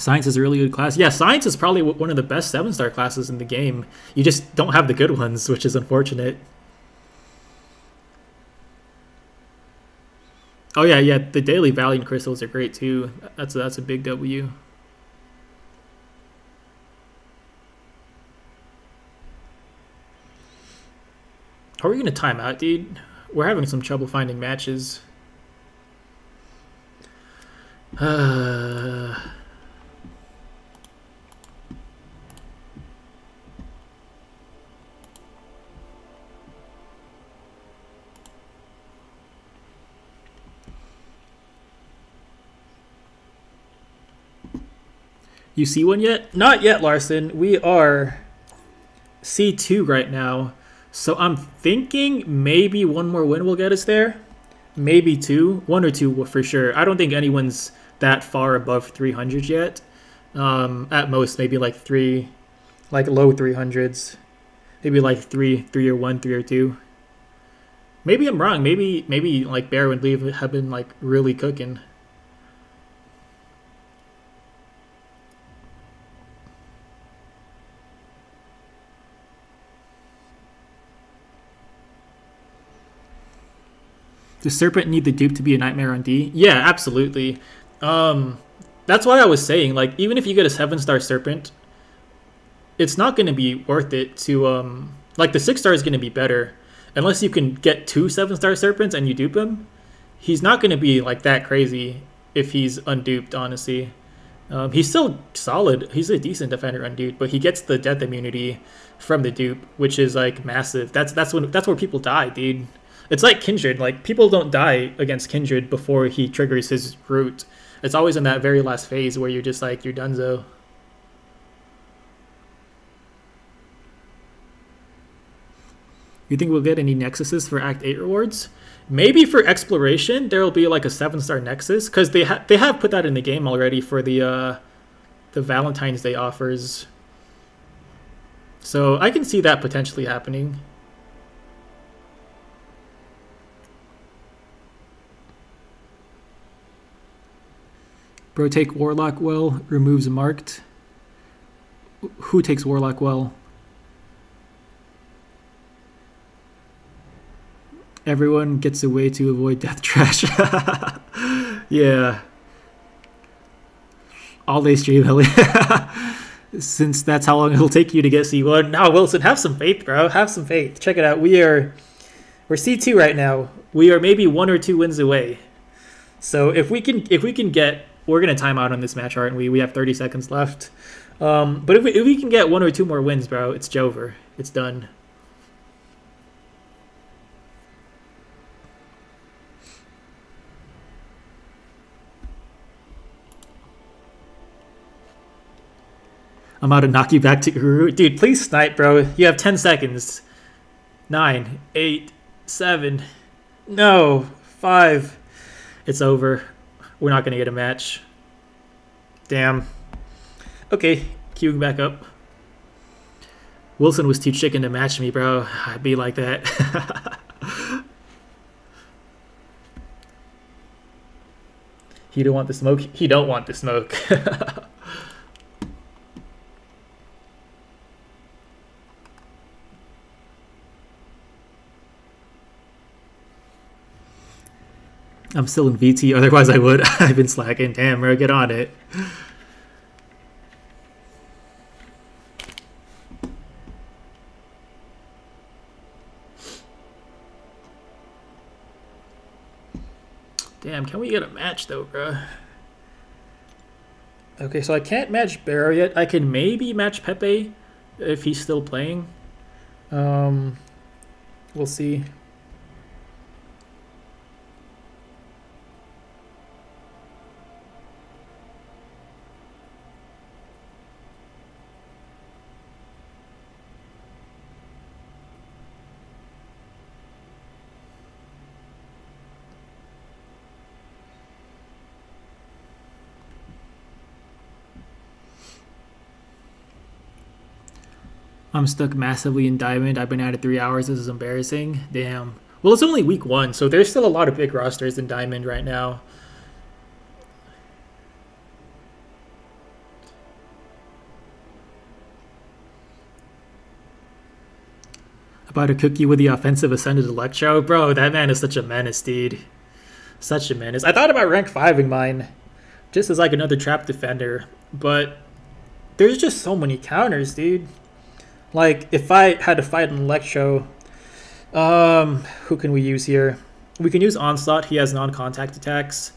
Science is a really good class. Yeah, science is probably one of the best seven star classes in the game. You just don't have the good ones, which is unfortunate. Oh yeah, yeah. The daily Valiant crystals are great too. That's a, that's a big W. How Are we gonna time out, dude? We're having some trouble finding matches. [sighs] [sighs] Uh, You see one yet? Not yet, Larson. We are C2 right now. So I'm thinking maybe one more win will get us there. Maybe two. One or two for sure. I don't think anyone's that far above 300 yet. Um, at most, maybe like three, like low 300s. Maybe like three, three or one, three or two. Maybe I'm wrong. Maybe maybe like Bear and Leave have been like really cooking. Does Serpent need the dupe to be a nightmare on D? Yeah, absolutely. Um, that's why I was saying, like, even if you get a seven star Serpent, it's not going to be worth it to, um, like, the six star is going to be better. Unless you can get two seven star Serpents and you dupe him, he's not going to be, like, that crazy if he's unduped, honestly. Um, he's still solid. He's a decent defender unduped, but he gets the death immunity from the dupe, which is like massive. That's that's when that's where people die, dude. It's like Kindred. Like people don't die against Kindred before he triggers his root. It's always in that very last phase where you're just like you're donezo. You think we'll get any nexuses for Act Eight rewards? Maybe for exploration there will be like a seven star nexus because they have they have put that in the game already for the uh, the Valentine's Day offers. So I can see that potentially happening. Bro, take Warlock well, removes marked. Who takes Warlock well? Everyone gets a way to avoid death trash. [laughs] yeah. All day stream, Hilly. [laughs] Since that's how long it'll take you to get C1. Now, Wilson, have some faith, bro. Have some faith. Check it out. We are we're C2 right now. We are maybe one or two wins away. So if we can if we can get we're gonna time out on this match, aren't we? We have 30 seconds left. Um, but if we, if we can get one or two more wins, bro, it's Jover. It's done. I'm about to knock you back to Uru. Dude, please snipe, bro. You have 10 seconds. Nine, eight, seven, no, five. It's over. We're not going to get a match. Damn. Okay, queuing back up. Wilson was too chicken to match me, bro. I'd be like that. [laughs] he don't want the smoke. He don't want the smoke. [laughs] I'm still in VT, otherwise I would. [laughs] I've been slacking. Damn, bro, get on it. Damn, can we get a match though, bro? Okay, so I can't match Barrow yet. I can maybe match Pepe if he's still playing. Um, we'll see. I'm stuck massively in Diamond. I've been at it three hours. This is embarrassing. Damn. Well, it's only week one, so there's still a lot of big rosters in Diamond right now. About a cookie with the offensive ascended Electro? Bro, that man is such a menace, dude. Such a menace. I thought about rank 5ing mine, just as like another trap defender, but there's just so many counters, dude. Like, if I had to fight an Electro, um, who can we use here? We can use Onslaught. He has non-contact attacks.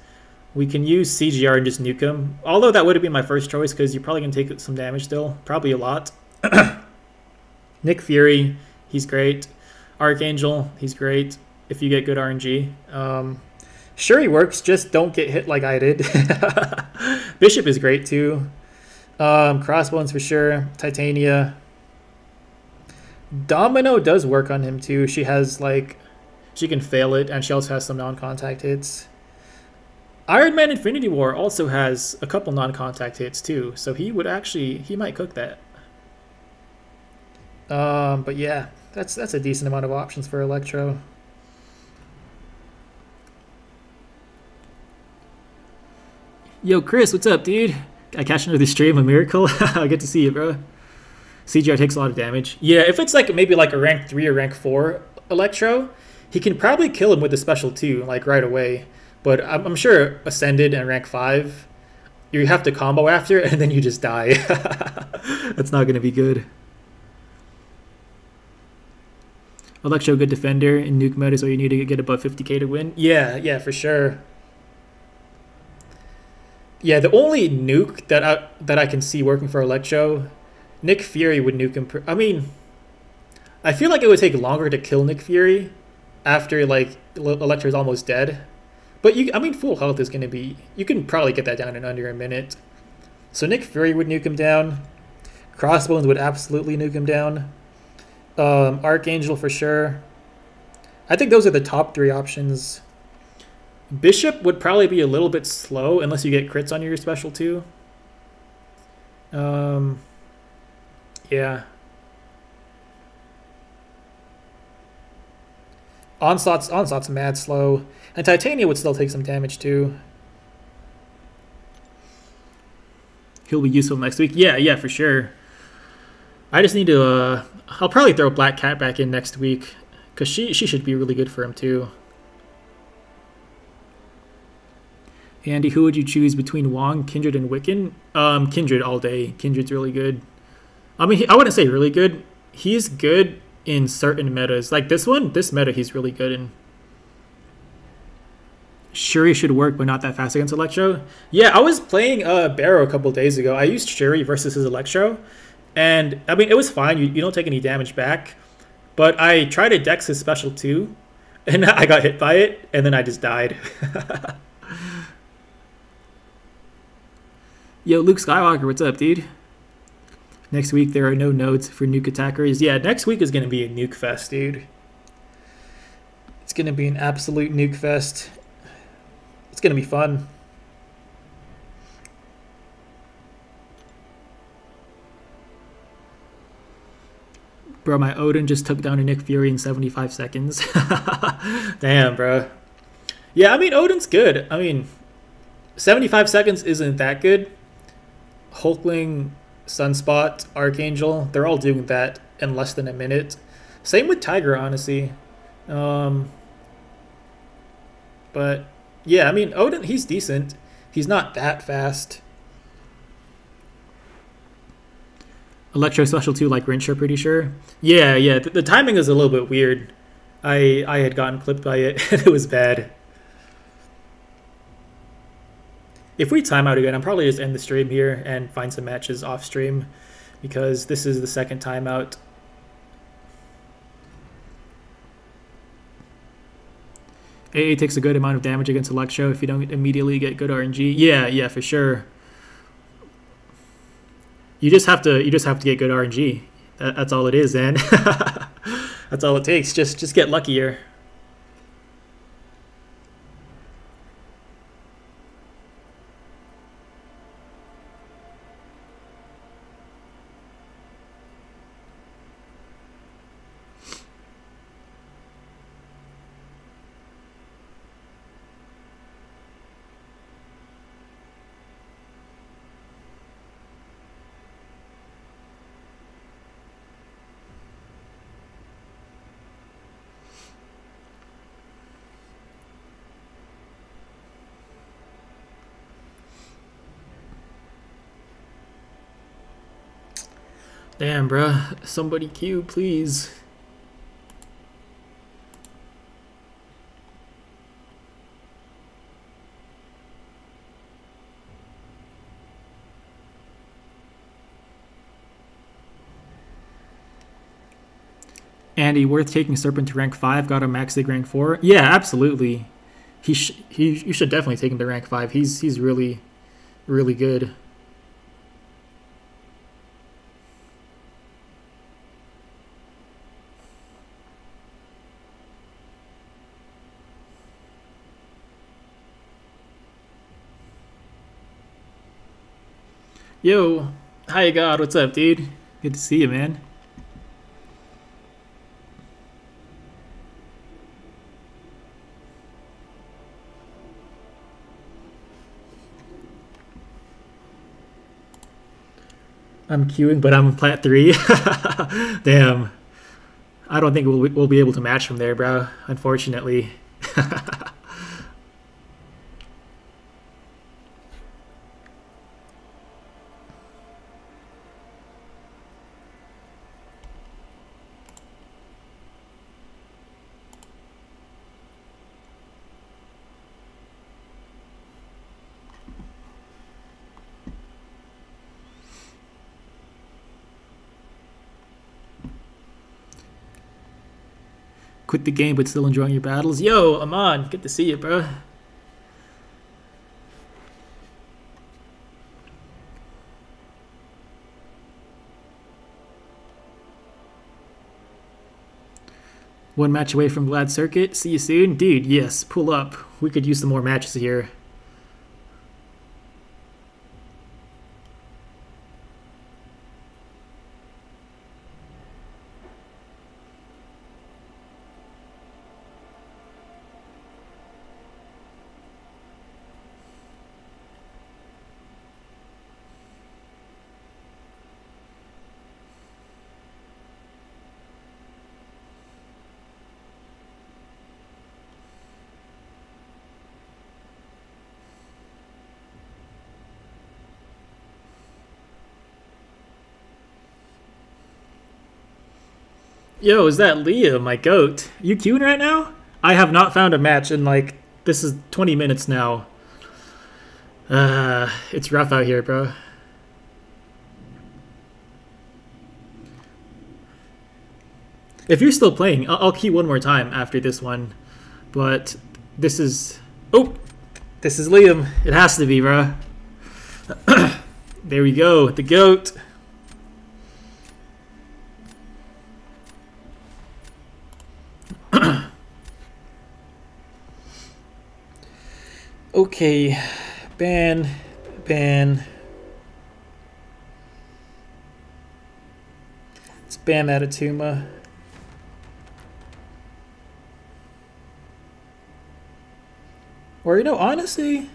We can use CGR and just nuke him. Although that would have been my first choice because you're probably going to take some damage still. Probably a lot. [coughs] Nick Fury, he's great. Archangel, he's great if you get good RNG. Um, sure, he works, just don't get hit like I did. [laughs] Bishop is great too. Um, crossbones for sure. Titania. Domino does work on him too. She has like, she can fail it, and she also has some non-contact hits. Iron Man Infinity War also has a couple non-contact hits too, so he would actually he might cook that. Um, but yeah, that's that's a decent amount of options for Electro. Yo, Chris, what's up, dude? I catch another stream, a miracle. [laughs] Get to see you, bro. CGR takes a lot of damage. Yeah, if it's like maybe like a rank three or rank four Electro, he can probably kill him with the special two, like right away. But I'm, I'm sure Ascended and rank five, you have to combo after, [laughs] and then you just die. [laughs] That's not gonna be good. Electro, good defender in nuke mode is all you need to get above 50k to win. Yeah, yeah, for sure. Yeah, the only nuke that I that I can see working for Electro, Nick Fury would nuke him. I mean, I feel like it would take longer to kill Nick Fury after like Electro is almost dead. But you, I mean, full health is going to be. You can probably get that down in under a minute. So Nick Fury would nuke him down. Crossbones would absolutely nuke him down. Um, Archangel for sure. I think those are the top three options. Bishop would probably be a little bit slow unless you get crits on your special too. Um, yeah. Onslaught's Onslaught's mad slow, and Titania would still take some damage too. He'll be useful next week. Yeah, yeah, for sure. I just need to. Uh, I'll probably throw Black Cat back in next week because she she should be really good for him too. Andy, who would you choose between Wong, Kindred, and Wiccan? Um, Kindred all day. Kindred's really good. I mean, he, I wouldn't say really good. He's good in certain metas. Like this one, this meta, he's really good in. Shuri should work, but not that fast against Electro. Yeah, I was playing uh, Barrow a couple days ago. I used Shuri versus his Electro, and I mean, it was fine. You, you don't take any damage back. But I tried to dex his special too, [laughs] and I got hit by it, and then I just died. [laughs] Yo, Luke Skywalker, what's up, dude? Next week there are no nodes for nuke attackers. Yeah, next week is going to be a nuke fest, dude. It's going to be an absolute nuke fest. It's going to be fun. Bro, my Odin just took down a Nick Fury in 75 seconds. [laughs] Damn, bro. Yeah, I mean, Odin's good. I mean, 75 seconds isn't that good. Hulkling, Sunspot, Archangel, they're all doing that in less than a minute. Same with Tigra, honestly. Um, but yeah, I mean, Odin, he's decent. He's not that fast. Electro Special 2 like Rincher, pretty sure. Yeah, yeah, the, the timing is a little bit weird. I I had gotten clipped by it, [laughs] and it was bad. If we time out again, I'm probably just end the stream here and find some matches off stream, because this is the second timeout. AA takes a good amount of damage against Electro if you don't immediately get good RNG. Yeah, yeah, for sure. You just have to you just have to get good RNG. That, that's all it is, man. [laughs] that's all it takes. Just just get luckier. Damn, bruh. Somebody queue, please. Andy, worth taking Serpent to rank 5, got him max league rank 4? Yeah, absolutely. He, sh he You should definitely take him to rank 5. He's, he's really, really good. Yo, hi God, what's up, dude? Good to see you, man. I'm queuing, but I'm plat three. [laughs] Damn. I don't think we'll, we'll be able to match from there, bro. Unfortunately. [laughs] The game, but still enjoying your battles. Yo, Aman, good to see you, bro. One match away from Glad Circuit. See you soon. Dude, yes, pull up. We could use some more matches here. Yo, is that Liam, my goat? You queuing right now? I have not found a match in like this is 20 minutes now. Uh, it's rough out here, bro. If you're still playing, I'll, I'll key one more time after this one. But this is oh, this is Liam. It has to be, bro. [clears throat] there we go, the goat. Okay, ban, ban. Let's ban Adatuma. Or, you know, honestly,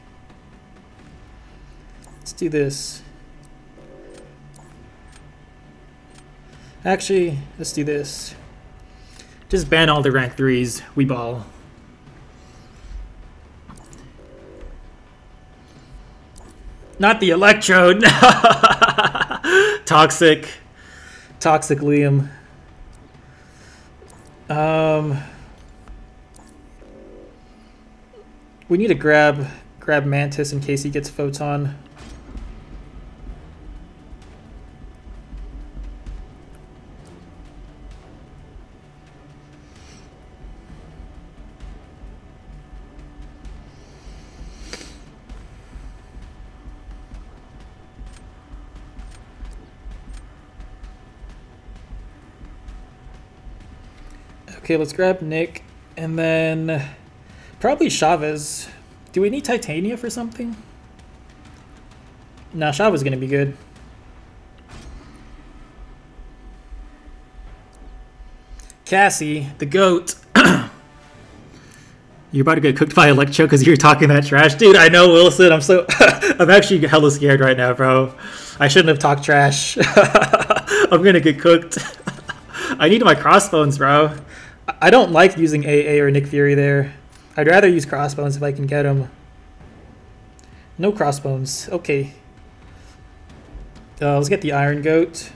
let's do this. Actually, let's do this. Just ban all the rank 3s. We ball. Not the electrode. [laughs] Toxic. Toxic Liam. Um, we need to grab grab Mantis in case he gets Photon. Okay, let's grab Nick, and then probably Chavez. Do we need Titania for something? Nah, Chavez is gonna be good. Cassie, the goat. [coughs] You're about to get cooked by Electro because you're talking that trash. Dude, I know, Wilson. I'm so... [laughs] I'm actually hella scared right now, bro. I shouldn't have talked trash. [laughs] I'm gonna get cooked. [laughs] I need my crossbones, bro. I don't like using AA or Nick Fury there. I'd rather use crossbones if I can get them. No crossbones. Okay. Uh, let's get the Iron Goat.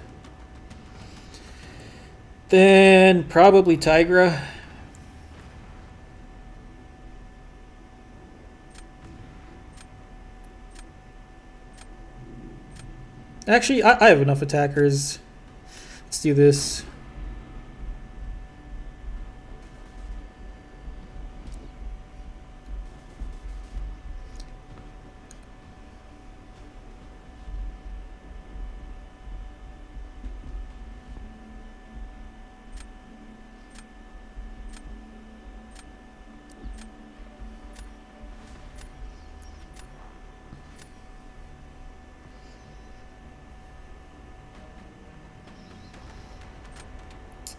Then probably Tigra. Actually, I, I have enough attackers. Let's do this.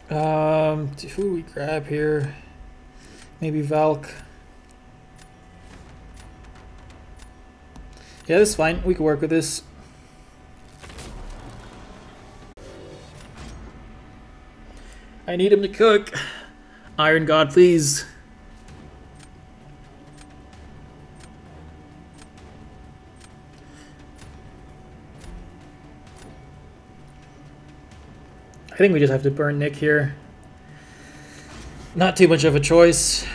Um, who do we grab here? Maybe Valk. Yeah, that's fine. We can work with this. I need him to cook. Iron God, please. I think we just have to burn Nick here. Not too much of a choice.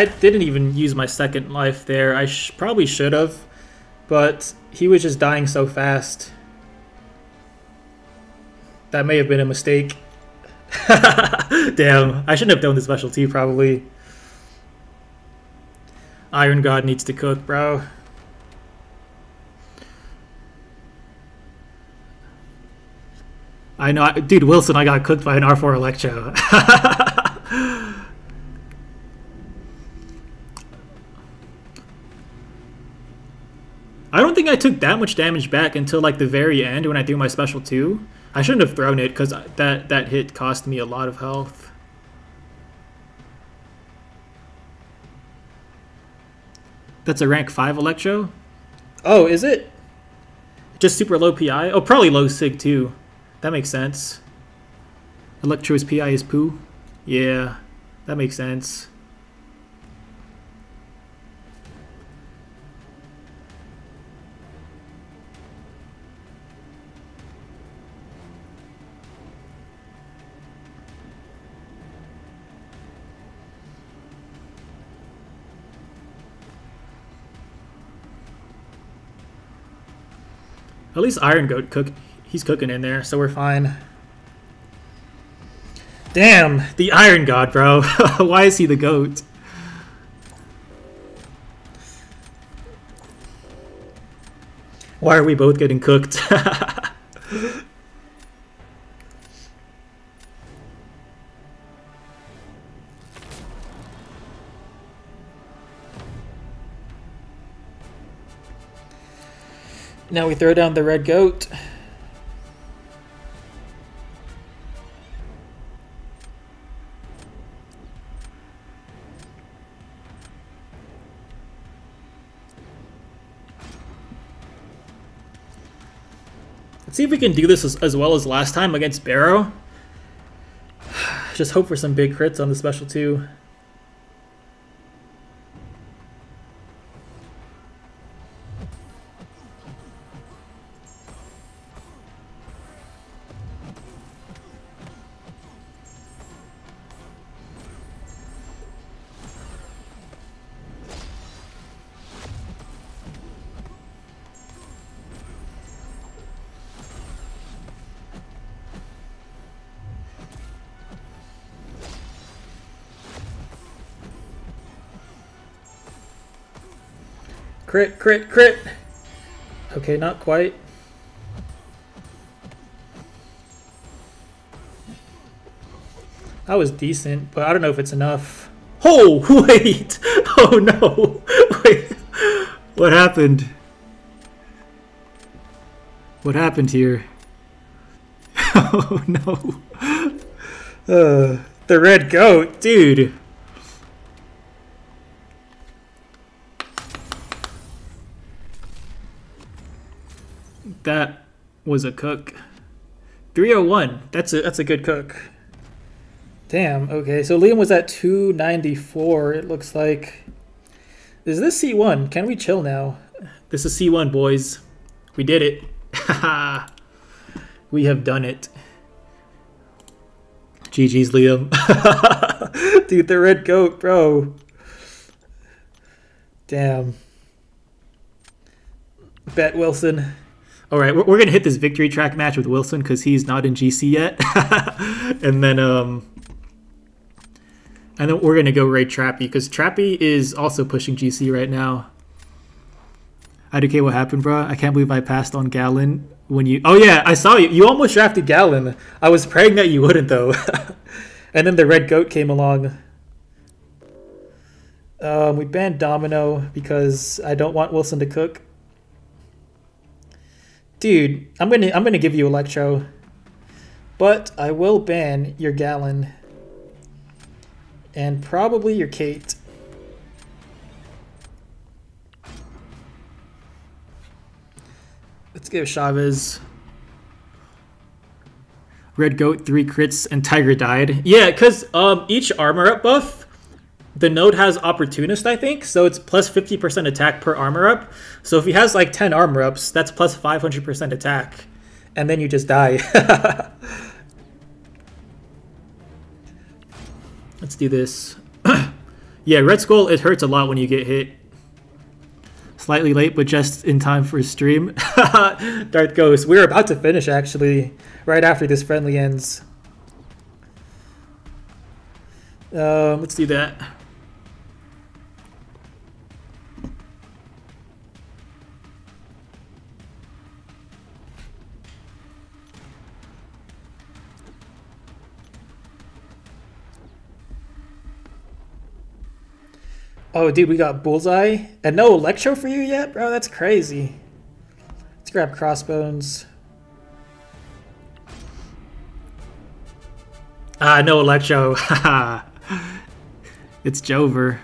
I didn't even use my second life there. I sh probably should have, but he was just dying so fast. That may have been a mistake. [laughs] Damn, I shouldn't have done the specialty, probably. Iron God needs to cook, bro. I know, dude, Wilson, I got cooked by an R4 Electro. [laughs] I don't think I took that much damage back until like the very end when I threw my special 2. I shouldn't have thrown it because that, that hit cost me a lot of health. That's a rank 5 Electro? Oh, is it? Just super low PI? Oh, probably low SIG too. That makes sense. Electro's PI is poo? Yeah, that makes sense. At least Iron Goat cook he's cooking in there, so we're fine. Damn, the Iron God, bro. [laughs] Why is he the goat? Why are we both getting cooked? [laughs] Now we throw down the red goat. Let's see if we can do this as, as well as last time against Barrow. [sighs] Just hope for some big crits on the special too. Crit, crit, crit. Okay, not quite. That was decent, but I don't know if it's enough. Oh, [laughs] wait! Oh no! [laughs] Wait. What happened? What happened here? [laughs] Oh no. Uh, the red goat, dude. That was a cook. 301. That's a that's a good cook. Damn. Okay. So Liam was at 294. It looks like. Is this C1? Can we chill now? This is C1, boys. We did it. [laughs] we have done it. GG's, Liam. [laughs] Dude, the red goat, bro. Damn. Bet Wilson. All right, we're, we're gonna hit this victory track match with Wilson because he's not in GC yet, [laughs] and then um, and then we're gonna go raid Trappy because Trappy is also pushing GC right now. IDK, what happened, bro? I can't believe I passed on Galan when you. Oh yeah, I saw you. You almost drafted Galan. I was praying that you wouldn't though. [laughs] and then the red goat came along. Um, we banned Domino because I don't want Wilson to cook. Dude, I'm gonna I'm gonna give you Electro, but I will ban your Galan and probably your Kate. Let's give Chavez. Red Goat, three crits, and Tigra died. Yeah, because um, each armor up buff, the node has Opportunist, I think, so it's plus 50% attack per armor up. So if he has like 10 armor ups, that's plus 500% attack. And then you just die. [laughs] Let's do this. [clears throat] yeah, Red Skull, it hurts a lot when you get hit. Slightly late, but just in time for stream. [laughs] Darth Ghost. We're about to finish, actually, right after this friendly ends. Um, let's do that. Oh, dude, we got Bullseye. And no Electro for you yet? Bro, that's crazy. Let's grab Crossbones. Ah, no Electro. [laughs] it's Jover.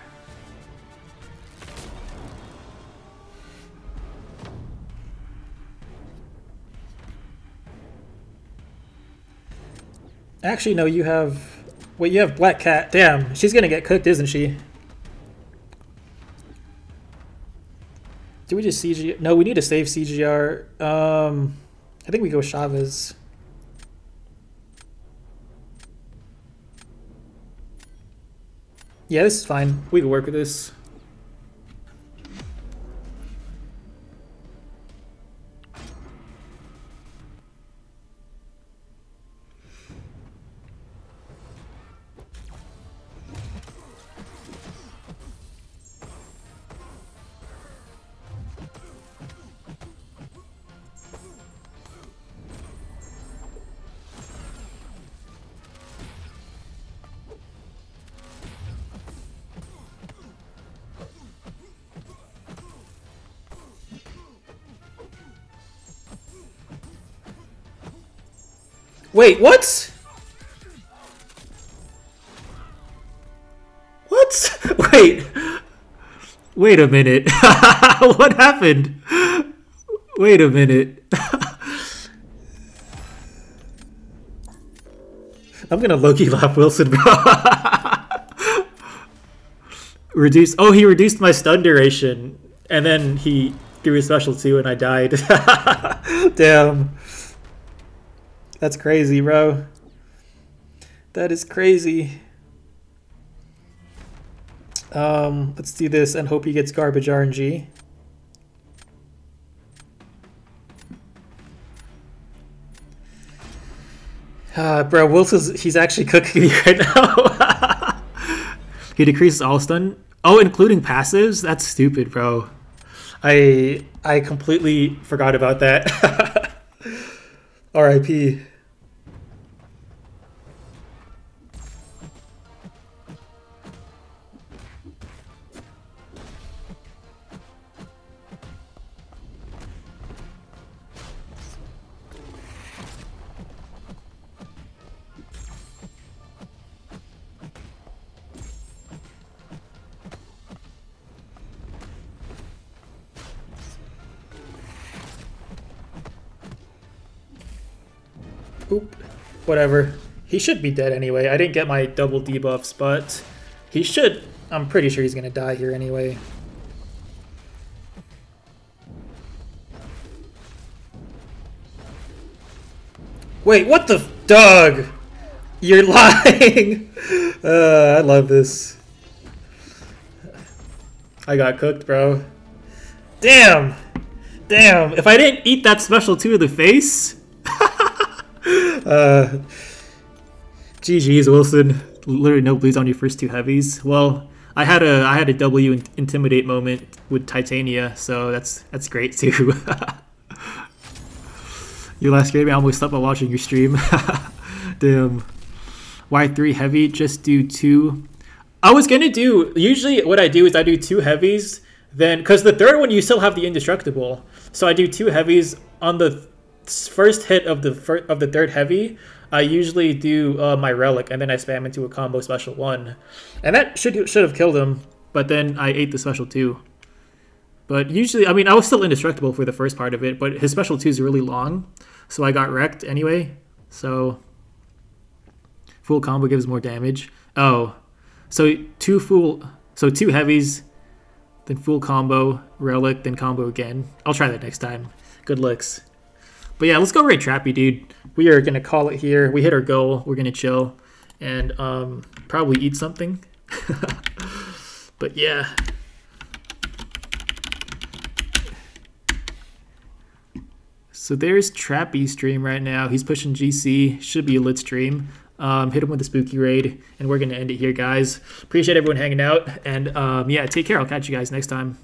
Actually, no, you have... Wait, you have Black Cat. Damn, she's gonna get cooked, isn't she? Do we just CG? No, we need to save CGR. Um, I think we go Chavez. Yeah, this is fine. We can work with this. Wait, what? What? [laughs] Wait. Wait a minute. [laughs] what happened? Wait a minute. [laughs] I'm gonna Loki laugh Wilson, bro. Reduce. Oh, he reduced my stun duration, and then he threw a special too, and I died. Damn. That's crazy, bro. That is crazy. Um, let's do this and hope he gets garbage RNG. Uh, bro, Wilson's, he's actually [laughs] cooking me right now. [laughs] he decreases all stun. Oh, including passives? That's stupid, bro. I I completely forgot about that. [laughs] RIP. Whatever. He should be dead anyway. I didn't get my double debuffs, but he should. I'm pretty sure he's going to die here anyway. Wait, what the dog? You're [laughs] lying. Uh, I love this. I got cooked, bro. Damn. Damn, if I didn't eat that special two to the face. [laughs] [laughs] uh, GG's, Wilson. Literally no bleeds on your first two heavies. Well, I had a I had a W intimidate moment with Titania, so that's that's great too. [laughs] you last game I almost stopped while watching your stream. [laughs] Damn. Why three heavy? Just do two. I was gonna do usually what I do is I do two heavies, then because the third one you still have the indestructible, so I do two heavies on the first hit of the fir- of the third heavy. I usually do uh, my relic and then I spam into a combo special one, and that should should have killed him. But then I ate the special two. But usually, I mean, I was still indestructible for the first part of it, but his special two is really long, so I got wrecked anyway. So full combo gives more damage. Oh, so two full, so two heavies, then full combo, relic, then combo again. I'll try that next time. Good looks. But yeah, let's go right trappy, dude. We are gonna call it here. We hit our goal. We're gonna chill and um, probably eat something. [laughs] but yeah. So there's Trappy stream right now. He's pushing GC. Should be a lit stream. Um, hit him with a spooky raid, and we're gonna end it here, guys. Appreciate everyone hanging out, and um, yeah, take care. I'll catch you guys next time.